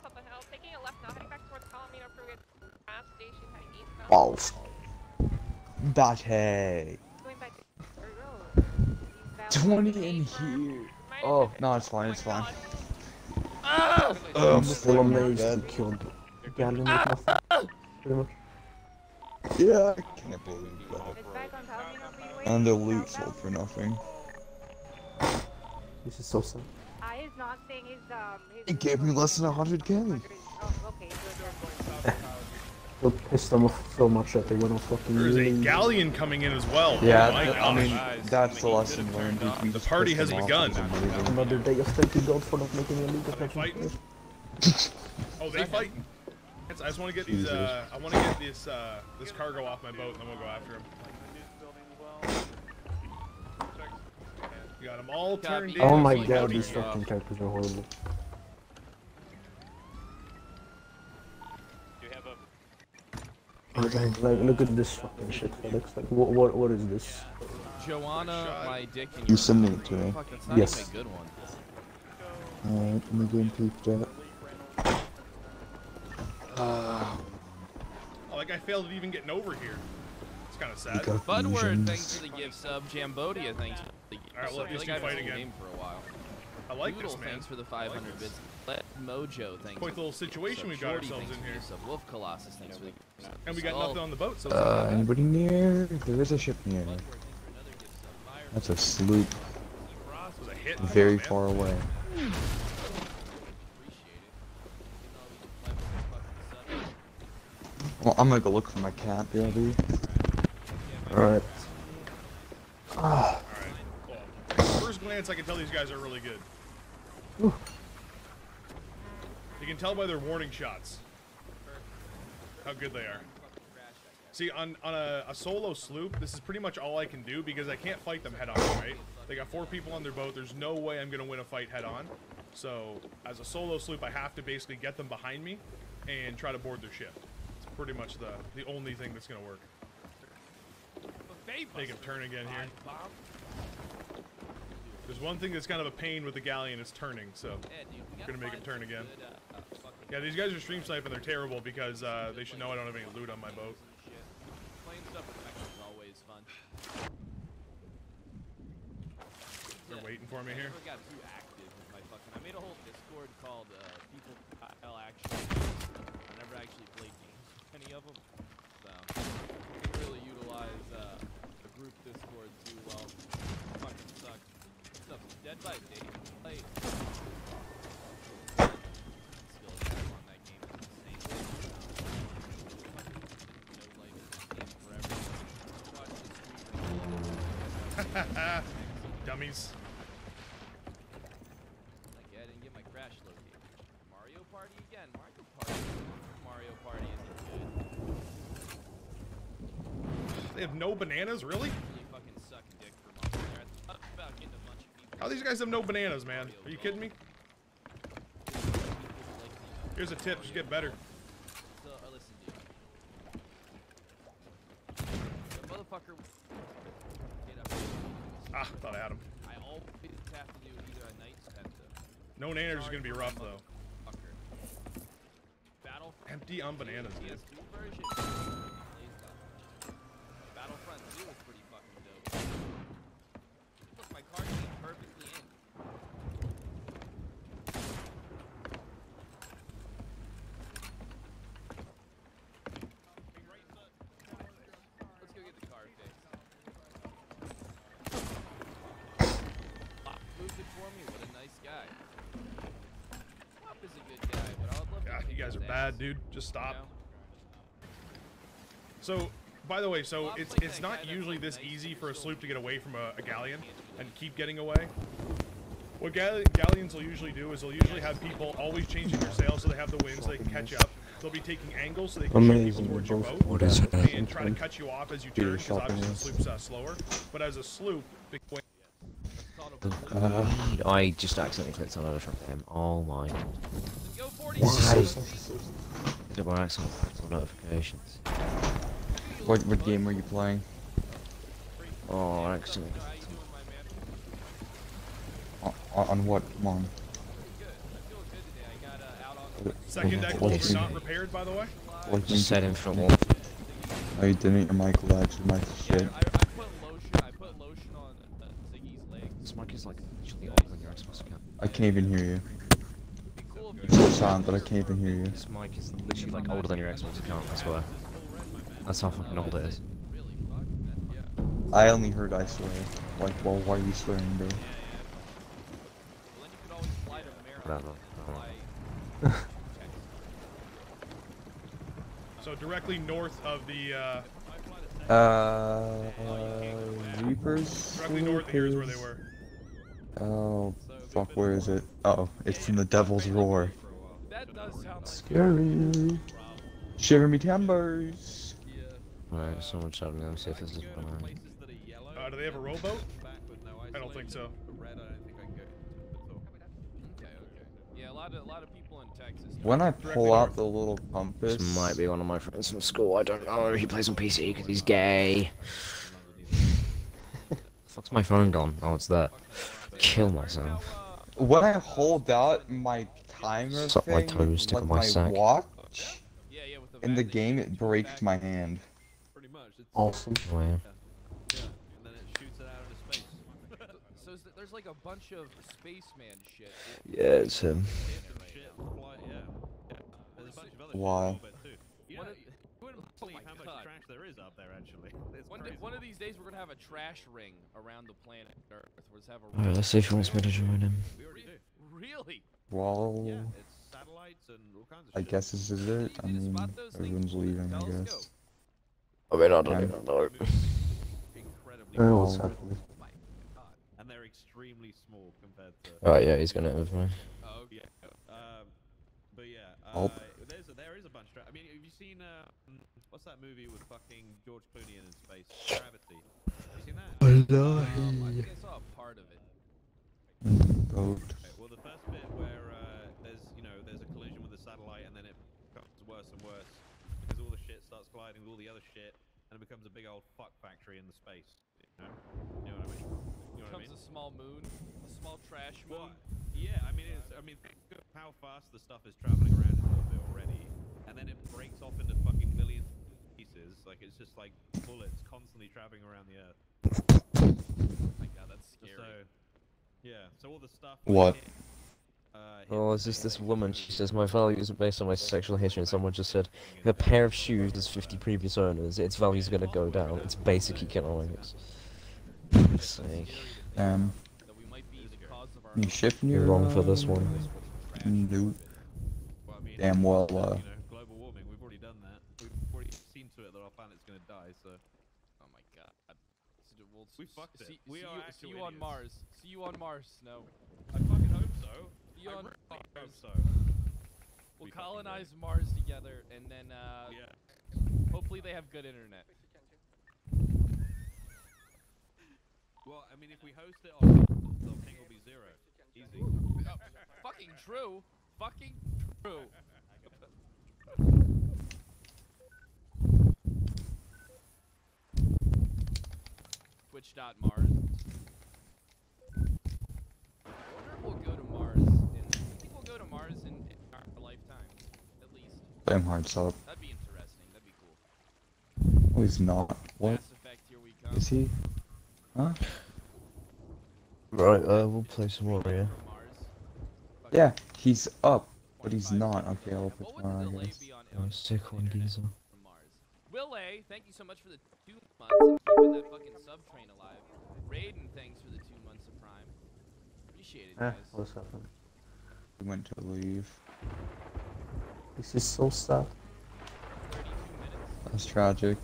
S14: 20 in here. Oh, no, it's fine, it's fine.
S1: Ah!
S16: I'm
S14: Um,
S16: still amazed you killed galleon with nothing. Pretty much.
S14: Yeah, I can't believe that.
S11: It's back on Palomino Freeway.
S14: And the loot sold for nothing.
S16: This is so sad.
S11: I is not saying his um his
S14: It gave me less than 100k.
S11: Oh, okay, good, good.
S16: Pissed them off so much that they went on fucking.
S21: There's a
S16: really-
S21: galleon coming in as well.
S14: Yeah,
S21: oh
S14: th-
S21: gosh.
S14: I mean, that's the lesson learned. We- we
S21: The party has begun.
S14: with some reason.
S16: Another day of thank you God for not making a legal
S21: fighting? Oh, they fighting. I just want to get these. Uh, I want to get this uh, this cargo off my boat, and then we'll go after him. You got them all turned in.
S16: Oh my god, these fucking characters are horrible.
S2: Do you have a
S16: Like, like, look at this fucking shit, Felix. Like, what, what, what is this?
S1: Joanna, my dick, and
S14: You send it to me.
S1: Fuck,
S16: Yes.
S1: good one.
S14: Alright, let me go and take that. Uh,
S21: Oh, that guy failed at even getting over here. It's kind of sad.
S14: got
S1: Budward,
S14: fusions.
S1: thanks for the gift sub. Jambodia, thanks for the gift
S21: Alright,
S1: sub.
S21: let
S1: I feel
S21: these
S1: like
S21: two
S1: I
S21: fight
S1: the
S21: again.
S1: game for a while.
S21: I like
S1: Doodle,
S21: this, man.
S1: thanks for the
S21: I like
S1: 500 bits. Let Mojo, thanks.
S21: Quite the little
S1: for the
S21: situation
S1: sub.
S21: we got
S1: Shorty,
S21: ourselves in here.
S1: sub. Wolf Colossus, thanks for the.
S21: And we got nothing on the boat, so
S14: uh, anybody near? There is a ship near. That's a sloop.
S21: This was a hit. Come
S14: Very far away. Well, I'm gonna go look for my cat, BRB.
S16: Alright. Ah.
S21: At first glance, I can tell these guys are really good.
S16: Ooh.
S21: You can tell by their warning shots how good they are. See, on, on a, a solo sloop, this is pretty much all I can do because I can't fight them head on, right? They got four people on their boat. There's no way I'm going to win a fight head on. So, as a solo sloop, I have to basically get them behind me and try to board their ship. It's pretty much the, the only thing that's going to work. Make him turn again here. There's one thing that's kind of a pain with the galleon, it's turning, so we're gonna make him turn again. Yeah, these guys are stream sniping, they're terrible because uh, they should know I don't have any loot on my boat.
S1: Playing stuff with is always fun.
S21: They're waiting for me here.
S1: I got too active with my fucking. I made a whole Discord called uh, People Kyle Action. I never actually played games, with any of them, so didn't really utilize uh, the group Discord too well. Fucking sucks. Stuff's Dead by Daylight. Skill attack on that game is insane. No life in this game forever. Watch the stream.
S21: Dummies.
S1: Like, I didn't get my crash located. Mario Party again. Mario Party. Mario Party isn't good.
S21: They have no bananas, really? How these guys have no bananas, man? Are you kidding me? Here's a tip, just get better.
S1: So, listen, dude. The motherfucker.
S21: Ah, thought I had him.
S1: I always have to do either a.
S21: No nanners is gonna be rough though. Empty on bananas, dude.
S1: PS2 version. plays that. Battlefront 2 is pretty fucking dope. Look, my card came perfectly in. Let's go get the car fixed. Wop moved it for me. What a nice guy. Wop is a good guy, but I would love to
S21: God, you
S1: kick
S21: guys
S1: his
S21: are bad, dude. Just stop. So, by the way, so it's it's not usually this easy for a sloop to get away from a, a galleon and keep getting away. What gall galleons will usually do is they'll usually have people always changing their sails so they have the wind so they can catch up. They'll be taking angles so they can shoot
S16: Amazing,
S21: people towards your boat
S16: What is it?
S21: and try to cut you off as you turn because obviously the sloop's uh, slower. But as a sloop, big wind.
S15: Uh, I just accidentally clicked on another him. Oh my.
S1: Why?
S15: Did it by accident clicked notifications.
S14: What what game were you playing?
S15: Oh, I accidentally.
S14: On, on what? Come on.
S21: Second deck
S14: What
S21: bolt
S14: game?
S21: not repaired, by the way.
S14: What game
S15: Just said
S14: did-
S15: Infinite Warfare.
S14: Oh, you didn't. Your mic lags. Your mic's shit.
S1: I, I put lotion. I put lotion on uh, Ziggy's legs.
S15: This mic is like literally older than your Xbox account.
S14: I can't even hear you. You're silent that I can't even hear you.
S15: This mic is literally like older than your Xbox account, I swear. That's how fucking old it is.
S14: I only heard I swear. Like, well, why are you swearing, bro?
S15: Whatever.
S21: So directly north of the. Uh,
S14: Uh, Reapers?
S21: Directly north here's where they were.
S14: Oh, fuck, where is it? Uh oh, it's from the Devil's Roar.
S16: Scary.
S14: Shiver me timbers.
S15: Alright, someone shouting. Let me see if this is one.
S21: uh, do they have a rowboat? I don't think so.
S13: Red, I don't think I can go at all.
S1: Okay, okay. Yeah, a lot of a lot of people in Texas.
S14: When I pull out the little compass,
S15: This might be one of my friends from school. I don't know. He plays on PC because he's gay. Fuck's my phone gone? Oh, it's there. Kill myself.
S14: when I hold out my timer
S15: Suck my
S14: thing,
S15: toes, stick
S14: like
S15: my
S14: my
S15: sack.
S14: watch, in the game it breaks my hand.
S13: Pretty much. It's,
S16: Awesome.
S15: Oh, yeah.
S13: and then it shoots it out into space.
S1: So there's like a bunch of spaceman shit.
S15: Yeah, it's him.
S13: Shit, yeah. yeah. There's a bunch of other
S14: Why?
S13: shit as well, but too. You, know,
S1: What
S13: you wouldn't
S1: Oh
S13: how much
S1: God.
S13: trash there is out there, actually.
S1: One, d- one of these days we're gonna have a trash ring around the planet Earth. We're just have a
S15: Alright, let's see if he wants me to join him.
S13: We already do.
S1: Really?
S14: Well,
S13: Yeah, it's satellites and all kinds of
S14: I
S13: shit.
S14: guess this is it. I mean, everyone's leaving, I guess.
S15: I mean, I don't even know.
S13: Incredibly
S16: Oh, what's happening?
S13: And they're extremely small compared to.
S15: Alright, yeah, he's gonna with me.
S13: Oh yeah. Um, but yeah,
S14: Oh.
S13: uh, there's a, there is a bunch. Of, I mean, have you seen uh, what's that movie with fucking George Clooney in space? Gravity. Have you seen that?
S1: Um, I think I saw a part of it.
S14: Boat.
S13: Okay, well, the first bit where uh, there's you know there's a collision with the satellite and then it becomes worse and worse because all the shit starts colliding with all the other shit and it becomes a big old fuck factory in the space. You know, you know what I mean? You know what I
S1: Becomes
S13: mean?
S1: a small moon, a small trash moon.
S13: Well, yeah, I mean, it's, I mean, think of how fast the stuff is traveling around in orbit already, and then it breaks off into fucking millions of pieces. Like it's just like bullets constantly traveling around the Earth.
S1: Oh my god, that's scary.
S13: So, yeah, so all the stuff.
S14: What?
S13: hit, hit
S15: Oh, is this this woman? She says my values are based on my sexual history, and someone just said if a pair of shoes has 50 previous owners, its value is gonna go down. It's basic economics. Fuck's sake.
S14: Um, you shipping
S15: You're wrong for
S14: uh,
S15: this one.
S14: Nope.
S13: Well,
S14: Damn well, uh,
S13: global warming. We've already done that. We've already seen to it that our planet's gonna die. So.
S1: Oh my god. We'll
S13: We
S1: s-
S13: fucked it.
S1: see,
S13: We
S1: see
S13: are
S1: you, see you on. Mars. See you on Mars, Snow.
S13: I fucking hope so.
S1: See you
S13: I
S1: on
S13: really
S1: Mars.
S13: so.
S1: We'll colonize Mars together, and then uh,
S13: Yeah.
S1: hopefully they have good internet.
S13: Well, I mean, if we host it on, the ping will be zero. Easy.
S1: Oh, fucking true. Fucking true. Twitch.mars. I wonder if we'll go to Mars. In, I think we'll go to Mars in, in our lifetime, at least.
S14: Damn hard sub.
S1: That'd be interesting. That'd be cool.
S14: Oh, he's not. What?
S1: Effect, here we come.
S14: Is he? Huh?
S15: Right, uh, we'll play some more, yeah.
S14: Yeah, he's up, but he's not. Okay, I'll put tomorrow, I guess.
S15: Nice, sick one, geezer.
S1: Will A, thank you so much for the two months and keeping that fucking sub train alive. Raiden, thanks for the two months of Prime. Appreciate it,
S16: Eh,
S1: guys.
S16: what's happening?
S14: He went to leave.
S16: This is so sad.
S14: That's tragic.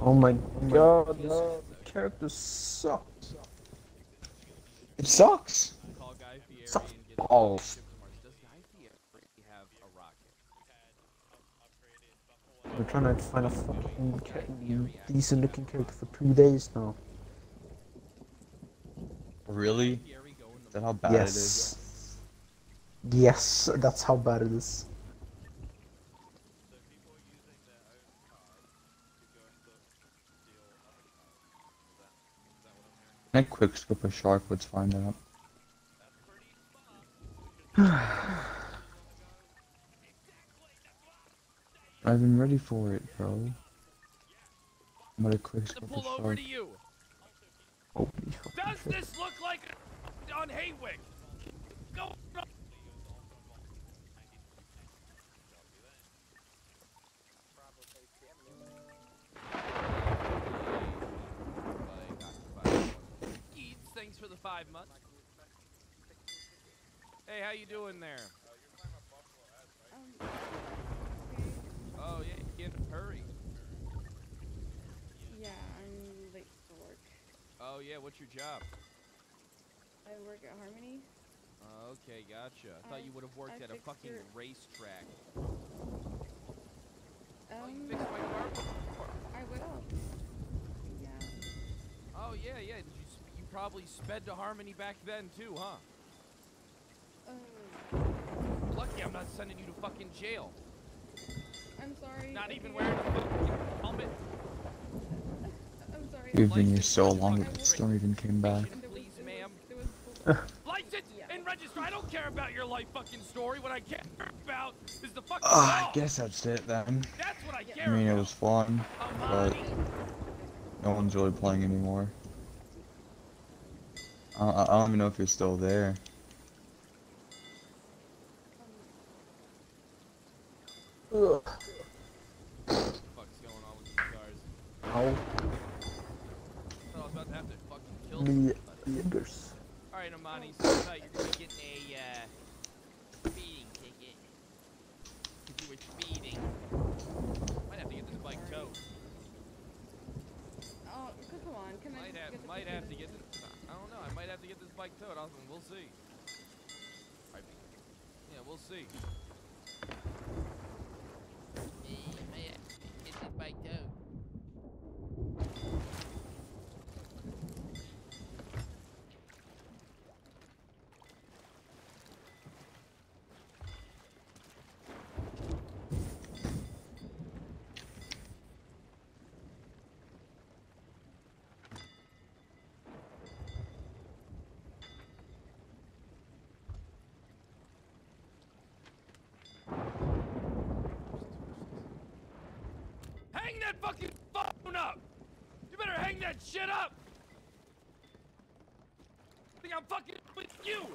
S16: Oh my god, no. The character sucks.
S14: It sucks.
S1: Call
S14: Sucks balls.
S1: ship to Mars. Does Guy Fieri have a rocket?
S16: We're trying to find a fucking decent looking character for two days now.
S14: Really? Is that how bad it is?
S16: yes. Yes, that's how bad it is.
S14: I quick scope a shark? Let's find out. I've been ready for it, bro. I'm gonna quick scope a shark.
S1: Oh, you. Does this look like on Hawick? Five months. Hey, how you doing there? Oh yeah, you in a hurry.
S22: Yeah, I'm late for work.
S1: Oh yeah, what's your job?
S22: I work at Harmony.
S1: Oh, okay, gotcha. I thought
S22: I-
S1: you would have worked
S22: I
S1: at a fucking
S22: your-
S1: racetrack.
S22: Um,
S1: fixed my car?
S22: I will. Yeah.
S1: Oh yeah, yeah. Did you s- you probably sped to Harmony back then too, huh?
S22: Uh,
S1: Lucky I'm not sending you to fucking jail.
S22: I'm sorry.
S1: Not
S22: I
S1: even
S22: think
S1: wearing a fucking helmet.
S22: I'm sorry.
S14: We've been here so long that the storm even came back.
S1: Please, ma'am. License and register. I don't care about your life fucking story. What I care about is the fucking
S14: Ah, I
S1: law.
S14: guess that's it then.
S1: That's what I care
S14: I
S1: care
S14: mean, it was fun, but no one's really playing anymore. I, don't even know if you're still there.
S1: What the fuck's going on with these cars?
S16: How
S1: I thought I was about to have to fucking kill
S16: many
S1: somebody.
S16: years?
S1: Alright, Amani, so tonight you're gonna be getting a, uh, speeding ticket. If you were speeding. Might have to get this bike towed.
S22: Oh, c- come on. Can I
S1: Might
S22: just
S1: have,
S22: get the
S1: might
S22: ticket?
S1: have to get this, I don't know, I might have to get this bike towed. I'll, we'll see. Alright, yeah, we'll see. Get this bike towed. Hang that fucking phone up! You better hang that shit up! think I'm fucking with you!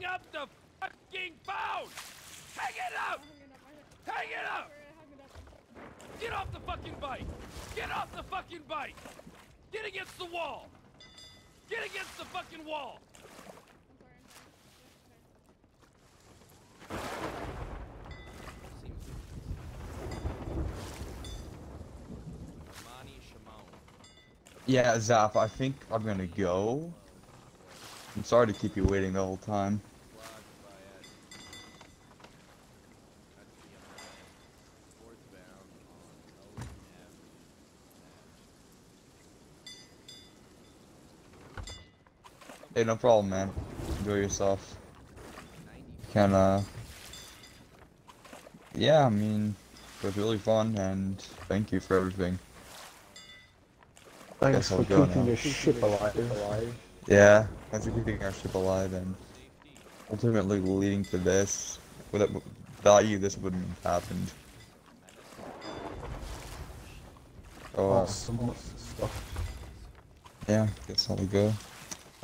S1: Hang up the fucking phone! Hang it up! Hang it up! Get off the fucking bike! Get off the fucking bike! Get against the wall! Get against the fucking wall!
S14: Yeah, Zaf, I think I'm gonna go. I'm sorry to keep you waiting the whole time. Hey, no problem, man. Enjoy yourself. Can, uh... Yeah, I mean, it was really fun, and thank you for everything.
S16: Thanks
S14: Guess
S16: for keeping
S14: now.
S16: the ship alive.
S14: Yeah, for keeping our ship alive and ultimately leading to this. Without, without you, this wouldn't have happened. Oh,
S16: Awesome oh, stuff.
S14: yeah, that's I'll go.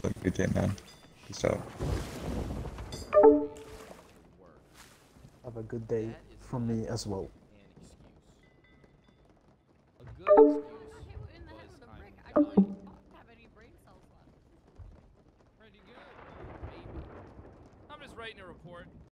S14: Have a good day, man. Peace out.
S16: Have a good day from me as well.